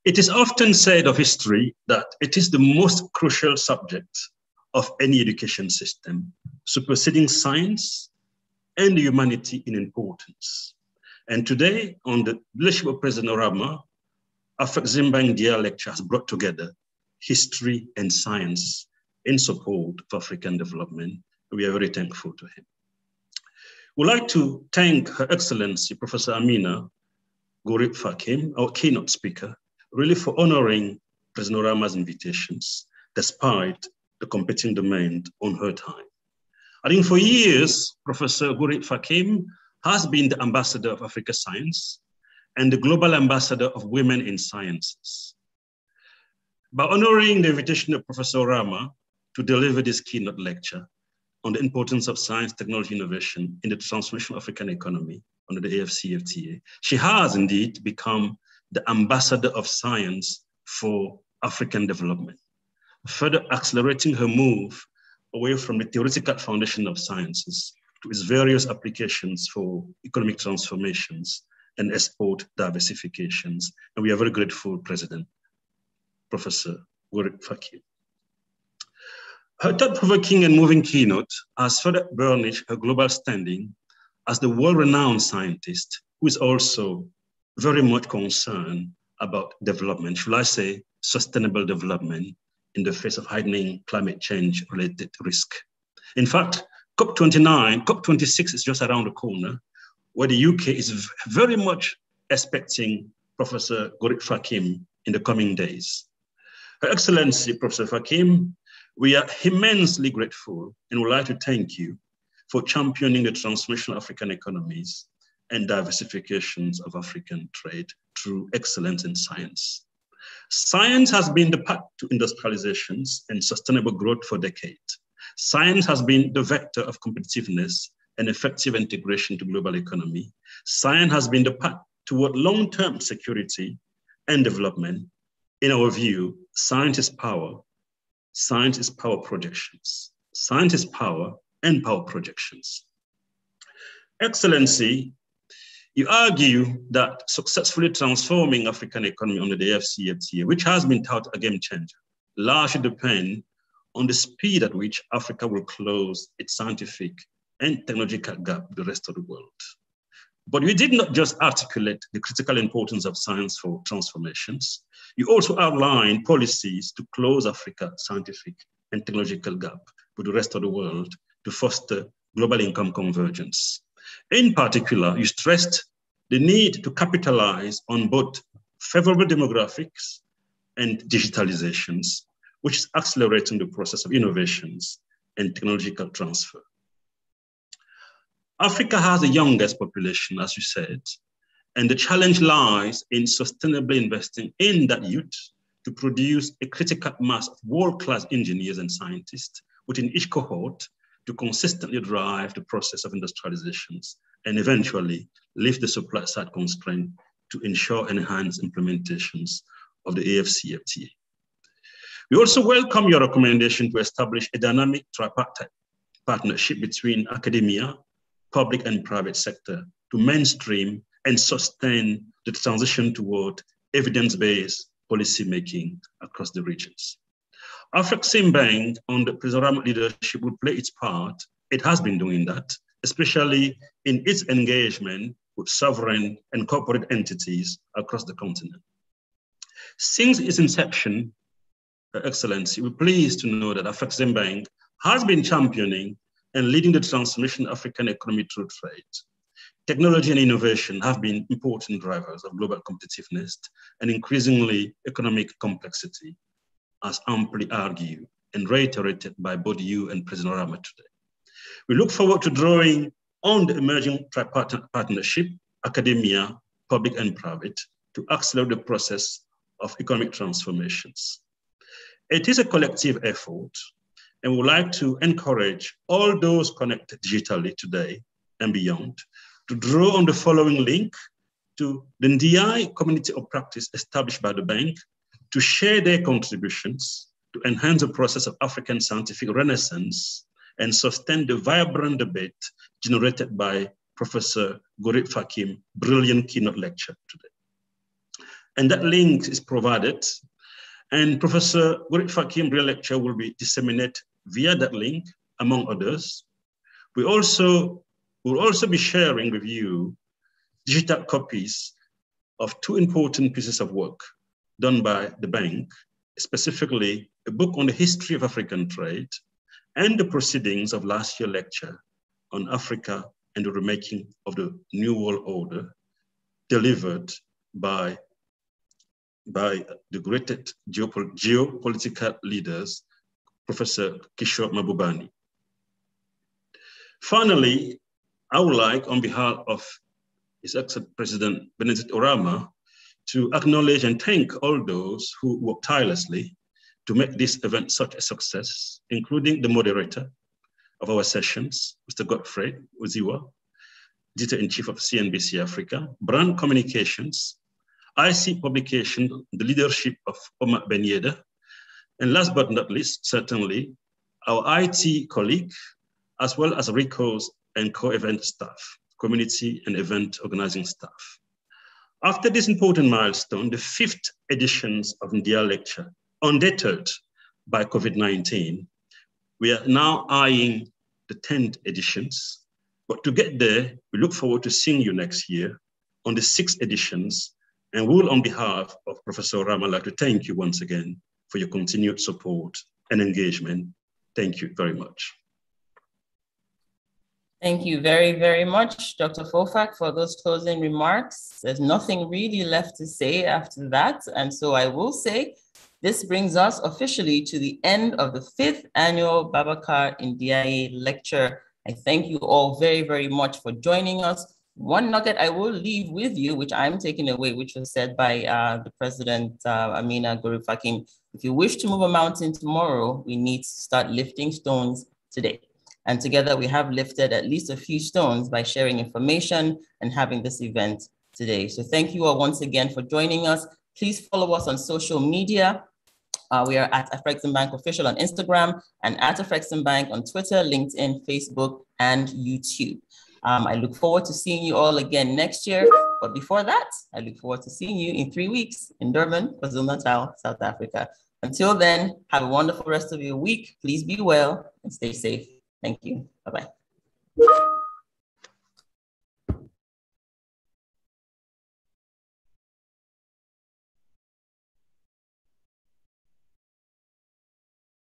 It is often said of history that it is the most crucial subject of any education system, superseding science and humanity in importance. And today, on the leadership of President Oramah, Afreximbank Ndiaye Lecture has brought together history and science in support of African development. We are very thankful to him. We'd like to thank Her Excellency Professor Ameenah Gurib Fakim, our keynote speaker, really for honoring President Oramah's invitations, despite the competing demand on her time. I think for years, Professor Gurib Fakim has been the ambassador of Africa Science and the global ambassador of women in sciences. By honoring the invitation of Professor Oramah to deliver this keynote lecture on the importance of science, technology, innovation in the transformation of African economy under the AFCFTA, she has indeed become the ambassador of science for African development, further accelerating her move away from the theoretical foundation of sciences to its various applications for economic transformations and export diversifications. And we are very grateful, President, Professor Gurib Fakim. Her thought-provoking and moving keynote has further burnished her global standing as the world-renowned scientist who is also very much concerned about development, should I say sustainable development in the face of heightening climate change related risk. In fact, COP29, COP26 is just around the corner, where the UK is very much expecting Professor Gurib Fakim in the coming days. Her Excellency, Professor Fakim, we are immensely grateful and would like to thank you for championing the transformation of African economies and diversifications of African trade through excellence in science. Science has been the path to industrializations and sustainable growth for decades. Science has been the vector of competitiveness and effective integration to global economy. Science has been the path toward long-term security and development. In our view, science is power. Science is power projections. Science is power and power projections. Excellency you argue that successfully transforming African economy under the AFCFTA, which has been touted a game changer, largely depend on the speed at which Africa will close its scientific and technological gap with the rest of the world. But you did not just articulate the critical importance of science for transformations, you also outlined policies to close Africa's scientific and technological gap with the rest of the world to foster global income convergence. In particular, you stressed the need to capitalize on both favorable demographics and digitalizations, which is accelerating the process of innovations and technological transfer. Africa has the youngest population, as you said, and the challenge lies in sustainably investing in that youth to produce a critical mass of world-class engineers and scientists within each cohort to consistently drive the process of industrializations and eventually lift the supply side constraint to ensure enhanced implementations of the AFCFTA. We also welcome your recommendation to establish a dynamic tripartite partnership between academia, public and private sector to mainstream and sustain the transition toward evidence-based policymaking across the regions. Afreximbank, under President leadership, will play its part. It has been doing that, especially in its engagement with sovereign and corporate entities across the continent. Since its inception, Excellency, we're pleased to know that Afreximbank has been championing and leading the transformation of African economy through trade. Technology and innovation have been important drivers of global competitiveness and increasingly economic complexity, as amply argued and reiterated by both you and President Oramah today. We look forward to drawing on the emerging tripartite partnership, academia, public and private, to accelerate the process of economic transformations. It is a collective effort, and we would like to encourage all those connected digitally today and beyond to draw on the following link to the Ndiaye community of practice established by the bank to share their contributions to enhance the process of African scientific renaissance and sustain the vibrant debate generated by Professor Gurib Fakim, brilliant keynote lecture today. And that link is provided, and Professor Gurib Fakim brilliant lecture will be disseminated via that link, among others. We also We'll also be sharing with you digital copies of two important pieces of work done by the bank, specifically a book on the history of African trade and the proceedings of last year's lecture on Africa and the remaking of the New World Order, delivered by, by the greatest geopol geopolitical leaders, Professor Kishore Mahbubani. Finally, I would like, on behalf of His Excellency President Benedict Oramah, to acknowledge and thank all those who worked tirelessly to make this event such a success, including the moderator of our sessions, Mr. Godfrey Mutizwa, Editor-in-Chief of CNBC Africa, Brand Communications, IC Publication, the leadership of Omar Ben Yedder, and last but not least, certainly, our IT colleague, as well as RICO's and co-event staff, community and event organizing staff. After this important milestone, the fifth editions of Ndiaye Lecture, undeterred by COVID-19, we are now eyeing the 10th editions. But to get there, we look forward to seeing you next year on the sixth editions. And will, on behalf of Professor Oramah, like to thank you once again for your continued support and engagement. Thank you very much. Thank you very, very much, Dr. Fofack, for those closing remarks. There's nothing really left to say after that. And so I will say this brings us officially to the end of the fifth annual Babacar Ndiaye lecture. I thank you all very, very much for joining us. One nugget I will leave with you, which I'm taking away, which was said by uh, the president, uh, Ameenah Gurib Fakim. If you wish to move a mountain tomorrow, we need to start lifting stones today. And together we have lifted at least a few stones by sharing information and having this event today. So thank you all once again for joining us. Please follow us on social media. Uh, we are at Afrexim Bank Official on Instagram and at Afrexim Bank on Twitter, LinkedIn, Facebook, and YouTube. Um, I look forward to seeing you all again next year. But before that, I look forward to seeing you in three weeks in Durban, KwaZulu-Natal, South Africa. Until then, have a wonderful rest of your week. Please be well and stay safe. Thank you. Bye-bye.